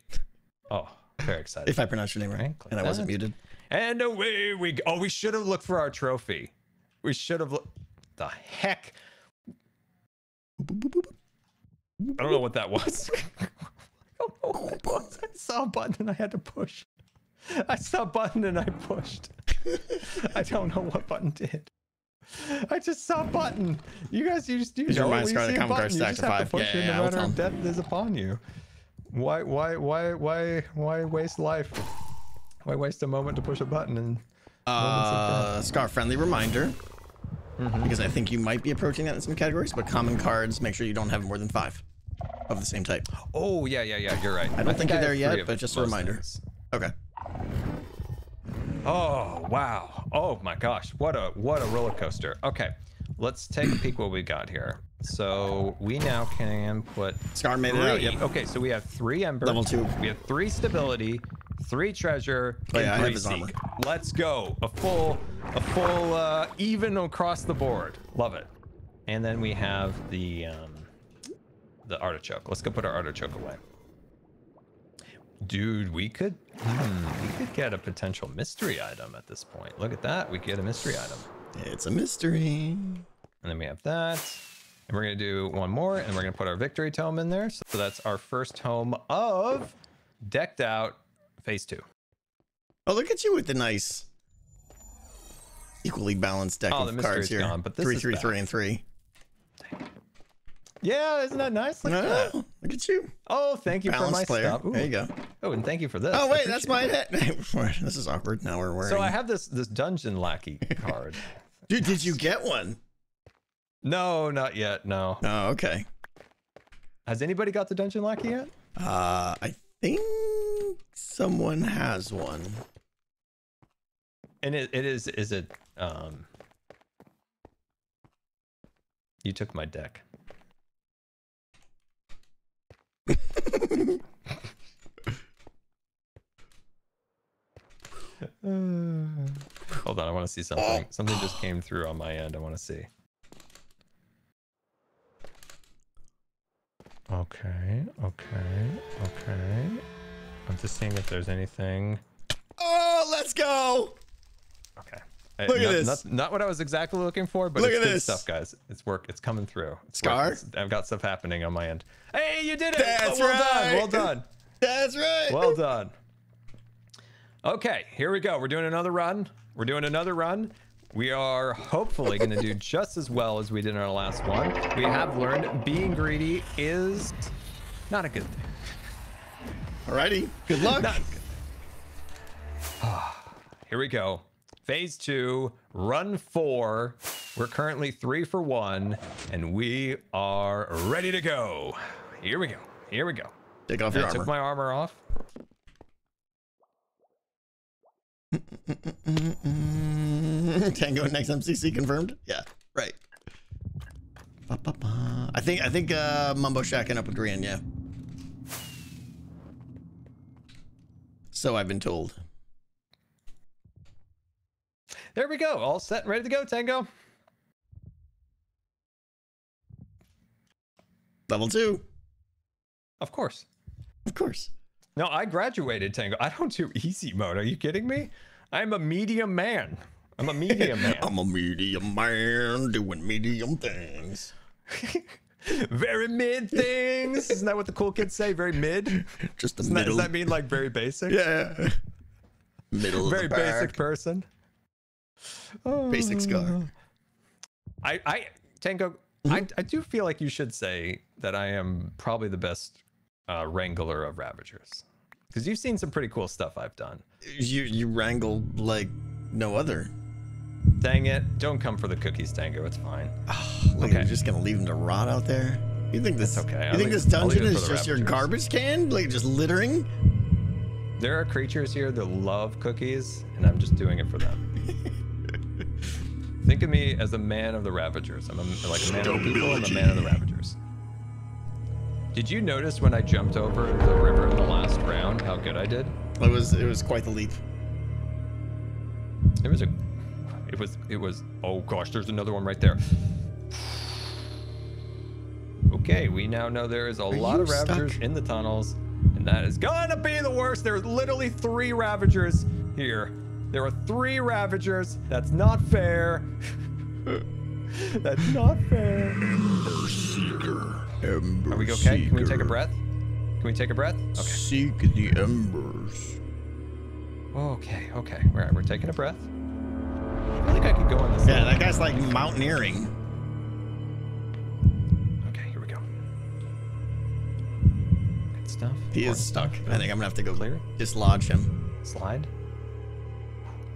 S3: Oh, very excited.
S1: If I pronounced your name right, and I wasn't muted.
S3: And away we go. Oh, we should have looked for our trophy. We should have looked. The heck? I don't know what that was. <laughs> I don't know what that was. I saw a button and I had to push. I saw a button and I pushed. <laughs> I don't know what button did. I just saw a button. You guys, you just you
S1: Is your
S3: know
S1: mind
S3: when you see a
S1: card
S3: button, you
S1: stack
S3: just
S1: to
S3: have to push
S1: Yeah,
S3: it
S1: yeah,
S3: no matter
S1: tell
S3: death is upon you. Why, why, why, why, why waste life? Why waste a moment to push a button and
S1: Uh, Scar friendly reminder,
S3: Mm-hmm.
S1: because I think you might be approaching that in some categories. But common cards, make sure you don't have more than five of the same type.
S3: Oh yeah, yeah, yeah. You're right.
S1: I don't think
S3: I
S1: you're there yet, but just a reminder.
S3: things.
S1: Okay.
S3: Oh wow. Oh my gosh. What a what a roller coaster. Okay, let's take a peek what we got here. So we now can put
S1: Scar made it
S3: three.
S1: out. Yep.
S3: Okay, so we have three ember.
S1: Level two.
S3: We have three stability, three treasure,
S1: Oh, yeah, I have
S3: three
S1: his
S3: seek.
S1: armor.
S3: Let's go. A full, a full uh, even across the board. Love it. And then we have the um, the artichoke. Let's go put our artichoke away. Dude, we could hmm, we could get a potential mystery item at this point. Look at that. We get a mystery item.
S1: It's a mystery.
S3: And then we have that. And we're gonna do one more, and we're gonna put our victory tome in there. So that's our first tome of decked out phase two.
S1: Oh, look at you with the nice, equally balanced deck
S3: Oh, the
S1: of cards here.
S3: gone, but this
S1: three, three, three, and three.
S3: Yeah, isn't that nice? Look at that.
S1: Oh, look at you.
S3: Oh, thank you for my
S1: player.
S3: stuff. Ooh.
S1: There you go.
S3: Oh, and thank you for this.
S1: Oh wait, that's my
S3: appreciate <laughs>
S1: this is awkward. Now we're wearing.
S3: So I have this this dungeon lackey <laughs> card.
S1: Dude, did you get one?
S3: no, not yet. No.
S1: Oh, okay.
S3: Has anybody got the dungeon lackey yet?
S1: Uh, I think someone has one.
S3: And it, it is is it um You took my deck. <laughs> <laughs> Hold on, I want to see something. Something just came through on my end. I want to see. Okay, okay, okay. I'm just seeing if there's anything.
S1: Oh, let's go.
S3: Okay. Uh,
S1: Look at
S3: not,
S1: this.
S3: Not, not what I was exactly looking for, but
S1: Look
S3: it's
S1: at
S3: good
S1: this.
S3: stuff, guys. It's work. It's coming through. It's
S1: Scar?
S3: It's- I've got stuff happening on my end. Hey, you did it!
S1: That's
S3: well done.
S1: right.
S3: Well done. <laughs>
S1: That's right.
S3: Well done. Okay, here we go. We're doing another run. We're doing another run. We are hopefully going to do <laughs> just as well as we did in our last one. We have learned being greedy is not a good thing.
S1: Alrighty. Good luck.
S3: Good. <sighs> Here we go. Phase two, run four. We're currently three for one, and we are ready to go. Here we go. Here we go.
S1: Take off
S3: I
S1: your
S3: took
S1: armor.
S3: my armor off. <laughs>
S1: Tango next MCC confirmed. Yeah, right. Ba-ba-ba. I think I think uh, Mumbo shacking up with Grian. Yeah. So I've been told.
S3: There we go. All set and ready to go, Tango.
S1: Level two,
S3: Of course.
S1: of course.
S3: No, I graduated Tango. I don't do easy mode. Are you kidding me? I'm a medium man. I'm a medium <laughs> man.
S1: I'm a medium man doing medium things. <laughs>
S3: very mid things. Isn't that what the cool kids say? Very mid. <laughs>
S1: Just the
S3: that,
S1: middle.
S3: does that mean like very basic?
S1: yeah. Middle
S3: Very
S1: of the
S3: basic person.
S1: Basic oh. scar.
S3: I, I, Tango, I, mm-hmm. I do feel like you should say that I am probably the best uh, wrangler of Ravagers. Because you've seen some pretty cool stuff I've done.
S1: You you wrangle like no other.
S3: Dang it. Don't come for the cookies, Tango. It's fine.
S1: Like
S3: Okay.
S1: you're just gonna leave them to rot out there. You think this?
S3: That's okay.
S1: You
S3: I'll
S1: think
S3: leave-
S1: this dungeon is just your garbage can, like just littering?
S3: There are creatures here that love cookies, and I'm just doing it for them. <laughs> Think of me as a man of the Ravagers. I'm a, like a man of the people. I'm a man of the Ravagers. Did you notice when I jumped over the river in the last round how good I did?
S1: It was it was quite the leap.
S3: It was a, it was it was. Oh gosh, there's another one right there. Okay, we now know there is a lot of Ravagers
S1: stuck?
S3: in the tunnels, and that is gonna be the worst. There's literally three Ravagers here. There are three Ravagers. That's not fair. <laughs> That's not fair.
S4: Ember Seeker. Ember
S3: Are we okay? Can we take a breath? Can we take a breath? Okay.
S4: Seek the embers.
S3: Okay. Okay. We're we're taking a breath. I feel like I could go on this.
S1: Yeah, that guy's like mountaineering.
S3: Okay, here we go. Good stuff.
S1: He is stuck. I think I'm gonna have to go
S3: Clear.
S1: dislodge him.
S3: Slide.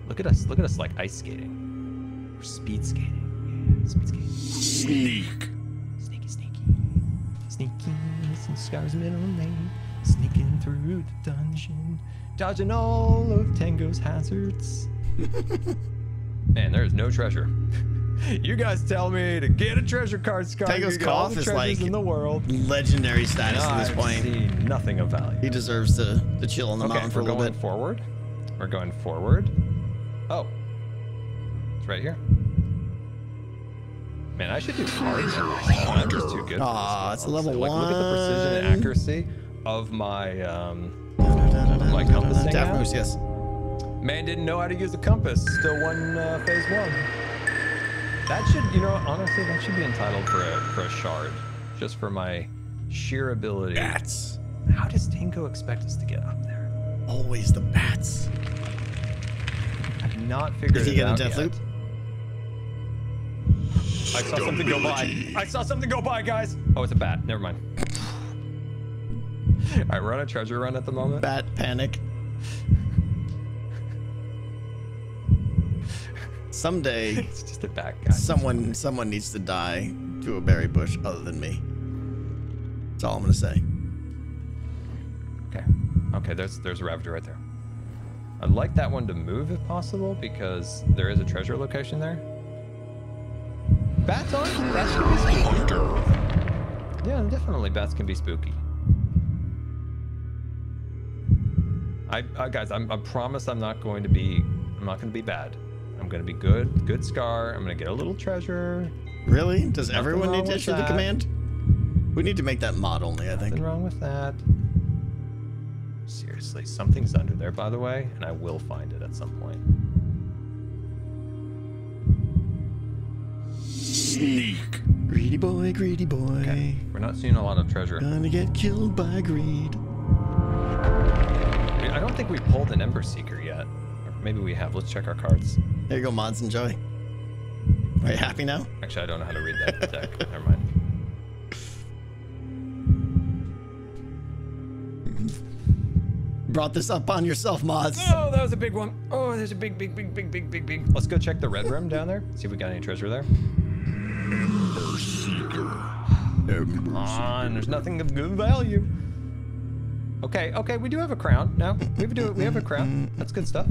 S3: Look at us. Look at us like ice skating. We're speed skating. Yeah, speed skating.
S4: Sneak.
S3: Sneaky, sneaky. Sneaky Scar's middle lane. Sneaking through the dungeon. Dodging all of Tango's hazards. <laughs> Man, there is no treasure. You guys tell me to get a treasure card, Scar.
S1: Tango's
S3: you get all
S1: cough
S3: the
S1: is
S3: treasures
S1: like
S3: in the world.
S1: Legendary status at this
S3: I've
S1: point.
S3: seen nothing of value.
S1: He deserves to, to chill on the
S3: okay,
S1: mountain for
S3: we're
S1: a little
S3: going
S1: bit.
S3: forward. We're going forward. Oh, it's right here. Man, I should do cards. I'm just too good.
S1: Aw, it's a level
S3: Like, look at the precision and accuracy of my um. My compassing
S1: Daft
S3: now?
S1: Yes.
S3: Man didn't know how to use a compass. Still won uh, phase one. That should, you know, honestly, that should be entitled for a for a shard, just for my sheer ability.
S1: Bats.
S3: How does Tango expect us to get up there?
S1: Always the bats.
S3: I've not figured
S1: Did he
S3: it
S1: get a death
S3: yet.
S1: loop?
S3: I saw something go by. I saw something go by, guys. Oh, it's a bat. Never mind. <laughs> All right, we're on a treasure run at the moment.
S1: Bat panic. Someday, <laughs>
S3: It's just a bat guy.
S1: someone someone needs to die to a berry bush other than me. That's all I'm gonna say.
S3: Okay. Okay, there's there's a ravager right there. I'd like that one to move if possible because there is a treasure location there. Bats on? Bats can be spooky. Yeah, definitely bats can be spooky. I, I guys, I'm, I promise I'm not going to be I'm not going to be bad. I'm going to be good, good scar. I'm going to get a little treasure.
S1: Really? Does
S3: Nothing
S1: everyone need to issue the command? We need to make that mod only, I
S3: Nothing
S1: think.
S3: wrong with that. Seriously, something's under there, by the way, and I will find it at some point.
S4: Sneak.
S1: Greedy boy, greedy boy.
S3: Okay, we're not seeing a lot of treasure.
S1: Gonna get killed by greed.
S3: I I don't think we pulled an Ember Seeker yet. Or maybe we have. Let's check our cards.
S1: There you go, mods. Enjoy. Are you happy now?
S3: Actually, I don't know how to read that <laughs> deck. Never mind.
S1: Brought this up on yourself, mods.
S3: Oh, that was a big one. Oh, there's a big, big, big, big, big, big, big. Let's go check the red room down there. See if we got any treasure there.
S4: Ember Seeker. Ember
S3: Come on, there's nothing of good value. Okay, okay, we do have a crown No, We have a, we have a crown. That's good stuff.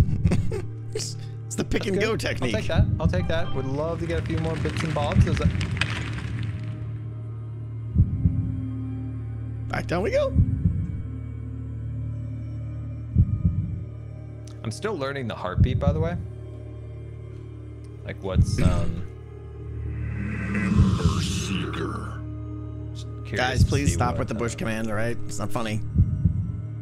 S1: It's the pick
S3: That's
S1: and go technique.
S3: I'll take that. I'll take that. Would love to get a few more bits and bobs. Is that...
S1: Back down we go.
S3: I'm still learning the heartbeat, by the way. Like what's um?
S4: Ember Seeker.
S1: Guys, please stop
S3: what,
S1: with the bush
S3: uh,
S1: command, all right? It's not funny.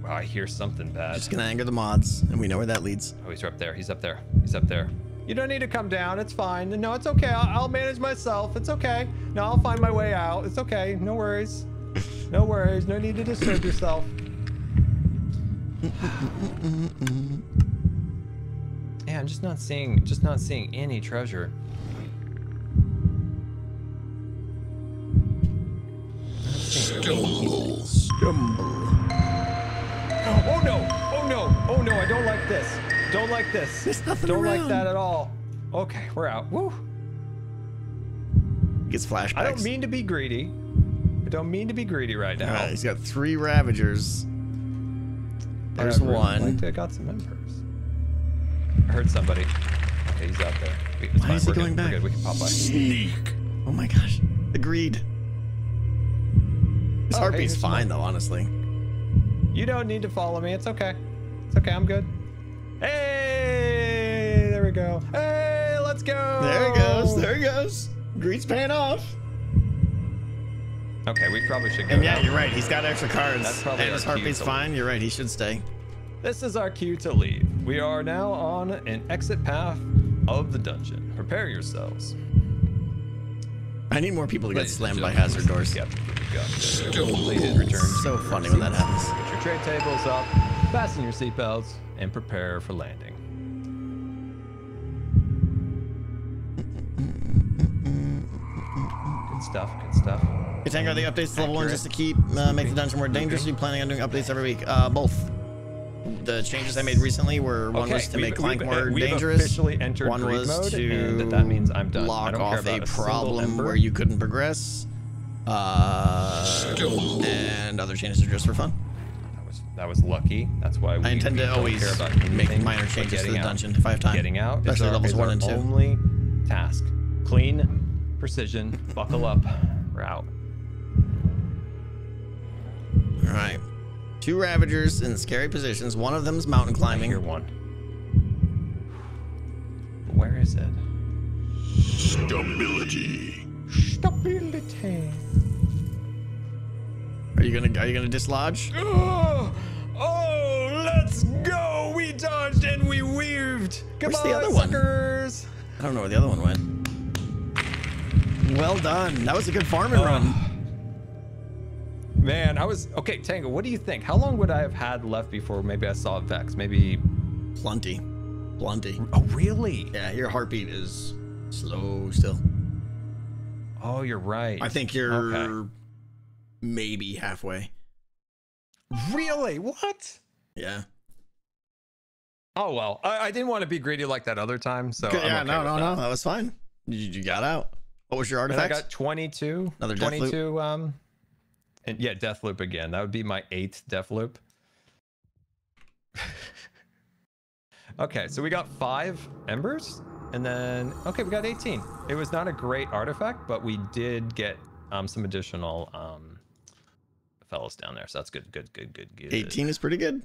S3: Wow, I hear something bad.
S1: Just gonna anger the mods, and we know where that leads.
S3: Oh, he's up there. He's up there. He's up there. You don't need to come down. It's fine. No, it's okay. I'll, I'll manage myself. It's okay. No, I'll find my way out. It's okay. No worries. No worries. No need to disturb <coughs> yourself. <coughs> yeah, I'm just not seeing, just not seeing any treasure.
S4: Stumbles.
S3: Oh no! Oh no! Oh no! I don't like this. Don't like this.
S1: There's nothing
S3: Don't like that at all. Okay, we're out. Woo!
S1: Gets flashbacks.
S3: I don't mean to be greedy. I don't mean to be greedy right now.
S1: Right, he's got three Ravagers. There's
S3: we're-
S1: one.
S3: Like, I got some members. I heard somebody. Okay, he's out there. It's
S1: Why
S3: fine,
S1: is he
S3: we're good,
S1: going
S3: we're
S1: back?
S3: good, We can pop by.
S4: Sneak.
S1: Oh my gosh. Agreed. His
S3: Oh, hey,
S1: heartbeat's
S3: here's
S1: fine
S3: some-
S1: though, honestly.
S3: You don't need to follow me. It's okay. It's okay. I'm good. Hey, there we go. Hey, let's go.
S1: There he goes. There he goes. Greed's paying off.
S3: Okay, we probably should go.
S1: And yeah,
S3: now.
S1: you're right. He's got extra cards.
S3: That's probably
S1: and his
S3: our cue
S1: heartbeat's
S3: to
S1: fine. You're right. He should stay.
S3: This is our cue to leave. We are now on an exit path of the dungeon. Prepare yourselves.
S1: I need more people to get slammed by hazard doors.
S3: Yep, we've got
S4: Stumbles.
S3: completed return.
S1: So funny when that happens.
S3: Get your tray tables up, fasten your seatbelts, and prepare for landing. Good stuff, good stuff.
S1: Hey, Tango, are the updates to level one just to keep uh, make the dungeon more dangerous? Are you planning on doing updates every week? Uh, both. The changes I made recently were one was to make Clank more
S3: we've
S1: dangerous.
S3: officially entered
S1: One was
S3: mode,
S1: to
S3: and that means I'm done. I
S1: lock
S3: don't
S1: off a
S3: about a single
S1: problem
S3: ember.
S1: where you couldn't progress. Uh, and other changes are just for fun.
S3: That was that was lucky. That's why we
S1: I intend to always make minor changes to the
S3: out.
S1: dungeon if I have time.
S3: Getting out, is
S1: especially
S3: our-
S1: levels
S3: is
S1: one
S3: our
S1: and two.
S3: Only task: clean, precision. Buckle up. We're out.
S1: All right. Two Ravagers in scary positions. One of them's mountain
S3: I
S1: climbing.
S3: hear one. Where is it?
S4: Stability.
S3: Stability.
S1: Are you gonna Are you gonna dislodge?
S3: Oh, oh, let's go! We dodged and we weaved. Come
S1: Where's
S3: on,
S1: the other one?
S3: suckers!
S1: I don't know where the other one went. Well done. That was a good farming
S3: Oh.
S1: run.
S3: Man, I was okay. Tango, what do you think? How long would I have had left before maybe I saw Vex? Maybe.
S1: Plenty. Plenty.
S3: Oh, really?
S1: Yeah, your heartbeat is slow still.
S3: Oh, you're right.
S1: I think you're
S3: Okay.
S1: maybe halfway.
S3: Really? What?
S1: Yeah.
S3: Oh well, I, I didn't want to be greedy like that other time, so
S1: Okay, yeah,
S3: okay
S1: no, no,
S3: that.
S1: no. That was fine. You, you got out. What was your
S3: And I got 22.
S1: Another
S3: 22. Um, and yeah, death loop again. That would be my eighth death loop. okay, so we got five embers, and then okay, we got 18. It was not a great artifact, but we did get um some additional um fellows down there, so that's good, good, good, good, good.
S1: 18 is pretty good.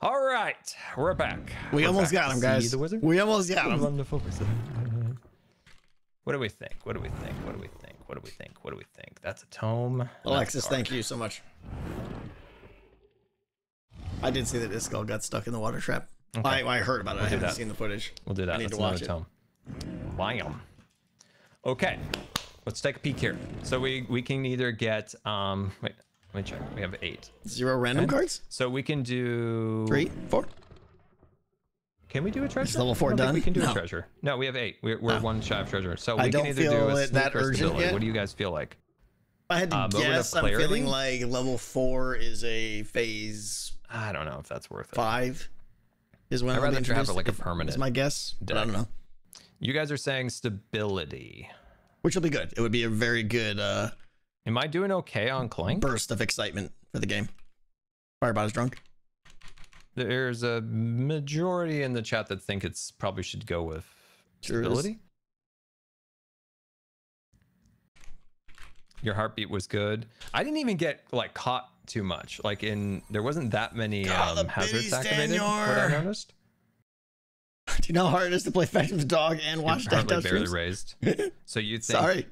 S3: All right, we're back.
S1: We
S3: We're
S1: almost
S3: back.
S1: got him,
S3: See
S1: guys.
S3: The wizard.
S1: We almost got him.
S3: Wonderful wizard. What do we think? What do we think? What do we think? What do we think? What do we think? That's a tome. that's a
S1: Alexis, thank you so much. I did see that his skull got stuck in the water trap.
S3: Okay.
S1: I, I heard about it.
S3: We'll
S1: I haven't
S3: that.
S1: seen the footage.
S3: We'll do that.
S1: I need
S3: That's
S1: to watch it.
S3: tome. Bam. Okay, let's take a peek here. So we we can either get um wait let me check. We have eight.
S1: Zero random
S3: Okay.
S1: cards?
S3: So we can do
S1: Three, four.
S3: Can we do a treasure?
S1: level four
S3: I don't think
S1: done?
S3: We can do
S1: No.
S3: a treasure. No, we have eight. We're, we're
S1: Oh.
S3: one shy of treasure. So
S1: I
S3: we
S1: don't
S3: can either do a
S1: it that
S3: or
S1: urgent
S3: stability.
S1: yet.
S3: What do you guys feel like?
S1: I had to
S3: Uh, but with a
S1: guess. I'm feeling like level four is a phase
S3: I don't know if that's worth it.
S1: five. Is when
S3: I'd
S1: it'll be
S3: rather have it
S1: introduced,
S3: like a permanent
S1: Is my guess, but I don't know.
S3: You guys are saying stability.
S1: Which will be good. It would be a very good uh,
S3: Am I doing okay on Clank?
S1: burst of excitement for the game. Firebot is drunk.
S3: There's a majority in the chat that think it's probably should go with
S1: Sure is.
S3: Your heartbeat was good. I didn't even get like caught too much. Like in there wasn't that many
S1: God,
S3: um, hazards activated. What I noticed. <laughs>
S1: Do you know how hard it is to play Fetch with the dog and watch that
S3: barely raised. <laughs> So you think?
S1: Sorry.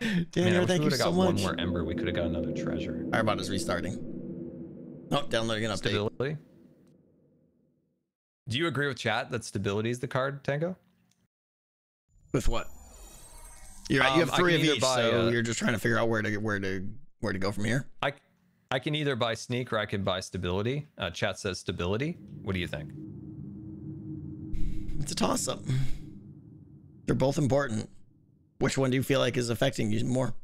S3: Man, I
S1: Daniel,
S3: wish
S1: thank
S3: we
S1: you
S3: would have
S1: so
S3: got one more ember. We could have got another treasure.
S1: Firebot is restarting. Oh, downloading an update.
S3: Stability. Do you agree with chat that stability is the card, Tango?
S1: With what? You're right. You
S3: Um,
S1: have three of each,
S3: buy,
S1: so
S3: uh,
S1: you're just trying to figure out where to where to where to go from here.
S3: I I can either buy sneak or I can buy stability. Uh, chat says stability. What do you think?
S1: It's a toss up. They're both important. Which one do you feel like is affecting you more?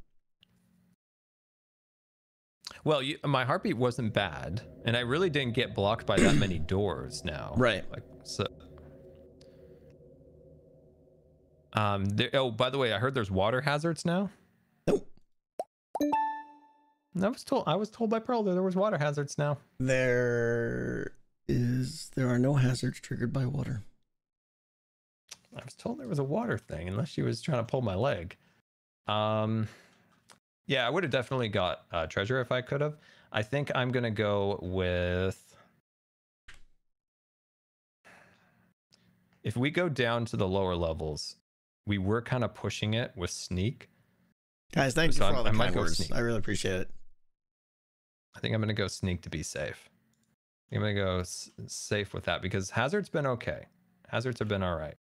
S3: Well, you, my heartbeat wasn't bad, and I really didn't get blocked by that many doors now. <clears throat>
S1: Right.
S3: Like so. Um. There, oh, by the way, I heard there's water hazards now.
S1: Nope.
S3: I was told. I was told by Pearl that there was water hazards now.
S1: There is there are no hazards triggered by water.
S3: I was told there was a water thing, unless she was trying to pull my leg. Um, yeah, I would have definitely got uh, treasure if I could have. I think I'm gonna go with. If we go down to the lower levels, we were kind of pushing it with sneak.
S1: Guys, thank you
S3: So
S1: for
S3: I'm-
S1: all the
S3: I
S1: kind words.
S3: sneak.
S1: I really appreciate it.
S3: I think I'm gonna go sneak to be safe. I'm gonna go s- safe with that because hazards been okay. Hazards have been all right.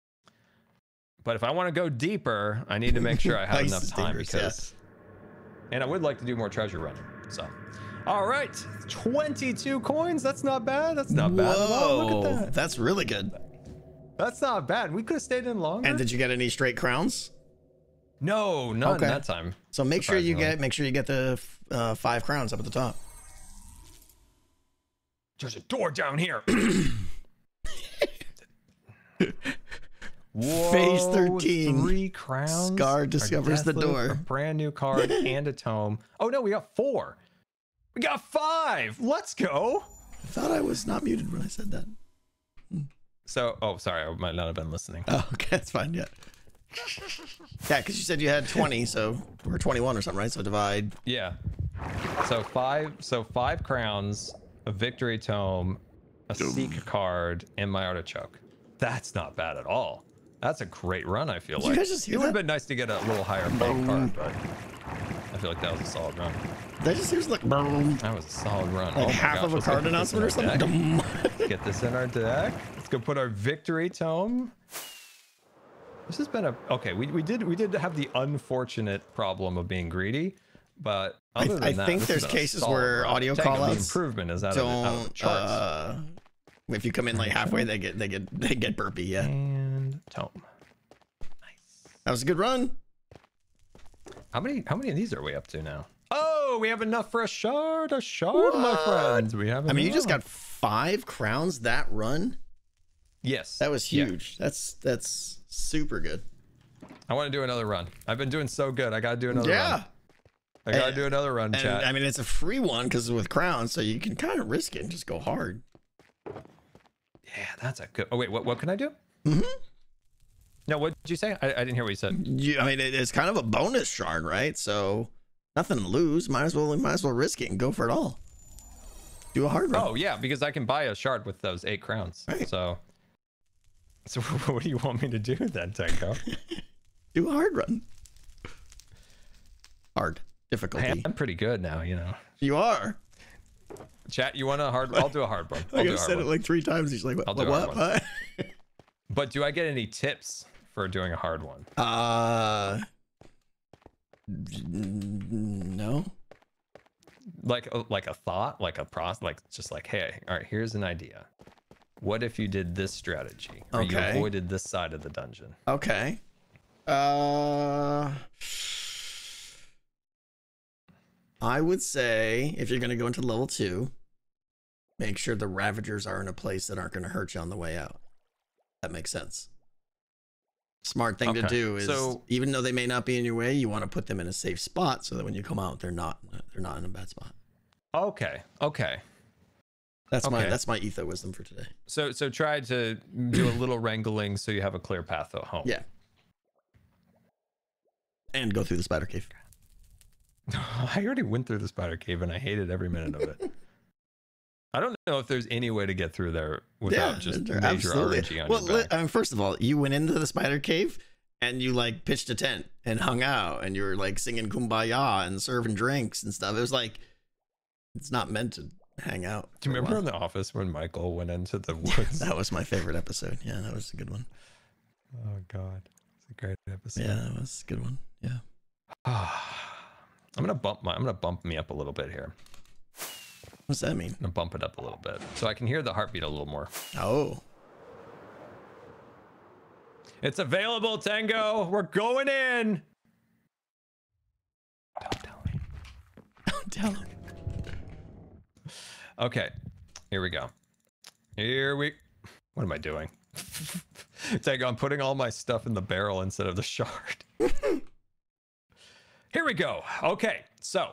S3: But if I want to go deeper, I need to make sure I <laughs> have enough time
S1: because. yeah.
S3: And I would like to do more treasure running. So, all right, 22 coins. That's not bad. That's not bad all. Look
S1: Whoa,
S3: at that.
S1: That's really good.
S3: That's not bad. We could have stayed in longer.
S1: And did you get any straight crowns?
S3: no, none
S1: Okay.
S3: that time.
S1: So make sure you get make sure you get the uh, five crowns up at the top.
S3: There's a door down here. <clears throat> <laughs>
S1: Phase 13.
S3: Three crowns.
S1: Scar discovers the
S3: loop,
S1: door.
S3: A brand new card <laughs> and a tome. Oh no, we got four. We got five. Let's go.
S1: I thought I was not muted when I said that.
S3: So, oh, sorry, I might not have been listening.
S1: Oh, <laughs> okay, that's fine. Yeah. Yeah, because you said you had 20, so we're 21 or something, right? So divide.
S3: Yeah. So five. So five crowns, a victory tome, a seek card, and my artichoke. That's not bad at all. That's a great run. I feel
S1: Did you
S3: like
S1: guys just hear
S3: it would have been nice to get a little higher fake card, but I feel like that was a solid run.
S1: That just seems like boom,
S3: That was a solid run.
S1: like
S3: oh
S1: half
S3: gosh,
S1: of a card
S3: put this in
S1: announcement or something. <laughs>
S3: Get this in our deck. Let's go put our victory tome. This has been a okay. We, we did we did have the unfortunate problem of being greedy, but
S1: I-
S3: other than
S1: I
S3: that,
S1: think there's
S3: has been a
S1: cases where
S3: run.
S1: audio
S3: Tango,
S1: callouts
S3: improvement is out of, out of the
S1: Don't.
S3: charts.
S1: Uh, if you come in like halfway, they get they get <laughs> they get burpy. Yeah,
S3: and tome. Nice.
S1: That was a good run.
S3: How many how many of these are we up to now? Oh, we have enough for a shard, a shard, my friends. We have.
S1: I mean, you just got five crowns that run.
S3: yes.
S1: That was
S3: Yeah.
S1: huge. That's that's super good.
S3: I want to do another run. I've been doing so good. I got to do another
S1: yeah.
S3: run. I got to do another run,
S1: And
S3: chat.
S1: I mean, it's a free one because with crowns, so you can kind of risk it and just go hard.
S3: Yeah, that's a good. Oh wait, what what can I do?
S1: Mm-hmm.
S3: No, what did you say? I, I didn't hear what you said.
S1: You, I mean, it, it's kind of a bonus shard, right? So nothing to lose. Might as well might as well risk it and go for it all. Do a hard run.
S3: Oh yeah, because I can buy a shard with those eight crowns.
S1: Right.
S3: So, so <laughs> what do you want me to do then, Tango? <laughs>
S1: Do a hard run. Hard
S3: Hey,
S1: difficulty.
S3: I'm pretty good now, you know.
S1: You are.
S3: Chat, you want a hard? I'll do a hard one. <laughs> I'll
S1: Like I
S3: hard
S1: said
S3: one.
S1: it like three times. He's like, what?
S3: I'll
S1: What?
S3: do
S1: what? what? <laughs>
S3: But do I get any tips for doing a hard one?
S1: uh, no.
S3: Like a, like a thought, like a process, like just like, hey, all right, here's an idea. What if you did this strategy, or you
S1: Okay.
S3: avoided this side of the dungeon?
S1: Okay. Uh, I would say if you're going to go into level two, make sure the Ravagers are in a place that aren't going to hurt you on the way out. That makes sense. Smart thing to do is,
S3: so-
S1: even though they may not be in your way, you want to put them in a safe spot so that when you come out, they're not they're not in a bad spot.
S3: Okay, okay.
S1: That's my that's my etho wisdom for today.
S3: So so try to do a little wrangling so you have a clear path at home.
S1: Yeah. And go through the spider cave. <laughs>
S3: I already went through the spider cave and I hated every minute of it. <laughs> I don't know if there's any way to get through there without just
S1: there-
S3: major RNG on
S1: well,
S3: your back.
S1: I mean, first of all, you went into the spider cave and you like pitched a tent and hung out and you were like singing kumbaya and serving drinks and stuff. It was like it's not meant to hang out.
S3: Do you remember in the office when Michael went into the <laughs> woods?
S1: that was my favorite episode. Yeah, that was a good one.
S3: oh God, it's a great episode.
S1: Yeah, that was a good one. Yeah. <sighs>
S3: I'm gonna bump my. I'm gonna bump me up a little bit here.
S1: What's that mean?
S3: I'm gonna bump it up a little bit so I can hear the heartbeat a little more.
S1: Oh.
S3: It's available, Tango. We're going in. Don't tell me.
S1: Don't tell him.
S3: Okay, here we go. Here we. What am I doing? <laughs> Tango, I'm putting all my stuff in the barrel instead of the shard. <laughs> here we go. Okay, so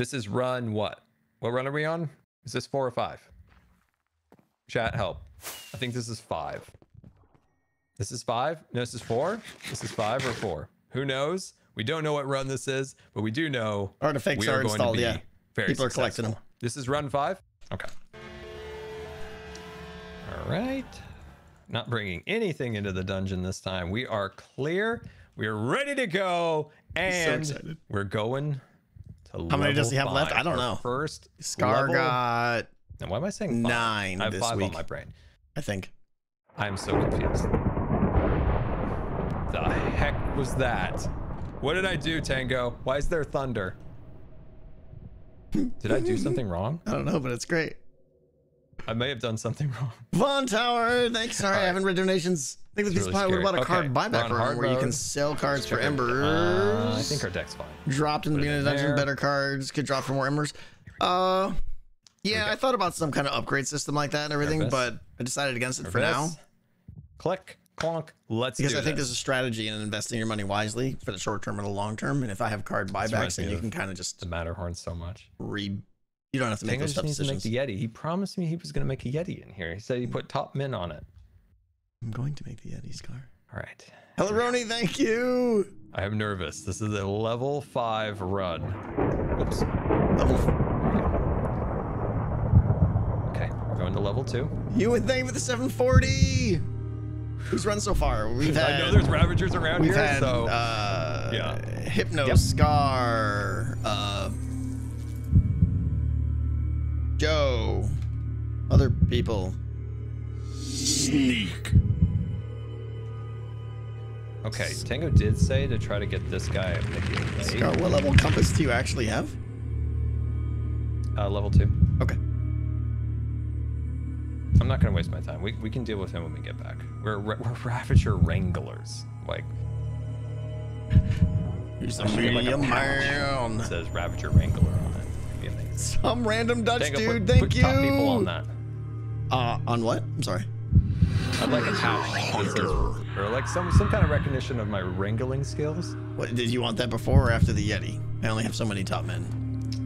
S3: this is run what? What run are we on? Is this four or five? Chat, help. I think this is five. This is five? No, this is four? This is five or four? Who knows? We don't know what run this is, but we do know
S1: Artifacts
S3: we
S1: are
S3: are going
S1: installed,
S3: to be
S1: yeah.
S3: very
S1: People are collecting
S3: successful. This is run five? Okay. All right. Not bringing anything into the dungeon this time. We are clear. We are ready to go. And
S1: excited.
S3: we're going
S1: How many does he have
S3: level
S1: left? I don't know.
S3: First
S1: Scar
S3: level-
S1: got
S3: And why am I saying five?
S1: nine
S3: I have
S1: this
S3: five on
S1: week.
S3: my brain.
S1: I think.
S3: I'm so confused. The heck was that? What did I do, Tango? Why is there thunder? Did I do something <laughs> wrong?
S1: I don't know, but it's great.
S3: I may have done something <laughs> wrong.
S1: Von Tower, thanks. Sorry, I haven't read donations. I think
S3: It's
S1: this
S3: really
S1: probably what
S3: scary.
S1: about a card
S3: Okay,
S1: buyback
S3: hard
S1: where you can sell cards for embers.
S3: Uh, I think our deck's fine.
S1: dropped in the
S3: Put
S1: beginning of the dungeon. Better cards could drop for more embers. Uh, yeah, I thought about some kind of upgrade system like that and everything,
S3: Nervous?
S1: but I decided against it for now
S3: Nervous? Click, clonk. Let's
S1: because I think
S3: this.
S1: there's a strategy in investing your money wisely for the short term and the long term. And if I have card buybacks, then you can kind of just
S3: the Matterhorn so much.
S1: re. You don't have to make
S3: Tango
S1: those
S3: just needs to make the Yeti. He promised me he was going to make a Yeti in here. He said he put top men on it.
S1: I'm going to make the Yeti scar.
S3: All right.
S1: Hello, Roni. Thank you.
S3: I am nervous. This is a level five run. Oops.
S1: Level. Four.
S3: Okay, we're going to level two.
S1: You and thank you for the 740. Who's run so far? <laughs> We've had.
S3: I know there's Ravagers around
S1: We've
S3: here,
S1: had
S3: so
S1: uh,
S3: yeah.
S1: Hypno
S3: Yep.
S1: Scar, uh, Joe, other people.
S4: Sneak.
S3: Okay, Tango did say to try to get this guy at Mickey
S1: Scar, what level compass do you actually have?
S3: Uh, level two.
S1: Okay.
S3: I'm not gonna waste my time. We, we can deal with him when we get back. We're we're Ravager Wranglers. Like
S1: He's a
S3: That should be like a
S1: man.
S3: it says Ravager Wrangler on it. It'd be amazing.
S1: Some random Dutch
S3: Tango,
S1: dude.
S3: put,
S1: thank
S3: put
S1: you.
S3: top people on that.
S1: Uh, on what? I'm sorry.
S3: I'd like a patch that says, or like some some kind of recognition of my wrangling skills.
S1: What did you want that before or after the Yeti? I only have so many top men.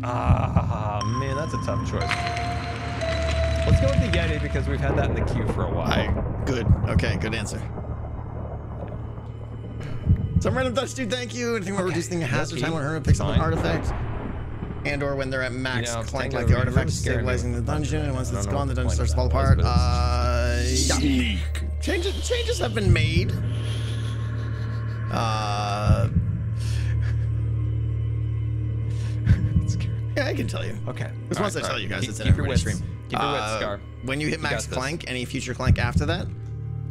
S3: Ah, man, that's a tough choice. Let's go with the Yeti because we've had that in the queue for a while.
S1: I good. Okay, good answer. Some random Dutch dude, thank you. Anything about reducing the hazard
S3: lucky.
S1: time when a hermit picks up an
S3: Fine.
S1: artifact. And or when they're at max
S3: You know,
S1: clank like the
S3: you're
S1: artifact is
S3: really me
S1: stabilizing the dungeon, and once
S3: I
S1: it's gone, the
S3: the
S1: dungeon starts to fall apart.
S3: was,
S1: Uh, yeah. Changes changes have been made. Uh, <laughs> yeah, I can tell you.
S3: Okay.
S1: Because
S3: All
S1: once
S3: right,
S1: I
S3: all
S1: tell
S3: right.
S1: you guys,
S3: Keep-
S1: it's in
S3: keep your
S1: everybody's
S3: wits.
S1: stream.
S3: Keep your wits,
S1: Uh,
S3: Scar.
S1: When you hit
S3: You
S1: max
S3: got this.
S1: clank, any future clank after that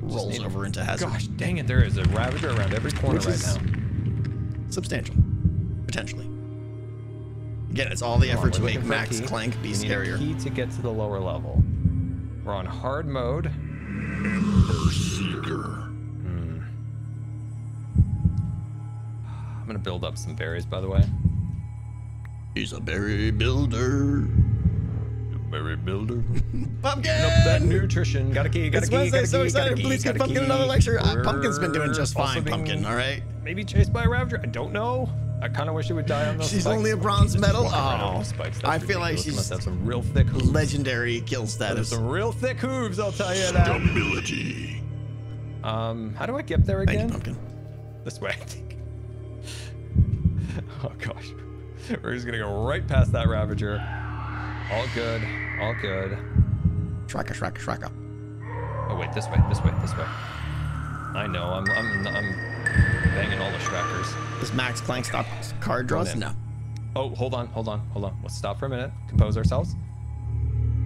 S1: rolls over into hazard.
S3: Gosh, dang it! There is a Ravager around every corner
S1: Which
S3: right
S1: is-
S3: now.
S1: substantial, potentially. Again, it's all the
S3: Come on,
S1: effort to make
S3: looking for a
S1: max
S3: key.
S1: clank be
S3: We need a
S1: scarier.
S3: key to get to the lower level. We're on hard mode.
S4: Ember Seeker. Hmm.
S3: I'm gonna build up some berries, by the way.
S1: He's a berry builder.
S3: Berry builder. <laughs>
S1: Pumpkin!
S3: Up that nutrition. Got a key. Got
S1: It's
S3: a key.
S1: Wednesday,
S3: got a key,
S1: so
S3: key,
S1: excited.
S3: Got a key,
S1: Please
S3: got
S1: give Pumpkin
S3: key.
S1: another lecture. Uh, pumpkin's been doing just fine, Pumpkin, all right?
S3: Maybe chased by a Ravager. I don't know. I kind of wish it would die on those
S1: She's
S3: spikes.
S1: only a bronze medal?
S3: walking right
S1: Oh.
S3: spikes.
S1: I feel like
S3: ridiculous.
S1: she's
S3: must have some real thick hooves.
S1: Legendary kill
S3: That is
S1: status.
S3: some real thick hooves, I'll tell you that.
S4: Stability.
S3: Um, how do I get there
S1: Thank you,
S3: again?
S1: Pumpkin.
S3: This way, I think. <laughs> Oh gosh, we're just gonna go right past that Ravager. All good. All good.
S1: Shraka, shraka, shraka.
S3: Oh wait, this way, this way, this way. I know. I'm I'm I'm banging all the Shrekers.
S1: Does Max Clank stop card draws? No.
S3: Oh, hold on, hold on, hold on. Let's stop for a minute. Compose ourselves.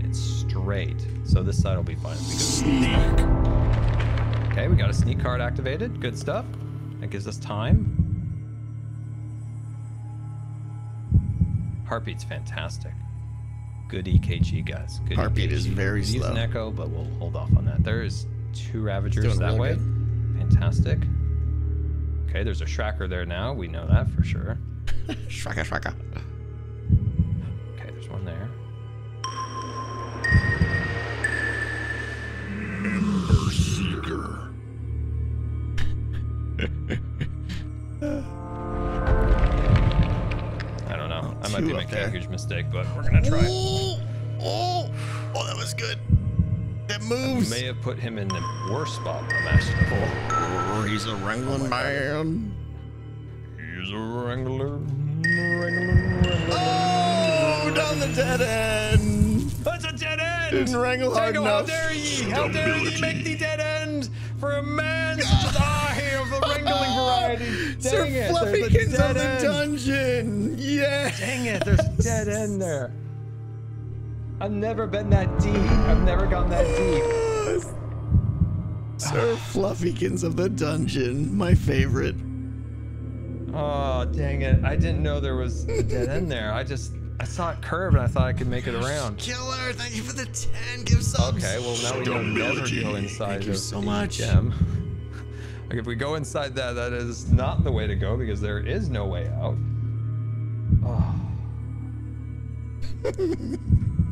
S3: It's straight, so this side will be fine. If we go Okay, we got a sneak card activated. Good stuff. That gives us time. Heartbeat's fantastic. Good EKG, guys. Good
S1: Heartbeat is very
S3: Could Use
S1: slow.
S3: an echo, but we'll hold off on that. There is two Ravagers that
S1: really
S3: way.
S1: good.
S3: Fantastic. Okay, there's a Shracker there now. We know that for sure.
S1: Shraka, shraka.
S3: Okay, there's one there.
S4: Ember Seeker.
S3: I don't know. I might be making a huge mistake, but we're gonna try.
S1: Oh, oh, oh, that was good. That moves.
S3: May have put him in the worst spot imaginable.
S1: Oh, he's a wrangling oh man.
S3: He's a wrangler. wrangler,
S1: Oh, down the dead end.
S3: That's a dead end!
S1: Didn't wrangle hard
S3: Tango, how dare ye! How dare ye make the dead end for a man such as I of the wrangling <laughs> ah, variety! Dang
S1: Sir
S3: it, there's a
S1: Fluffykins of the
S3: end.
S1: dungeon. Yeah.
S3: Dang it, there's a dead end there. <laughs> I've never been that deep. I've never gone that deep.
S1: Sir Fluffykins of the dungeon, my favorite.
S3: Oh, dang it. I didn't know there was a dead end there. I just, I saw it curve and I thought I could make it around.
S1: Killer, thank you for the 10. Give subs.
S3: Okay, well now we know never go inside
S1: Thank you
S3: of
S1: so
S3: the
S1: much.
S3: gem. <laughs> Like if we go inside that, that is not the way to go because there is no way out. Oh. <laughs>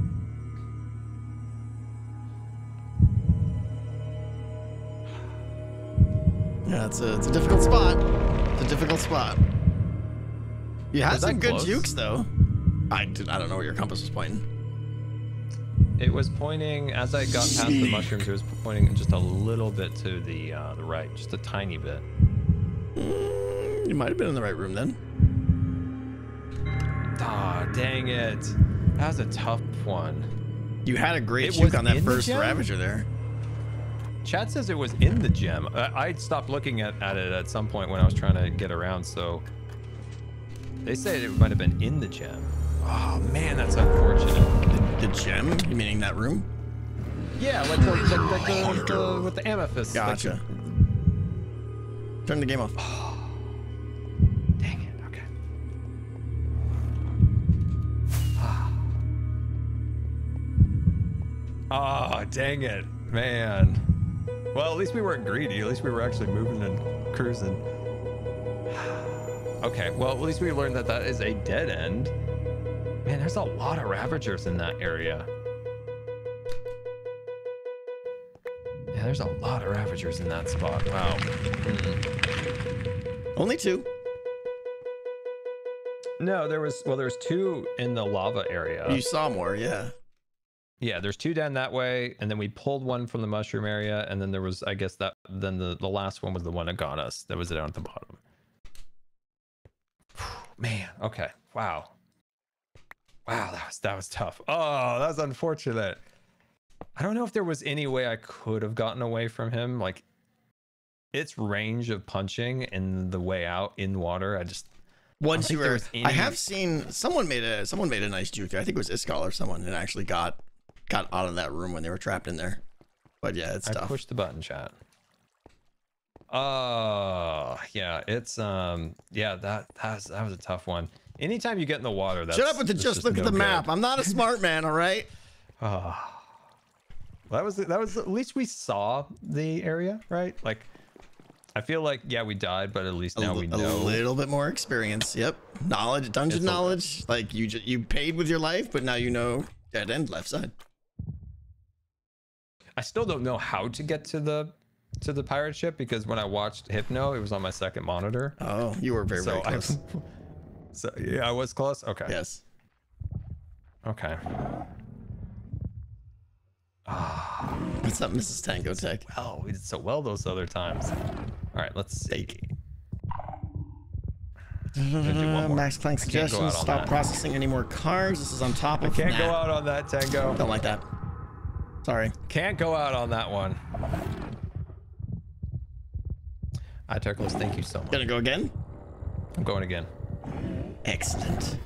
S1: Yeah, it's a, it's a difficult spot. It's a difficult spot. You had some good
S3: close?
S1: jukes, though. I, did, I don't know where your compass was pointing.
S3: It was pointing as I got past the mushrooms. It was pointing just a little bit to the uh, the right, just a tiny bit.
S1: Mm, you might have been in the right room then.
S3: Ah, dang it! That was a tough one.
S1: You had a great
S3: It
S1: juke on that
S3: the
S1: first? Ravager there.
S3: Chad says it was in the gem. I, I stopped looking at, at it at some point when I was trying to get around, so they said it might have been in the gem. Oh man, that's unfortunate.
S1: The, the gem? You meaning that room?
S3: Yeah, like the, the, the, the, the with the amethyst. like
S1: Gotcha. Turn the game off. <sighs>
S3: dang it. Okay. <sighs> Ah, dang it, man. Well, at least we weren't greedy. At least we were actually moving and cruising. <sighs> Okay, well, at least we learned that that is a dead end. Man, there's a lot of Ravagers in that area. Yeah, there's a lot of Ravagers in that spot. Wow. Mm.
S1: Only two.
S3: No, there was, well, there was two in the lava area.
S1: You saw more, yeah.
S3: Yeah, there's two down that way, and then we pulled one from the mushroom area, and then there was, I guess that, then the, the last one was the one that got us. That was down at the bottom. Man, okay. Wow. Wow, that was, that was tough. Oh, that was unfortunate. I don't know if there was any way I could have gotten away from him. Like, its range of punching and the way out in water, I just,
S1: Once you were, I have seen someone made a someone made a nice juke. I think it was Iskall or someone, and actually got got out of that room when they were trapped in there. But yeah, it's
S3: I
S1: tough.
S3: pushed the button, chat. Oh, yeah, it's um, yeah, that that was, that was a tough one. Anytime you get in the water, that's
S1: Shut up with the just look
S3: no
S1: at the
S3: good.
S1: map. I'm not a smart man, all right? <laughs>
S3: Ah. that was that was at least we saw the area, right? Like, I feel like yeah, we died, but at least now we know a
S1: little bit more experience. Yep, knowledge, dungeon
S3: It's
S1: knowledge. Like you, ju- you paid with your life, but now you know dead end left side.
S3: I still don't know how to get to the to the pirate ship because when I watched Hypno, it was on my second monitor.
S1: Oh, you were very
S3: so
S1: very
S3: I,
S1: close. <laughs>
S3: so yeah, I was close. Okay.
S1: yes.
S3: Okay. Ah.
S1: What's up, Mrs. Tango Tek?
S3: well. We did so well those other times. All right, let's see. Gonna do one
S1: Uh. Max Clank
S3: I
S1: suggestions. Stop processing any more cards. This is on top
S3: I
S1: of.
S3: can't go out on that, Tango.
S1: Don't like that. Sorry.
S3: Can't go out on that one. Hi, Turkles. Thank you so much.
S1: Gonna go again.
S3: I'm going again.
S1: Excellent.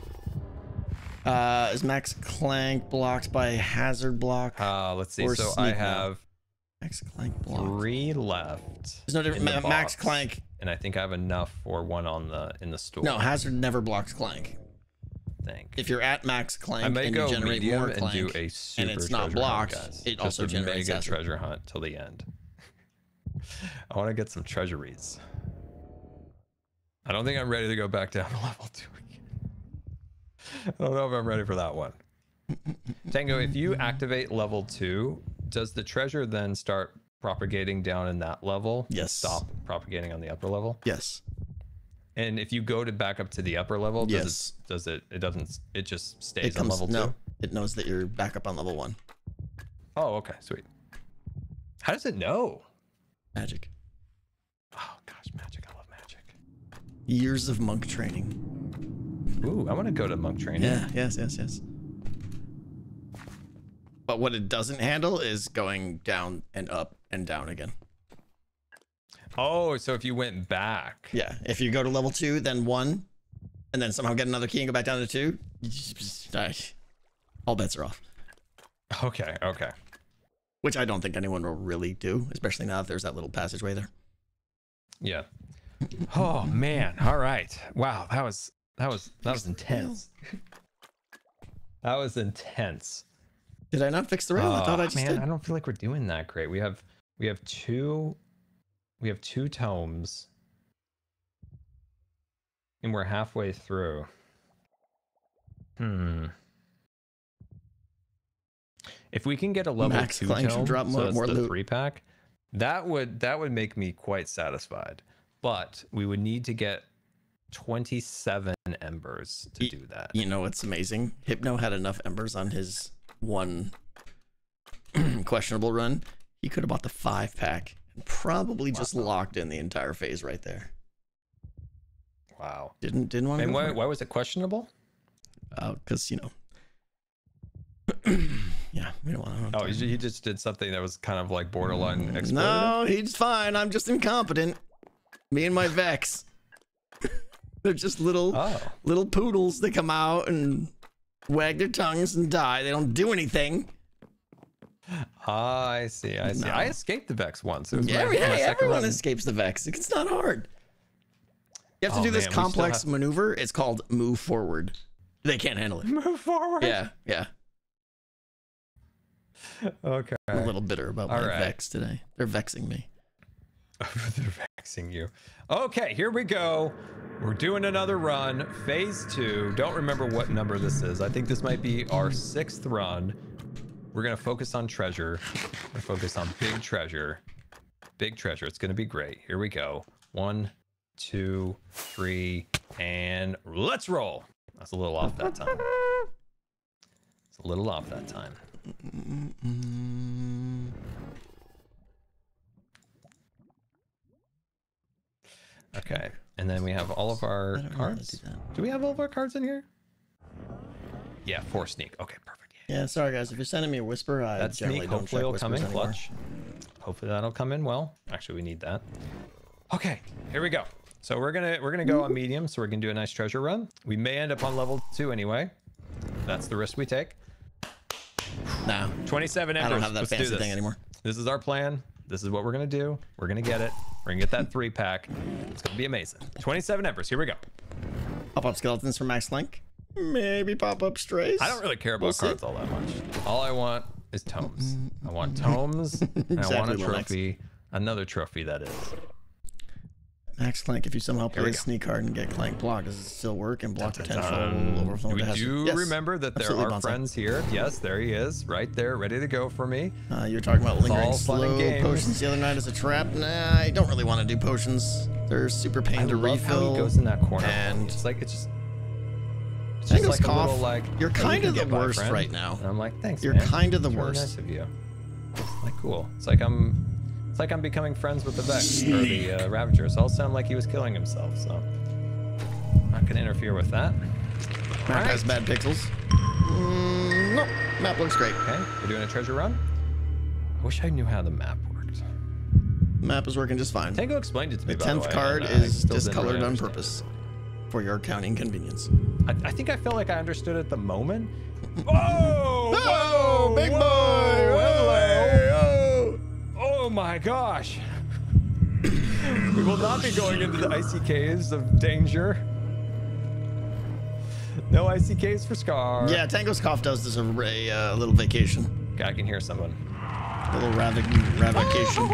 S1: Uh, is Max Clank blocked by hazard block?
S3: Uh, let's see.
S1: Or
S3: So I have
S1: Max Clank blocked.
S3: three left.
S1: There's no difference.
S3: the
S1: Max
S3: box,
S1: Clank.
S3: and I think I have enough for one on the in the store.
S1: No, hazard never blocks Clank.
S3: I think.
S1: If you're at Max Clank
S3: I may
S1: and
S3: go
S1: you generate
S3: medium
S1: more
S3: and
S1: Clank,
S3: do a super
S1: and it's not
S3: treasure
S1: blocked,
S3: hunt, guys.
S1: it
S3: Just
S1: also
S3: a
S1: generates
S3: mega
S1: hazard.
S3: treasure hunt till the end. <laughs> I want to get some treasuries. I don't think I'm ready to go back down to <laughs> level two again. I don't know if I'm ready for that one. Tango, if you activate level two, does the treasure then start propagating down in that level?
S1: Yes.
S3: Stop propagating on the upper level.
S1: Yes.
S3: And if you go to back up to the upper level, does
S1: Yes.
S3: it does it it doesn't it just stays
S1: It
S3: on
S1: comes
S3: level
S1: no.
S3: two?
S1: It knows that you're back up on level one.
S3: Oh, okay, sweet. How does it know?
S1: Magic.
S3: Oh gosh, magic! I love magic.
S1: Years of monk training.
S3: Ooh, I want to go to monk training.
S1: Yeah. Yes. Yes. Yes. But what it doesn't handle is going down and up and down again.
S3: Oh, so if you went back.
S1: Yeah. If you go to level two, then one, and then somehow get another key and go back down to two, <sighs> all bets are off.
S3: Okay, okay.
S1: Which I don't think anyone will really do, especially now that there's that little passageway there.
S3: Yeah. Oh man. All right. Wow, that was that was that was intense. That was intense.
S1: Did I not fix the rail? I thought I
S3: Oh,
S1: just
S3: man,
S1: did.
S3: I don't feel like we're doing that great. We have we have two we have two tomes. And we're halfway through. Hmm. If we can get a level
S1: Max
S3: two tome,
S1: drop
S3: so
S1: more-
S3: that's
S1: more
S3: the
S1: loot.
S3: three pack, that would that would make me quite satisfied. But we would need to get twenty seven embers to do that.
S1: You know what's amazing? Hypno had enough embers on his one <clears throat> questionable run. He could have bought the five pack probably just locked in the entire phase right there.
S3: Wow.
S1: Didn't didn't want to.
S3: And why, why was it questionable?
S1: Uh, because you know. <clears throat> yeah, we don't want to.
S3: Oh, he just did something that was kind of like borderline mm, exploitative.
S1: No, he's fine. I'm just incompetent. Me and my <laughs> Vex. <laughs> They're just little
S3: Oh.
S1: little poodles that come out and wag their tongues and die. They don't do anything.
S3: Ah, I see. I see.
S1: No.
S3: I escaped the Vex once. It was
S1: Yeah,
S3: my,
S1: hey,
S3: my second
S1: everyone
S3: run.
S1: escapes the Vex. It's not hard. You have to
S3: Oh,
S1: do this
S3: man,
S1: complex
S3: have-
S1: maneuver. It's called move forward. They can't handle it.
S3: Move forward.
S1: Yeah, yeah.
S3: Okay.
S1: I'm a little bitter about my
S3: All right.
S1: Vex today. They're vexing me. <laughs>
S3: They're vexing you. Okay, here we go. We're doing another run, phase two. Don't remember what number this is. I think this might be our sixth run. We're gonna focus on treasure. We're gonna focus on big treasure. Big treasure. It's gonna be great. Here we go. One, two, three, and let's roll. That's a little off that time. It's a little off that time. Okay, and then we have all of our
S1: I don't know how to
S3: cards.
S1: do.
S3: Do we have all of our cards in here? Yeah, four sneak. Okay, perfect.
S1: Yeah, sorry guys. If you're sending me a whisper, I
S3: That's
S1: generally
S3: sneak.
S1: don't
S3: Hopefully
S1: check
S3: it'll come in
S1: anymore.
S3: clutch. Hopefully that'll come in well. Actually, we need that. Okay, here we go. So we're gonna we're gonna go on medium. So we're gonna do a nice treasure run. We may end up on level two anyway. That's the risk we take.
S1: No,
S3: 27 embers.
S1: I don't have that
S3: Let's
S1: fancy thing anymore.
S3: This is our plan. This is what we're gonna do. We're gonna get it. We're gonna get that three pack. It's gonna be amazing. 27 embers. Here we go.
S1: Pop up skeletons for Max Clank. Maybe pop up strays.
S3: I don't really care about
S1: We'll see.
S3: cards all that much. All I want is tomes. I want tomes. <laughs> and I want a trophy. Another trophy that is.
S1: Max Clank, if you somehow play a sneak card and get Clank block, does it still work and block potential overflow
S3: We do
S1: Yes,
S3: remember that there
S1: absolutely,
S3: are
S1: Bonsai.
S3: friends here. Yes, there he is, right there, ready to go for me.
S1: Uh, you were talking about lingering
S3: all
S1: slow potions the other night as a trap. Nah, I don't really want to do potions. They're super pain
S3: I
S1: to
S3: love how
S1: refill.
S3: he goes in that corner.
S1: and-
S3: it's like it's just. It's
S1: Tango's
S3: just like a
S1: cough,
S3: little like.
S1: you're
S3: "Oh, you
S1: kinda the
S3: by,
S1: worst
S3: friend."
S1: right now.
S3: And I'm like, thanks.
S1: You're
S3: man.
S1: kinda the
S3: It's really
S1: worst.
S3: nice of you. Like cool. It's like I'm. It's like I'm becoming friends with the Vex or the uh, Ravager. So I'll sound like he was killing himself. So. Not gonna interfere with that.
S1: Map has bad pixels. Mm, nope. Map looks great.
S3: Okay, we're doing a treasure run. I wish I knew how the map worked.
S1: Map is working just fine.
S3: Tango explained it to me.
S1: The
S3: by
S1: tenth
S3: way,
S1: card
S3: and I
S1: is discolored
S3: really
S1: on
S3: understand
S1: purpose for your accounting convenience.
S3: I, I think I felt like I understood at the moment. <laughs> Whoa!
S1: Oh, big boy!
S3: Hello! Oh my gosh! we will not be going into the icy caves of danger. No icy caves for Scar.
S1: Yeah, Tango's cough does deserve a uh, little vacation.
S3: Okay, I can hear someone.
S1: A little ravic ravication.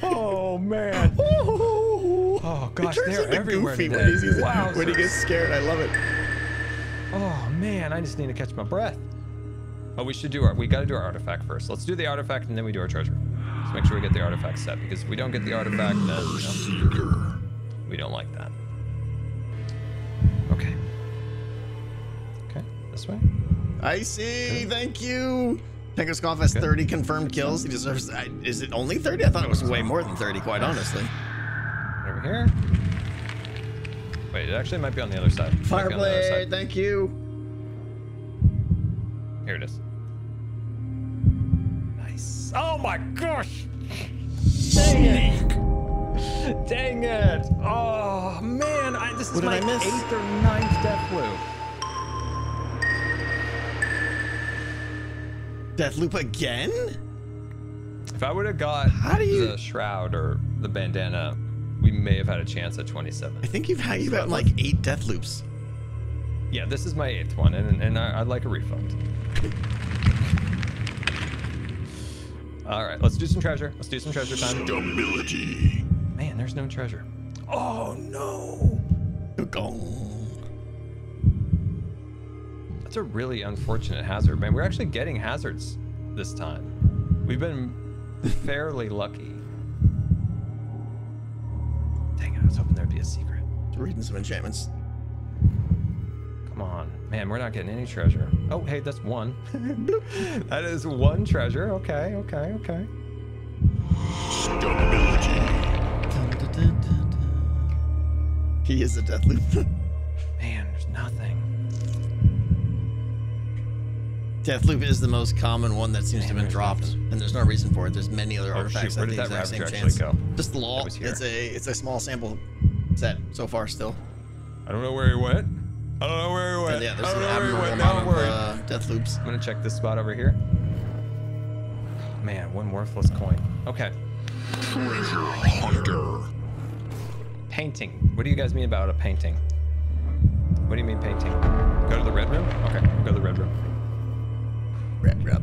S1: <laughs>
S3: oh man. <laughs> Oh gosh,
S1: it turns
S3: they're
S1: into
S3: everywhere
S1: Goofy
S3: today.
S1: when, he's, when he gets scared. I love it.
S3: Oh man, I just need to catch my breath. Oh, we should do our. We got to do our artifact first. Let's do the artifact and then we do our treasure. Let's make sure we get the artifact set because if we don't get the artifact, then you know, we don't like that. Okay. Okay, this way.
S1: I see. Thank you. Cough has 30 confirmed kills. He deserves. I, is it only 30? I thought it was way more than 30. Quite honestly.
S3: Over here. Wait, it actually might be on the other side. It might be on the other
S1: Fireblade. Thank you.
S3: Here it is. Nice. Oh my gosh! Dang it! Dang it! Oh man, I, this is my eighth or ninth death loop.
S1: Deathloop again?
S3: If I would have got
S1: How do you-
S3: the shroud or the bandana, we may have had a chance at 27.
S1: I think you've had you've had like eight death loops.
S3: Yeah, this is my eighth one, and, and I, I'd like a refund. All right, let's do some treasure. Let's do some treasure time.
S4: Stability.
S3: Man, there's no treasure. Oh no!
S1: Gong.
S3: That's a really unfortunate hazard, man. We're actually getting hazards this time. We've been fairly lucky. Dang it, I was hoping there'd be a secret.
S1: Reading some enchantments.
S3: Come on. Man, we're not getting any treasure. Oh, hey, that's one. <laughs> that is one treasure. Okay, okay, okay.
S4: Stability.
S1: Dun, dun, dun, dun, dun. He is a death loop. <laughs>
S3: Man, there's nothing.
S1: Deathloop is the most common one that seems to have been dropped, and there's no reason for it. There's many other
S3: Oh,
S1: artifacts
S3: shoot, where
S1: that
S3: did
S1: have the
S3: that
S1: exact same
S3: actually
S1: chance.
S3: go?
S1: Just the law.
S3: That.
S1: It's a it's a small sample set so far still.
S3: I don't know where he went. I don't know where he went.
S1: And yeah,
S3: I
S1: there's
S3: don't
S1: an
S3: know where he
S1: abnormal
S3: went. Now I'm
S1: amount of
S3: worried.
S1: uh, death loops.
S3: I'm gonna check this spot over here. Man, one worthless coin. Okay.
S4: Treasure hunter.
S3: Painting. What do you guys mean about a painting? What do you mean painting? Go to the red room? Okay, go to the red room.
S1: Red rub.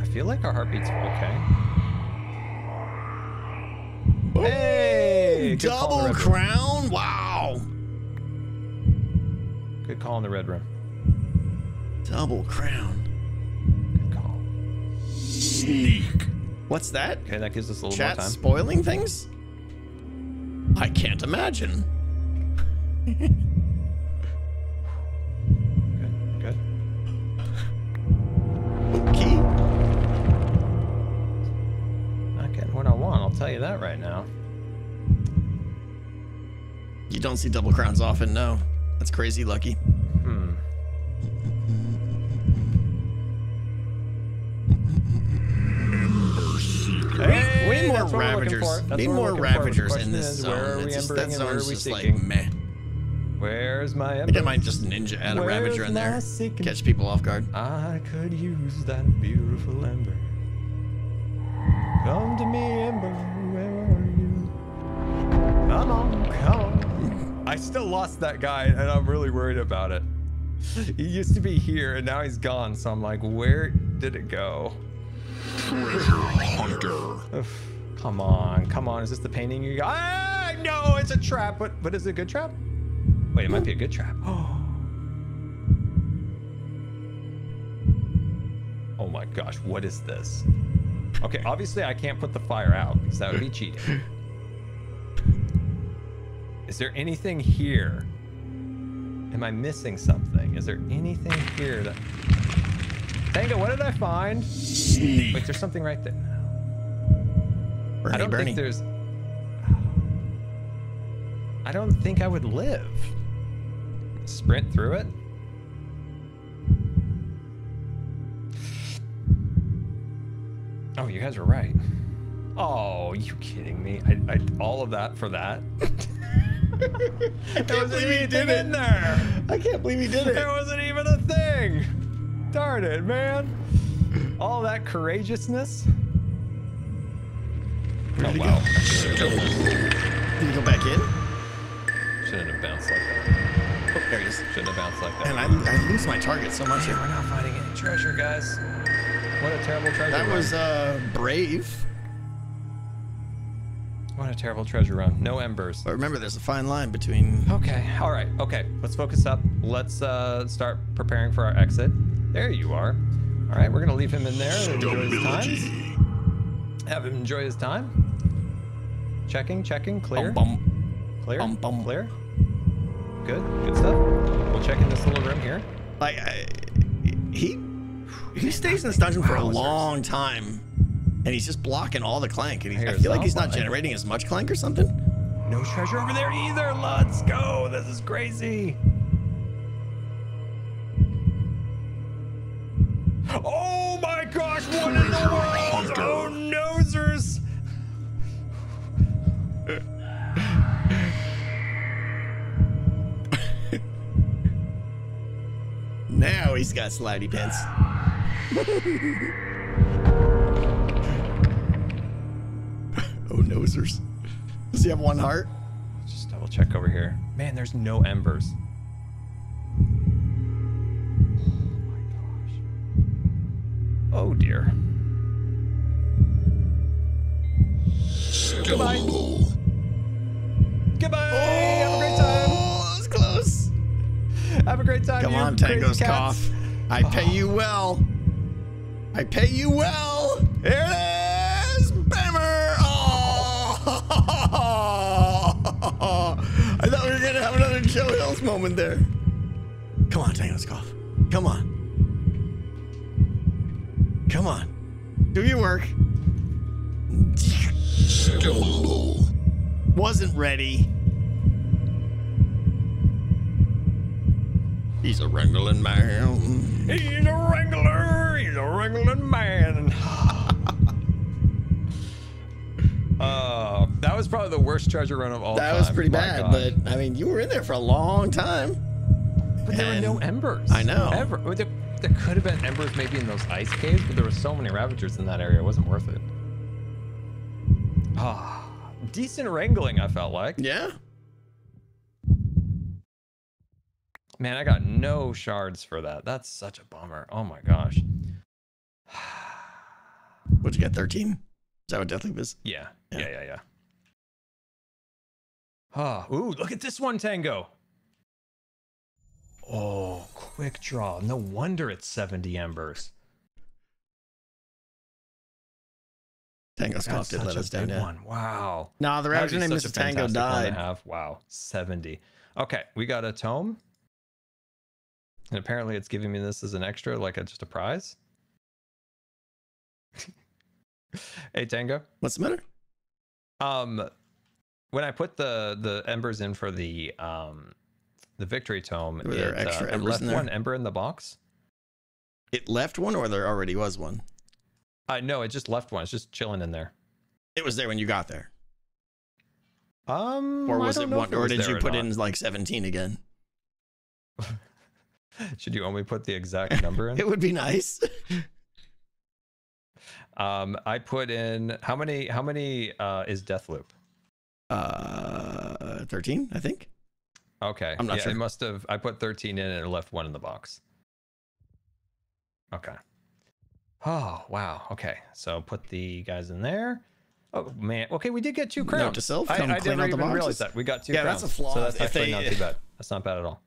S3: I feel like our heartbeat's are okay. Hey! in the
S1: Double
S3: room.
S1: crown. Wow.
S3: Good call in the red room.
S1: Double crown.
S3: Good call.
S4: Sneak.
S1: What's that?
S3: Okay, that gives us a little
S1: Chat
S3: more time.
S1: spoiling things? I can't imagine. <laughs>
S3: want, I'll tell you that right now.
S1: You don't see double crowns often, no. That's crazy lucky.
S3: Hmm. Hey,
S1: we need more
S3: that's what we're looking
S1: Ravagers. Need more
S3: looking for. The
S1: Ravagers in this
S3: is,
S1: zone.
S3: Where
S1: It's just, that
S3: and where
S1: zone's
S3: we
S1: just like
S3: seeking?
S1: meh.
S3: Where's my
S1: I
S3: ember?
S1: think I might just ninja add a
S3: Where's
S1: Ravager in there.
S3: seeking?
S1: Catch people off guard.
S3: I could use that beautiful ember. Come to me, ember, where are you? Come on, come on. I still lost that guy, and I'm really worried about it. He used to be here, and now he's gone. So I'm like, where did it go?
S4: Treasure hunter.
S3: Come on, come on. Is this the painting you got? Ah, no, it's a trap. But but is it a good trap? Wait, it might be a good trap. <gasps> Oh my gosh, what is this? Okay, obviously I can't put the fire out because that would be cheating. <laughs> Is there anything here? Am I missing something? Is there anything here that... Tango, what did I find?
S4: Sneak.
S3: Wait, there's something right there.
S1: Bernie,
S3: I don't
S1: Bernie.
S3: think there's. I don't think I would live. Sprint through it. Oh, you guys were right. Oh, you kidding me? I, I all of that for that. <laughs>
S1: I can't
S3: wasn't
S1: believe he
S3: even
S1: did
S3: in
S1: it.
S3: there.
S1: I can't believe he did it.
S3: It wasn't even a thing. Darn it, man. All that courageousness. Oh wow.
S1: Did he go back in?
S3: Shouldn't have bounced like that.
S1: Oh, there he is.
S3: Shouldn't have bounced like that.
S1: And I, I lose my target so much
S3: We're not finding any treasure, guys. What a terrible treasure
S1: That
S3: run.
S1: was uh brave.
S3: What a terrible treasure run. No embers.
S1: But remember, there's a fine line between.
S3: Okay, all right, okay. Let's focus up. Let's uh, start preparing for our exit. There you are. All right, we're gonna leave him in there and enjoy his time. Have him enjoy his time. Checking, checking, clear,
S1: Bum, bum.
S3: clear,
S1: bum, bum.
S3: clear. Good, good stuff. We'll check in this little room here.
S1: Like I, he he stays in this dungeon for a long time, and he's just blocking all the clank. And he, I feel like he's not generating as much clank or something.
S3: No treasure over there either. Let's go. This is crazy. Oh my gosh, what in the world? Oh, nosers. <laughs>
S1: Now he's got slidey pants. <laughs> oh nosers. Does he have one heart?
S3: Just double check over here. Man, there's no embers. Oh my gosh. Oh dear.
S4: Skeletal.
S3: Goodbye. Have a great time.
S1: Oh, that was close.
S3: Have a great time.
S1: Come on, Tango's
S3: cats.
S1: cough. I pay you well. I pay you well. Here it is, Bammer. Oh. <laughs> I thought we were gonna have another Joe Hills moment there. Come on, Tango's cough. Come on. Come on. Do your work. Wasn't ready. He's a wrangling man.
S3: He's a wrangler. He's a wrangling man. <laughs> uh, that was probably the worst treasure run of all
S1: That
S3: time.
S1: was pretty
S3: My
S1: bad,
S3: God.
S1: but I mean, you were in there for a long time.
S3: But there were no embers.
S1: I know.
S3: Ever. Well, There, there could have been embers maybe in those ice caves, but there were so many ravagers in that area. It wasn't worth it. Ah, decent wrangling. I felt like.
S1: Yeah.
S3: Man, I got no shards for that. That's such a bummer. Oh my gosh. <sighs>
S1: What'd you get? 13? Is that what Deathloop is?
S3: Yeah.
S1: Yeah.
S3: Yeah. Yeah. Yeah. Ah, ooh, look at this one, Tango. Oh, quick draw. No wonder it's 70 embers.
S1: Tango's cough
S3: That's
S1: did let us down.
S3: One. Wow.
S1: Nah, the
S3: That would
S1: Ravager
S3: be
S1: named
S3: such a
S1: Mrs. Tango
S3: fantastic one to
S1: died.
S3: have. Wow, 70. Okay, we got a tome. And apparently it's giving me this as an extra, like a, just a prize. <laughs> hey, Tango.
S1: What's the matter?
S3: Um, when I put the the embers in for the um the victory tome, it,
S1: extra
S3: uh, it left one ember in the box.
S1: It left one or there already was one?
S3: Uh, no, it just left one. It's just chilling in there.
S1: It was there when you got there.
S3: Um,
S1: Or
S3: I
S1: was it
S3: know
S1: one or did you put in like 17 again? <laughs> <laughs>
S3: Should you only put the exact <laughs> number in?
S1: It would be nice. <laughs>
S3: Um, I put in how many? How many uh, is Deathloop?
S1: Uh 13, I think.
S3: Okay,
S1: I'm not
S3: yeah,
S1: sure.
S3: It must have. I put 13 in and it left one in the box. Okay. Oh wow. Okay, so put the guys in there. Oh man. Okay, we did get two crowns.
S1: Note to self,
S3: I, I never even realized
S1: boxes.
S3: that we got two.
S1: Yeah, that's a flaw.
S3: So that's
S1: If
S3: actually
S1: they-
S3: not too bad. That's not bad at all.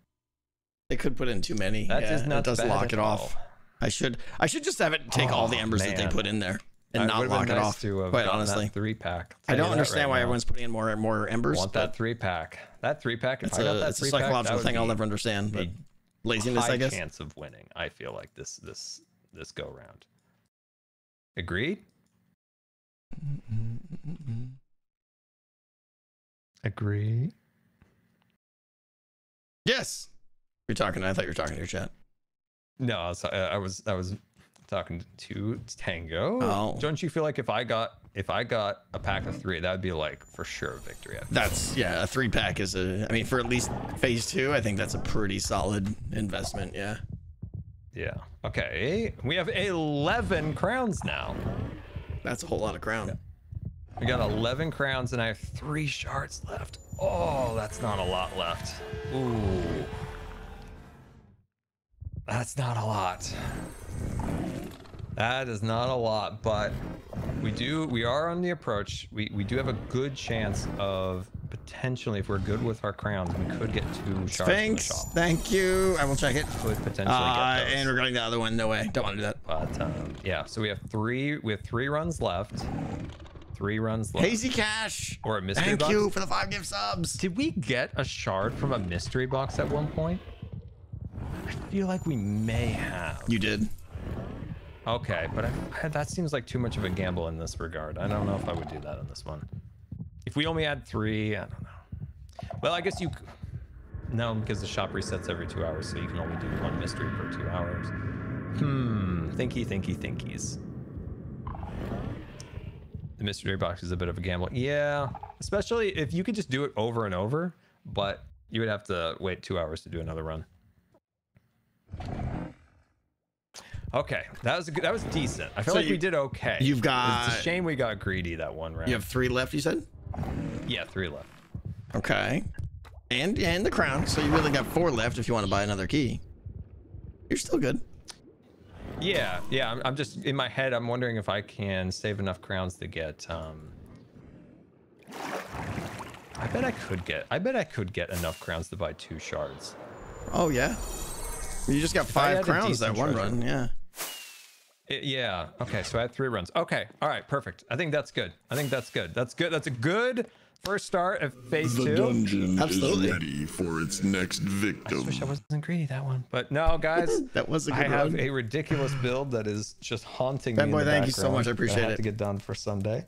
S1: They could put in too many.
S3: That
S1: yeah,
S3: is not
S1: it does
S3: bad
S1: lock
S3: at
S1: it off.
S3: all.
S1: I should I should just have it take all oh, the
S3: Oh,
S1: embers that they put in there and
S3: It
S1: not
S3: would've
S1: lock it
S3: nice
S1: off.
S3: To have
S1: Quite honestly.
S3: that three pack.
S1: I don't understand why everyone's putting in more and more embers.
S3: want that three pack. That three pack. If
S1: It's
S3: I got
S1: a,
S3: that
S1: it's
S3: three pack, that
S1: psychological
S3: would
S1: thing I'll never understand. But laziness,
S3: high
S1: I guess.
S3: chance of winning. I feel like this this this go round. Agreed. Agree.
S1: Yes. You're talking. I thought you were talking to your chat.
S3: No, I was, I was I was talking to Tango.
S1: Oh.
S3: Don't you feel like if I got if I got a pack of three, that would be like for sure a victory?
S1: That's yeah. A three pack is a. I mean, for at least phase two, I think that's a pretty solid investment. Yeah.
S3: Yeah. Okay. We have 11 crowns now.
S1: That's a whole lot of crown.
S3: We got 11 crowns and I have three shards left. Oh, that's not a lot left. Ooh. That's not a lot. That is not a lot, but we do we are on the approach. We we do have a good chance of potentially if we're good with our crowns, we could get two shards
S1: Thanks. Thank you. I will check it.
S3: Could potentially
S1: Uh,
S3: get those.
S1: and regarding the other one, no way. Don't want to do that.
S3: But um, yeah, so we have three we have three runs left. Three runs left.
S1: Hazy Cash.
S3: Or a mystery
S1: Thank
S3: box.
S1: you for the five gift subs.
S3: Did we get a shard from a mystery box at one point? I feel like we may have.
S1: You did.
S3: Okay, but I, I- that seems like too much of a gamble in this regard. I don't know if I would do that on this one. If we only had three, I don't know. Well, I guess you. No, because the shop resets every two hours, so you can only do one mystery per two hours. Hmm. Thinky, thinky, thinkies. The mystery box is a bit of a gamble. Yeah, especially if you could just do it over and over, but you would have to wait two hours to do another run. Okay, that was a good, that was decent. I feel
S1: So
S3: like we did okay.
S1: you've
S3: It's
S1: got-
S3: a shame we got greedy that one round.
S1: You have three left. You said.
S3: yeah, three left.
S1: Okay. And and the crown. So you really got four left if you want to buy another key. You're still good.
S3: Yeah, yeah. I'm, I'm just in my head. I'm wondering if I can save enough crowns to get. Um, I bet I could get. I bet I could get enough crowns to buy two shards.
S1: Oh yeah. You just got five crowns that one run. Yeah.
S3: I- yeah. Okay. So I had three runs. Okay. All right. Perfect. I think that's good. I think that's good. That's good. That's a good first start of phase
S4: The
S3: two.
S4: dungeon
S1: Absolutely.
S4: is ready for its next victim.
S3: I Wish I wasn't greedy that one, but no, guys. <laughs>
S1: That was a
S3: I
S1: good I
S3: have
S1: run.
S3: a ridiculous build that is just haunting
S1: Bad
S3: me.
S1: boy,
S3: in the
S1: thank you so much. I
S3: background that
S1: appreciate
S3: have
S1: it.
S3: to get done for Sunday.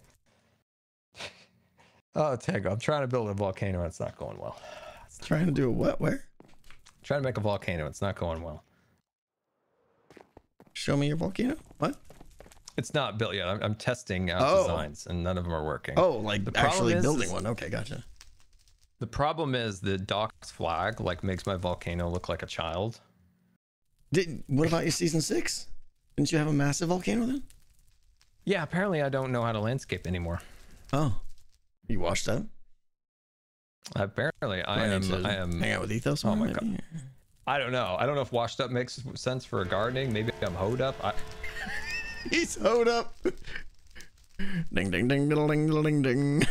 S3: <laughs> oh, Tango, I'm trying to build a volcano. and It's not going well.
S1: Trying to do a what? Where?
S3: Trying to make a volcano. It's not going well.
S1: Show me your volcano. What?
S3: It's not built yet. I'm, I'm testing out
S1: Oh.
S3: designs, and none of them are working.
S1: Oh, like
S3: The
S1: actually
S3: is-
S1: building one. Okay, gotcha.
S3: The problem is the dock's flag like makes my volcano look like a child.
S1: Did what about your season six? Didn't you have a massive volcano then?
S3: Yeah, apparently I don't know how to landscape anymore.
S1: Oh, you washed up.
S3: Apparently I am. I am.
S1: Hang out with Ethos.
S3: Oh my
S1: maybe?
S3: I don't know. I don't know if washed up makes sense for a gardening. Maybe I'm hoed up. I, <laughs>
S1: He's hoed up. <laughs> ding ding ding diddle, ding ding ding.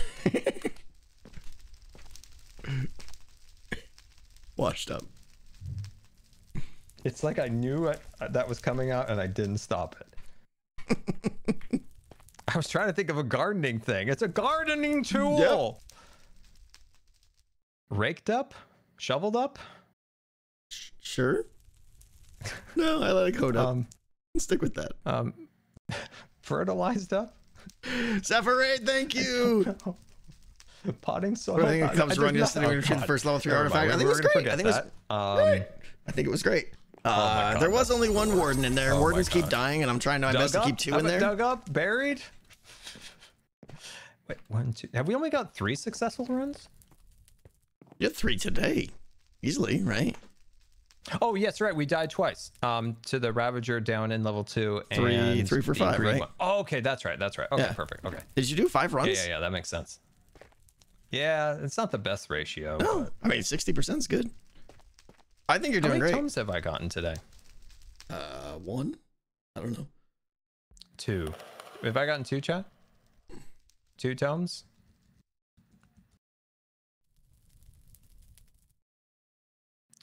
S1: <laughs> Washed up.
S3: It's like I knew I, uh, that was coming out and I didn't stop it. I was trying to think of a gardening thing. It's a gardening tool. Raked up? Shoveled up?
S1: Sure. No, I like hoed up.
S3: Um,
S1: Stick with that.
S3: um, <laughs> fertilized up?
S1: Separate, thank you. <laughs>
S3: Potting soil?
S1: I think it comes
S3: I-
S1: to run yesterday
S3: not-
S1: when we the first level three artifact. I think it was great. I think it was.
S3: Um,
S1: great. I think it was great. Uh, there was only one warden in there.
S3: Oh
S1: Wardens keep dying, and I'm trying my
S3: dug
S1: best to keep two in there.
S3: Dug up, buried. Wait, one, two. Have we only got three successful runs?
S1: You had three today, easily, right?
S3: Oh yes, right. We died twice. Um, to the Ravager down in level two.
S1: Three-
S3: and
S1: three for five, right?
S3: Oh, okay, that's right. That's right. Okay,
S1: Yeah.
S3: perfect. Okay.
S1: Did you do five runs?
S3: Yeah, yeah, yeah. That makes sense. Yeah, it's not the best ratio.
S1: No,
S3: but-
S1: I mean sixty percent is good. I think you're doing great.
S3: How many
S1: great.
S3: tomes have I gotten today?
S1: Uh, one. I don't know.
S3: Two. Have I gotten two, chat? Two tomes?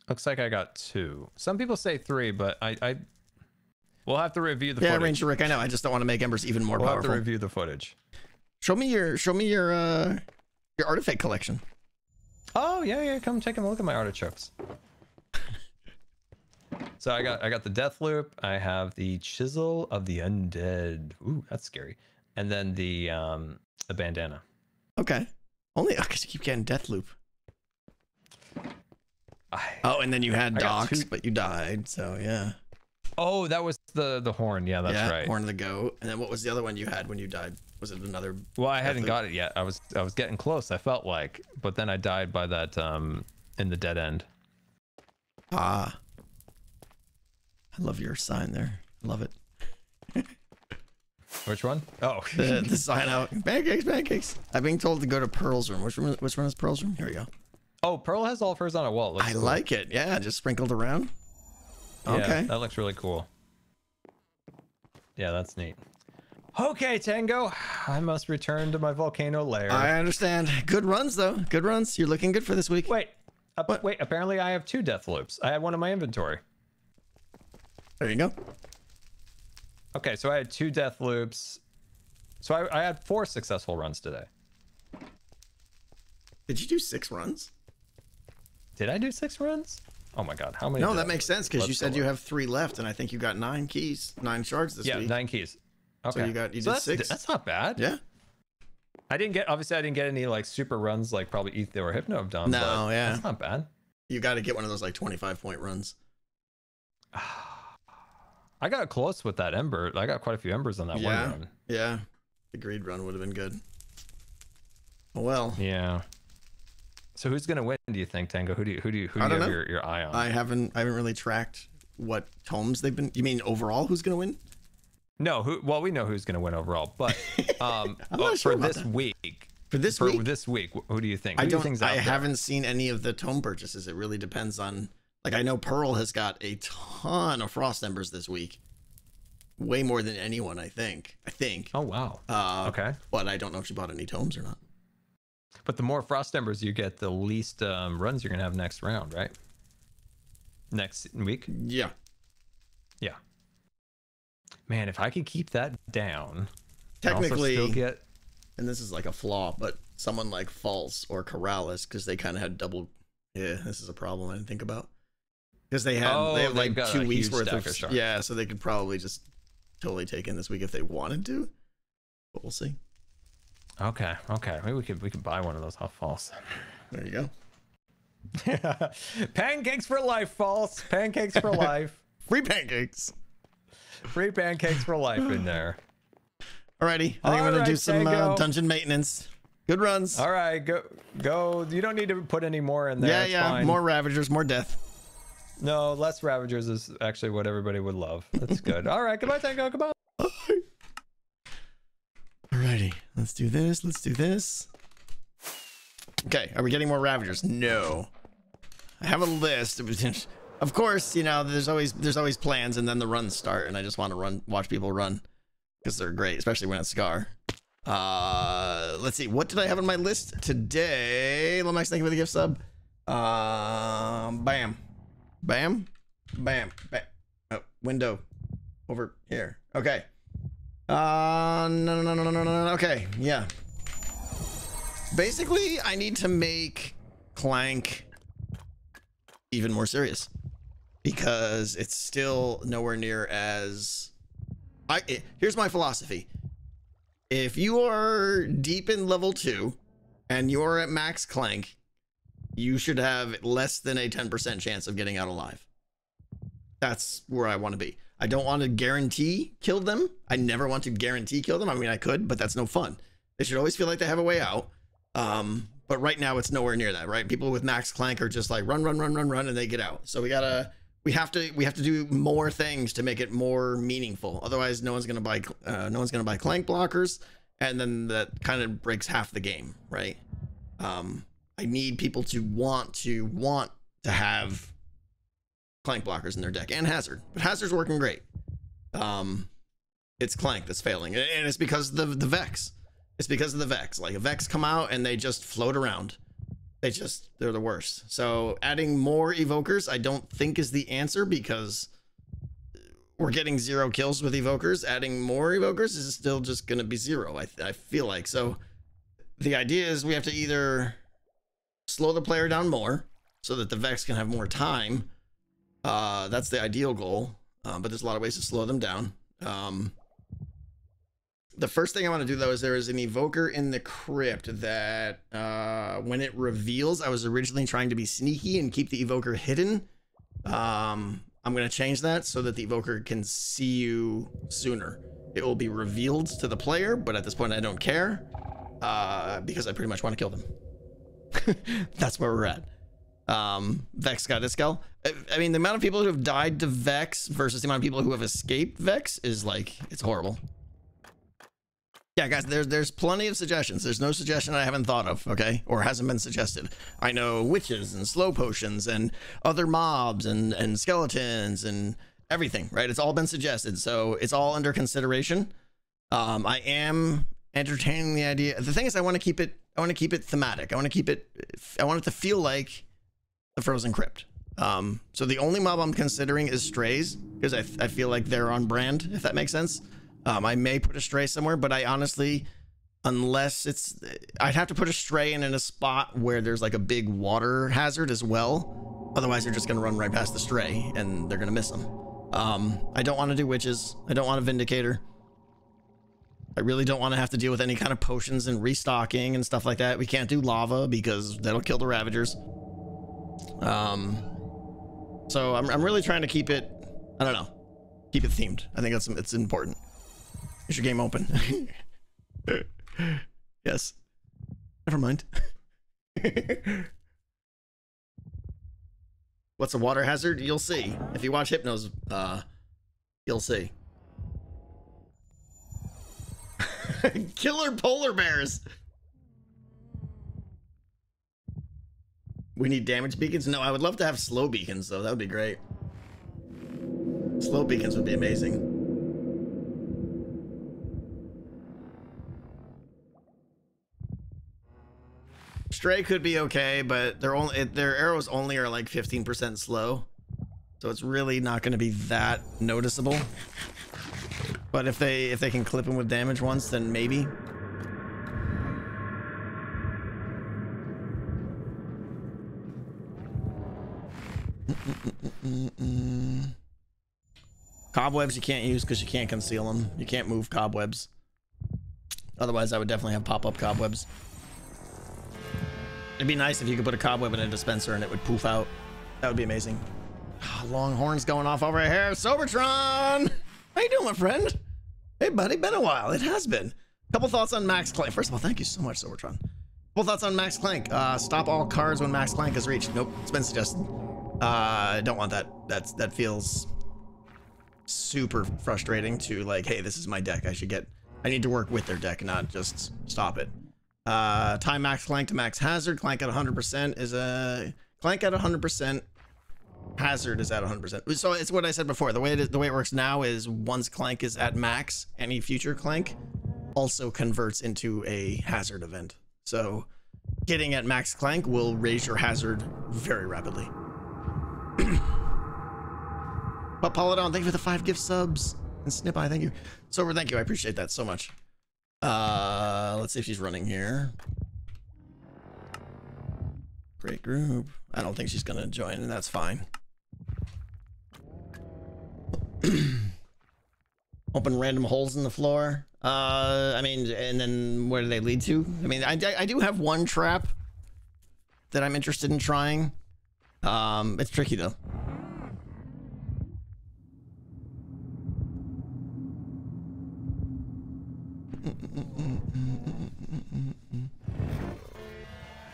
S3: Looks like I got two. Some people say three, but I, I we'll have to review the
S1: yeah,
S3: footage.
S1: Ranger Rick. I know. I just don't want to make Embers even more
S3: we'll have to review the footage.
S1: Show me your show me your uh your artifact collection.
S3: Oh yeah, yeah. Come take a look at my artichokes. <laughs> so I got I got the death loop. I have the chisel of the undead. Ooh, that's scary. And then the um the bandana.
S1: Okay. Only because you keep getting death loop. Oh, and then you had
S3: I
S1: Docs, but you died. So yeah.
S3: Oh, that was the the horn. Yeah, that's
S1: yeah,
S3: right.
S1: Horn of the goat. And then what was the other one you had when you died? Was it another?
S3: Well, I hadn't got it yet. I was I was getting close. I felt like, but then I died by that um in the dead end.
S1: Ah. I love your sign there. I love it. <laughs>
S3: Which one? Oh,
S1: The, the sign out. Pancakes, pancakes. I'm being told to go to Pearl's room. Which room? Which one is Pearl's room? Here we go.
S3: Oh, Pearl has all of hers on a wall. Looks
S1: I
S3: cool.
S1: like it. Yeah, just sprinkled around.
S3: Yeah,
S1: Okay.
S3: that looks really cool. Yeah, that's neat. Okay, Tango, I must return to my volcano lair.
S1: I understand. Good runs though. Good runs. You're looking good for this week.
S3: Wait, uh, wait. Apparently, I have two death loops. I had one in my inventory.
S1: There you go.
S3: Okay, so I had two death loops. So I, I had four successful runs today.
S1: Did you do six runs?
S3: Did I do six runs? Oh my god, how many?
S1: No, that
S3: I-
S1: makes sense because you said you have three left, and I think you got nine keys, nine shards this
S3: yeah
S1: week.
S3: nine keys. Okay, so
S1: you got- you
S3: so
S1: did
S3: that's,
S1: six?
S3: That's not bad.
S1: Yeah.
S3: I didn't get obviously I didn't get any like super runs like probably Etho or Hypno have done.
S1: No, yeah.
S3: that's not bad.
S1: You got to get one of those like 25 point runs. <sighs>
S3: I got close with that ember. I got quite a few embers on that
S1: yeah.
S3: one run.
S1: Yeah. The greed run would have been good. Oh, well,
S3: Yeah. So who's gonna win? Do you think Tango? Who do you who do you who do you have
S1: know.
S3: your, your eye on?
S1: I haven't I haven't really tracked what tomes they've been. You mean overall who's gonna win?
S3: No, who? Well, we know who's gonna win overall, but <laughs> um,
S1: sure
S3: for this
S1: that.
S3: week,
S1: For this
S3: for
S1: week,
S3: this week, who do you think? Who
S1: I
S3: do
S1: don't.
S3: think's
S1: I
S3: there?
S1: haven't seen any of the tome purchases. It really depends on. Like I know Pearl has got a ton of frost embers this week, way more than anyone. I think. I think.
S3: Oh wow.
S1: Uh,
S3: Okay.
S1: But I don't know if she bought any tomes or not.
S3: But the more frost embers you get, the least um, runs you're gonna have next round, right? Next week.
S1: Yeah.
S3: Yeah. Man, if I could keep that down,
S1: Technically,
S3: still get
S1: and this is like a flaw, but someone like False or Keralis, because they kind of had double. Yeah, this is a problem I didn't think about. Because they had
S3: Oh,
S1: they have like two weeks worth of
S3: of
S1: yeah, so they could probably just totally take in this week if they wanted to. But we'll see.
S3: Okay, okay. Maybe we could we could buy one of those off false.
S1: There you go. <laughs>
S3: pancakes for life, false. Pancakes for life. <laughs>
S1: Free pancakes.
S3: Free pancakes for life in there. <sighs>
S1: Alrighty, I think I'm gonna
S3: Alright,
S1: do some uh, dungeon maintenance. Good runs.
S3: All right, go go. You don't need to put any more in there.
S1: yeah,
S3: it's
S1: yeah.
S3: fine.
S1: More Ravagers, more death.
S3: No, less Ravagers is actually what everybody would love. That's good. All right, goodbye, Tango. Goodbye. <laughs>
S1: Alrighty, let's do this. Let's do this. Okay, are we getting more Ravagers? No. I have a list. Of <laughs> Of course, you know, there's always there's always plans, and then the runs start, and I just want to run, watch people run, because they're great, especially when it's Scar. Uh, let's see, what did I have on my list today? Lomax, thank you for the gift sub. Um, bam, bam, bam, bam. Oh, window over here. Okay. Uh, no, no, no, no, no, no, no. Okay, yeah. Basically, I need to make Clank even more serious because it's still nowhere near as. I it, here's my philosophy. If you are deep in level two, and you're at max Clank, you should have less than a 10% chance of getting out alive. That's where I want to be. I don't want to guarantee kill them. I never want to guarantee kill them. I mean, I could, but that's no fun. They should always feel like they have a way out. Um, but right now it's nowhere near that, right? People with max clank are just like run, run, run, run, run, and they get out. So we gotta, we have to, we have to do more things to make it more meaningful. Otherwise, no one's gonna buy, uh, no one's gonna buy clank blockers, and then that kind of breaks half the game, right? Um, I need people to want to want to have clank blockers in their deck and hazard, but hazard's working great. Um, it's clank that's failing, and it's because the the vex. It's because of the vex. Like a vex come out and they just float around. They just they're the worst. So adding more evokers, I don't think is the answer because we're getting zero kills with evokers. Adding more evokers is still just going to be zero. I I feel like so. The idea is we have to either slow the player down more so that the vex can have more time. Uh, that's the ideal goal. Uh, but there's a lot of ways to slow them down. Um, the first thing I want to do though is there is an evoker in the crypt that uh, when it reveals, I was originally trying to be sneaky and keep the evoker hidden. Um, I'm gonna change that so that the evoker can see you sooner. It will be revealed to the player, but at this point I don't care uh, because I pretty much want to kill them. <laughs> That's where we're at. Um, Vex got skull. I, I mean, the amount of people who have died to Vex versus the amount of people who have escaped Vex is like it's horrible. Yeah, guys, there's there's plenty of suggestions. There's no suggestion I haven't thought of, okay, or hasn't been suggested. I know witches and slow potions and other mobs and and skeletons and everything, right? It's all been suggested, so it's all under consideration. Um, I am entertaining the idea. The thing is, I want to keep it. I want to keep it thematic. I want to keep it. I want it to feel like the Frozen Crypt. Um, so the only mob I'm considering is strays because I I feel like they're on brand. If that makes sense. Um, I may put a stray somewhere, but I honestly, unless it's, I'd have to put a stray in, in a spot where there's like a big water hazard as well. Otherwise, they're just gonna run right past the stray and they're gonna miss them. Um, I don't want to do witches. I don't want a vindicator. I really don't want to have to deal with any kind of potions and restocking and stuff like that. We can't do lava because that'll kill the ravagers. Um, so I'm, I'm really trying to keep it, I don't know, keep it themed. I think that's it's important. Is your game open? <laughs> yes. Never mind. <laughs> What's a water hazard? You'll see. If you watch Hypnos, uh, you'll see. <laughs> Killer polar bears. We need damage beacons? No, I would love to have slow beacons though. That would be great. Slow beacons would be amazing. Stray could be okay, but their only their arrows only are like 15% slow. So it's really not going to be that noticeable. But if they if they can clip him with damage once, then maybe. Cobwebs you can't use because you can't conceal them. You can't move cobwebs. Otherwise, I would definitely have pop-up cobwebs. It'd be nice if you could put a cobweb in a dispenser and it would poof out. That would be amazing. Long horns going off over here. Sobertron! How you doing, my friend? Hey, buddy. Been a while. It has been. Couple thoughts on Max Clank. First of all, thank you so much, Sobertron. Couple thoughts on Max Clank. Uh, stop all cards when Max Clank is reached. Nope, it's been suggested. Uh, I don't want that. That's that feels super frustrating to like, hey, this is my deck. I should get. I need to work with their deck, not just stop it. Uh, time max clank to max hazard. Clank at 100% is a clank at 100%. Hazard is at 100%. So it's what I said before. The way it is, the way it works now is once clank is at max, any future clank also converts into a hazard event. So getting at max clank will raise your hazard very rapidly. <clears throat> but Polydon, thank you for the five gift subs. And Snip Eye, thank you. Sober, thank you. I appreciate that so much. Uh, let's see if she's running here. Great group. I don't think she's gonna join, and that's fine. <clears throat> Open random holes in the floor. Uh, I mean, and then where do they lead to? I mean, I, I do have one trap that I'm interested in trying. Um, it's tricky though.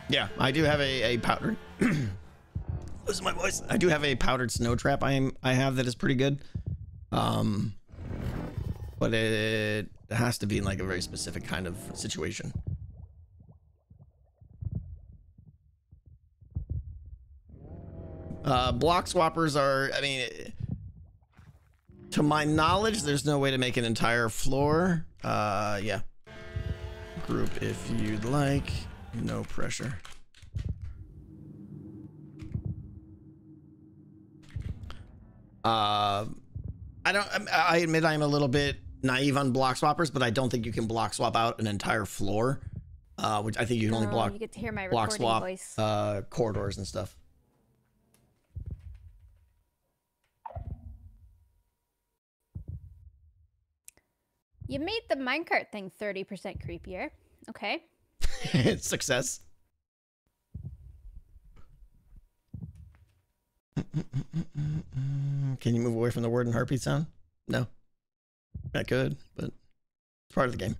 S1: Yeah, I do have a, a powdered. <clears throat> Losing my voice. I do have a powdered snow trap. I am I have that is pretty good. Um, but it has to be in like a very specific kind of situation. Uh, block swappers are. I mean, to my knowledge, there's no way to make an entire floor. Uh, yeah. Group if you'd like. No pressure. Uh, I don't. I admit I'm a little bit naive on block swappers, but I don't think you can block swap out an entire floor. Uh, which I think you can only
S9: Oh,
S3: block
S9: you get to hear my
S3: block
S9: recording
S3: swap
S9: voice.
S3: uh, corridors and stuff.
S9: You made the minecart thing 30% creepier. Okay. <laughs>
S1: Success. Can you move away from the word and heartbeat sound? No. I could, but it's part of the game.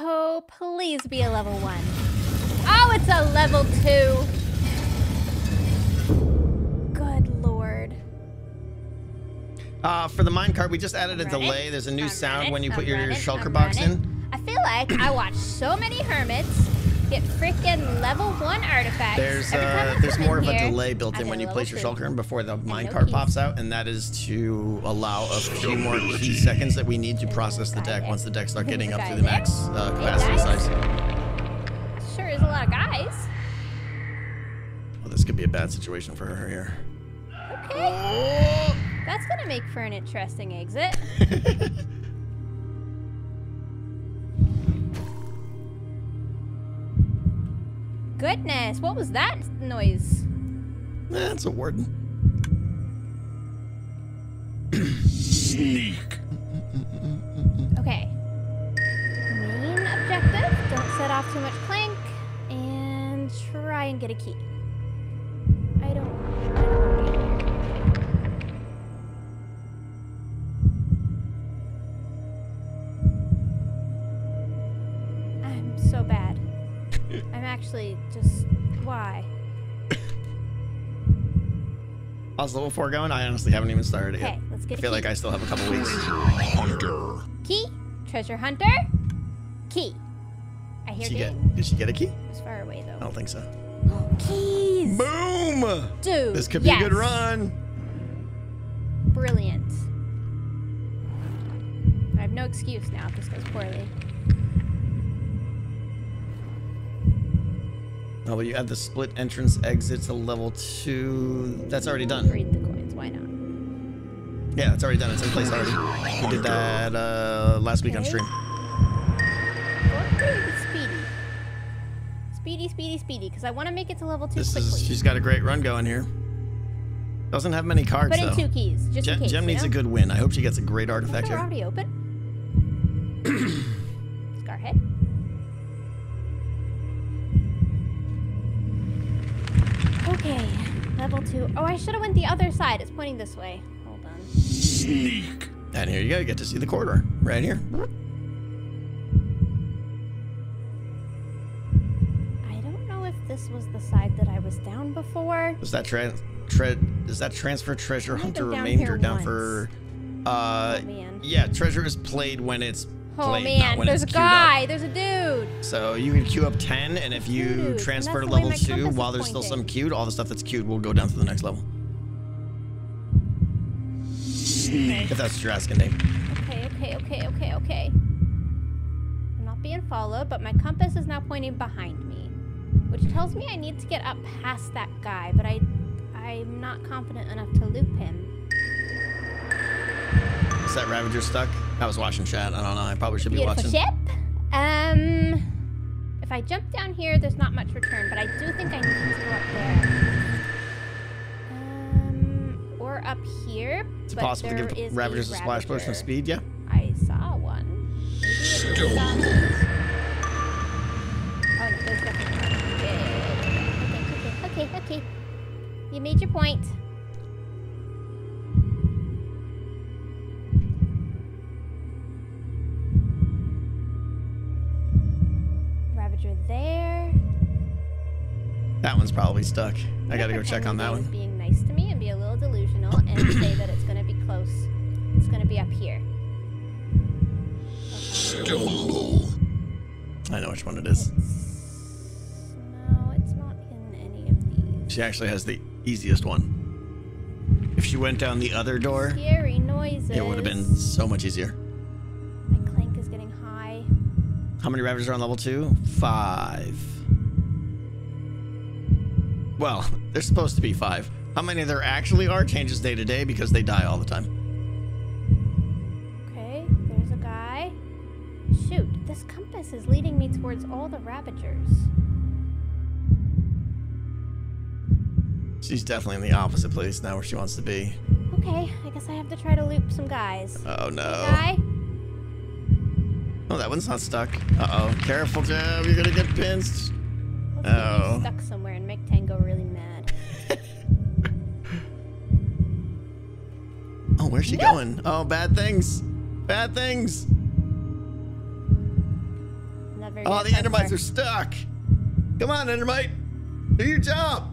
S9: Oh, please be a level one. Oh, it's a level two.
S1: Uh, for the minecart, we just added a delay. There's a new sound when you put your
S9: running,
S1: shulker box in.
S9: I feel like I watch so many hermits get freaking level one artifacts.
S1: There's
S9: Every time I
S1: uh, there's more of a
S9: here,
S1: delay built in when you place your shulker in before the minecart pops out, and that is to allow a few more key seconds that we need to process the deck once the decks start getting up to the max uh, capacity size.
S9: Sure is a lot of guys.
S1: Well, this could be a bad situation for her here.
S9: Okay. That's gonna make for an interesting exit. <laughs> Goodness, what was that noise?
S1: That's a warden.
S4: Sneak.
S9: Okay. Main objective, don't set off too much clank, and try and get a key. Why?
S1: How's level four going? I honestly haven't even started it
S9: Okay,
S1: yet.
S9: let's
S1: I
S9: get a
S1: feel
S9: key.
S1: like I still have a couple weeks.
S4: Hunter.
S9: Key, treasure hunter, key. I hear
S1: Did she
S9: game.
S1: get? Did she get a key?
S9: It's far away though.
S1: I don't think so.
S9: Keys,
S1: Boom!
S9: dude.
S1: This could be a good run.
S9: Brilliant. I have no excuse now if this goes poorly.
S1: Oh, but you have the split entrance exit to level two. That's already done.
S9: Read the coins. Why not?
S1: Yeah, it's already done. It's in place already. We did that uh, last week on stream.
S9: Speedy. Speedy, speedy, speedy. Because I want to make it to level two
S1: This
S9: quickly.
S1: is. She's got a great run going here. Doesn't have many cards
S9: Put in
S1: though.
S9: two keys, just in case.
S1: Gem needs
S9: know?
S1: a good win. I hope she gets a great artifact here.
S9: already open. <clears throat> Scarhead. Level two. Oh, I should have went the other side. It's pointing this way. Hold on.
S4: Sneak.
S1: And here you go. You get to see the corridor right here.
S9: I don't know if this was the side that I was down before.
S1: Does that tra- tre- does that transfer treasure hunter
S9: down
S1: remainder down for? Uh, yeah, treasure is played when it's
S9: Oh
S1: played,
S9: man, there's a
S1: queued up.
S9: guy. There's a dude.
S1: So you can queue up 10, and if you
S9: Dude,
S1: transfer to
S9: that's the way
S1: level 2 while there's still some queued, all the stuff that's queued will go down to the next level. If that's what you're asking, Dave.
S9: Okay, okay, okay, okay, okay. I'm not being followed, but my compass is now pointing behind me, which tells me I need to get up past that guy, but I, I'm not confident enough to loop him.
S1: Is that Ravager stuck? I was watching chat. I don't know. I probably should be
S9: Beautiful
S1: watching.
S9: ship. Um, if I jump down here, there's not much return, but I do think I need to go up there. Um, or up here.
S1: Is it
S9: but
S1: possible to give
S9: is a
S1: Ravagers a splash potion of speed? Yeah.
S9: I saw one. Maybe it on- Oh no, there's definitely one. Yeah, yeah, yeah, yeah. Okay, okay, okay, okay. You made your point.
S1: That one's probably stuck. I gotta go check on that one.
S9: Being nice to me and be a little delusional and say that it's gonna be close. It's gonna be up here.
S4: Stumble.
S1: I know which one it is.
S9: No, it's not in any of these.
S1: She actually has the easiest one. If she went down the other door,
S9: Scary noises.
S1: it would have been so much easier.
S9: My clank is getting high.
S1: How many Ravagers are on level two? Five. Well, there's supposed to be five. How many there actually are changes day to day because they die all the time.
S9: Okay, there's a guy. Shoot, this compass is leading me towards all the Ravagers.
S1: She's definitely in the opposite place now where she wants to be.
S9: Okay, I guess I have to try to loop some guys.
S1: Oh no.
S9: Guy?
S1: Oh, that one's not stuck. Uh oh. Careful, Gem. You're gonna get pinched.
S9: Let's
S1: Oh.
S9: stuck somewhere Tango really mad. <laughs>
S1: Oh, where's she going? Oh, bad things. Bad things. Oh, the Endermites are stuck. Come on, Endermite. Do your job.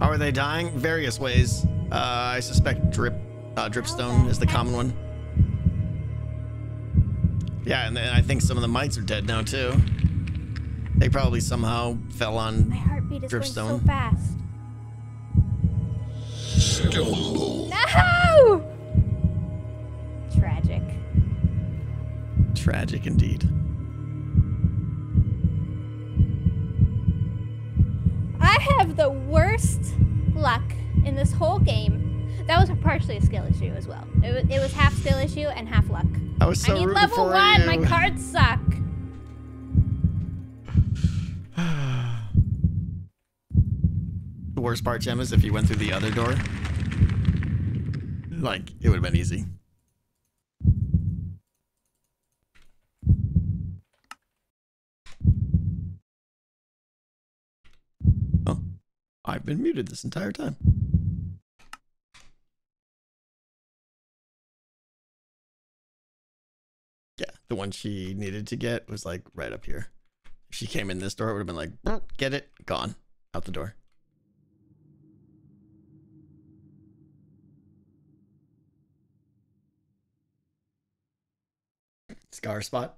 S1: How are they dying? Various ways. Uh, I suspect drip, uh, dripstone is the common one. Yeah, and then I think some of the mites are dead now too. They probably somehow fell on
S9: My
S1: on.
S9: heartbeat is going so
S1: Dripstone.
S9: fast.
S4: Stumble.
S9: No! Tragic.
S1: Tragic indeed.
S9: I have the worst luck in this whole game. That was partially a skill issue as well. It was, it was half skill issue and half luck.
S1: I was so
S9: I need
S1: rooting
S9: level
S1: for
S9: one.
S1: you.
S9: My cards suck. <sighs>
S1: The worst part, Gem, is if you went through the other door. Like, it would have been easy. Oh, I've been muted this entire time. The one she needed to get was like right up here. If she came in this door, it would have been like, get it, gone, out the door. Scar spot.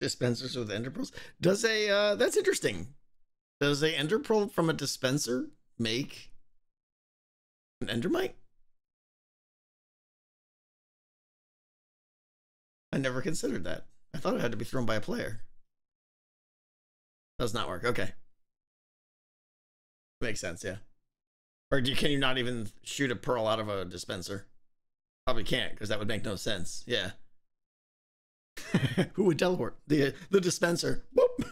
S1: Dispensers with ender pearls. Does a uh that's interesting. Does a ender pearl from a dispenser make an endermite? I never considered that. I thought it had to be thrown by a player. Does not work. Okay. Makes sense, yeah. Or do, can you not even shoot a pearl out of a dispenser? Probably can't, because that would make no sense. Yeah. <laughs> Who would teleport? The the dispenser. Boop.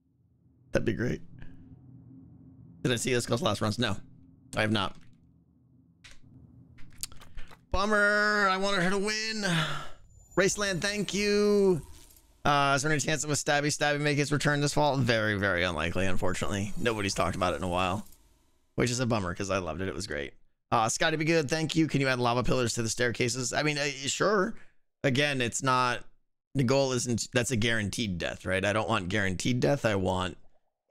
S1: <laughs> That'd be great. Did I see this Skull's last runs? No, I have not. Bummer. I wanted her to win. Raceland, thank you. Uh, is there any chance of a Stabby Stabby make its return this fall? Very, very unlikely, unfortunately. Nobody's talked about it in a while, which is a bummer because I loved it. It was great. Uh, Scotty, be good. Thank you. Can you add lava pillars to the staircases? I mean, uh, sure. Again, it's not. The goal isn't. That's a guaranteed death, right? I don't want guaranteed death. I want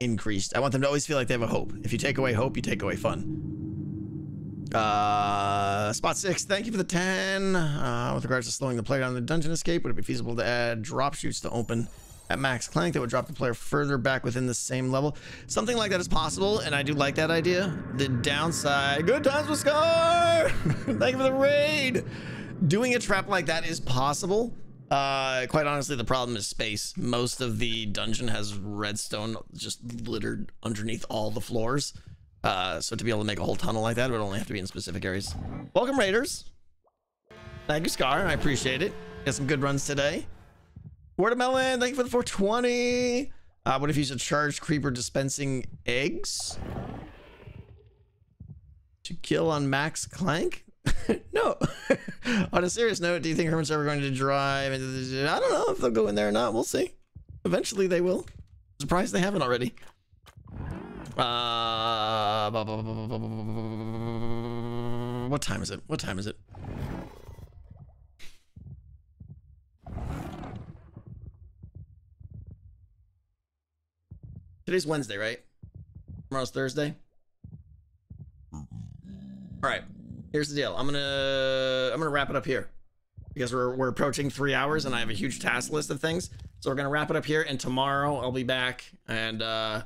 S1: increased. I want them to always feel like they have a hope. If you take away hope, you take away fun. Uh, spot six. Thank you for the ten. Uh, with regards to slowing the player down in the dungeon escape, would it be feasible to add drop shoots to open at max clank that would drop the player further back within the same level? Something like that is possible, and I do like that idea. The downside. Good times with Scar. <laughs> Thank you for the raid. Doing a trap like that is possible. Uh, quite honestly, the problem is space. Most of the dungeon has redstone just littered underneath all the floors. Uh, so to be able to make a whole tunnel like that, it would only have to be in specific areas. Welcome, Raiders. Thank you, Scar. I appreciate it. Got some good runs today. Watermelon, thank you for the 420. Uh, what if he's a charged creeper dispensing eggs? To kill on max clank? no. On a serious note, do you think Hermit's ever going to drive? I don't know if they'll go in there or not. We'll see. Eventually they will. Surprised they haven't already. Uh, what time is it? What time is it? Today's Wednesday, right? Tomorrow's Thursday? All right. Here's the deal. I'm gonna I'm gonna wrap it up here because we're we're approaching three hours and I have a huge task list of things. So we're gonna wrap it up here. And tomorrow I'll be back and uh,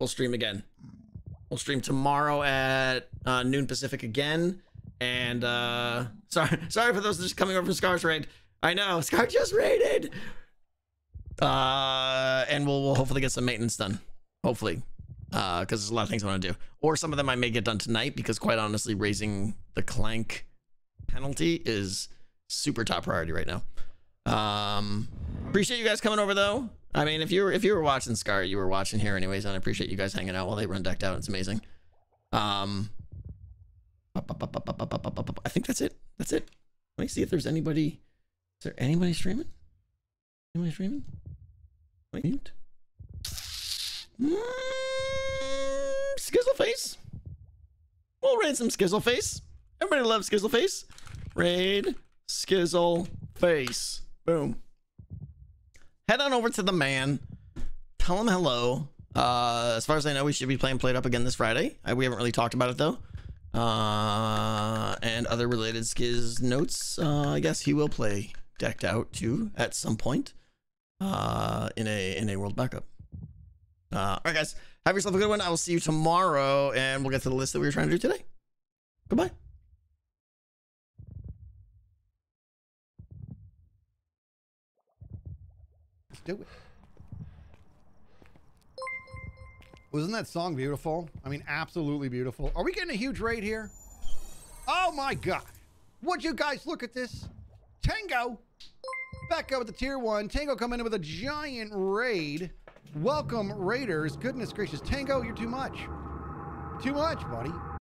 S1: we'll stream again. We'll stream tomorrow at uh, noon Pacific again. And uh, <laughs> sorry, sorry for those just coming over from Scar's raid. I know <laughs> Scar just raided. Uh, and we'll we'll hopefully get some maintenance done. Hopefully, because there's a lot of things I want to do. Or some of them I may get done tonight because, quite honestly, raising the clank penalty is super top priority right now. Um, appreciate you guys coming over though. I mean, if you were if you were watching Scar, you were watching here anyways, and I appreciate you guys hanging out while they run decked out. It's amazing. Um, I think that's it. That's it. Let me see if there's anybody. Is there anybody streaming? Anybody streaming? Wait, mute. Mm, Skizzleface. We'll raid some Skizzleface. Everybody loves Skizzleface. Raid Skizzleface. Boom. Head on over to the man. Tell him hello. Uh, as far as I know, we should be playing Played Up again this Friday. Uh, we haven't really talked about it though. Uh, and other related Skizz notes. Uh, I guess he will play Decked Out too at some point. Uh, in a in a world backup. Uh, all right, guys. Have yourself a good one. I will see you tomorrow, and we'll get to the list that we were trying to do today. Goodbye.
S10: Let's do it. Wasn't that song beautiful? I mean, absolutely beautiful. Are we getting a huge raid here? Oh my god. Would you guys look at this? Tango back out with the tier one. Tango coming in with a giant raid. Welcome, Raiders. Goodness gracious. Tango, you're too much. Too much, buddy.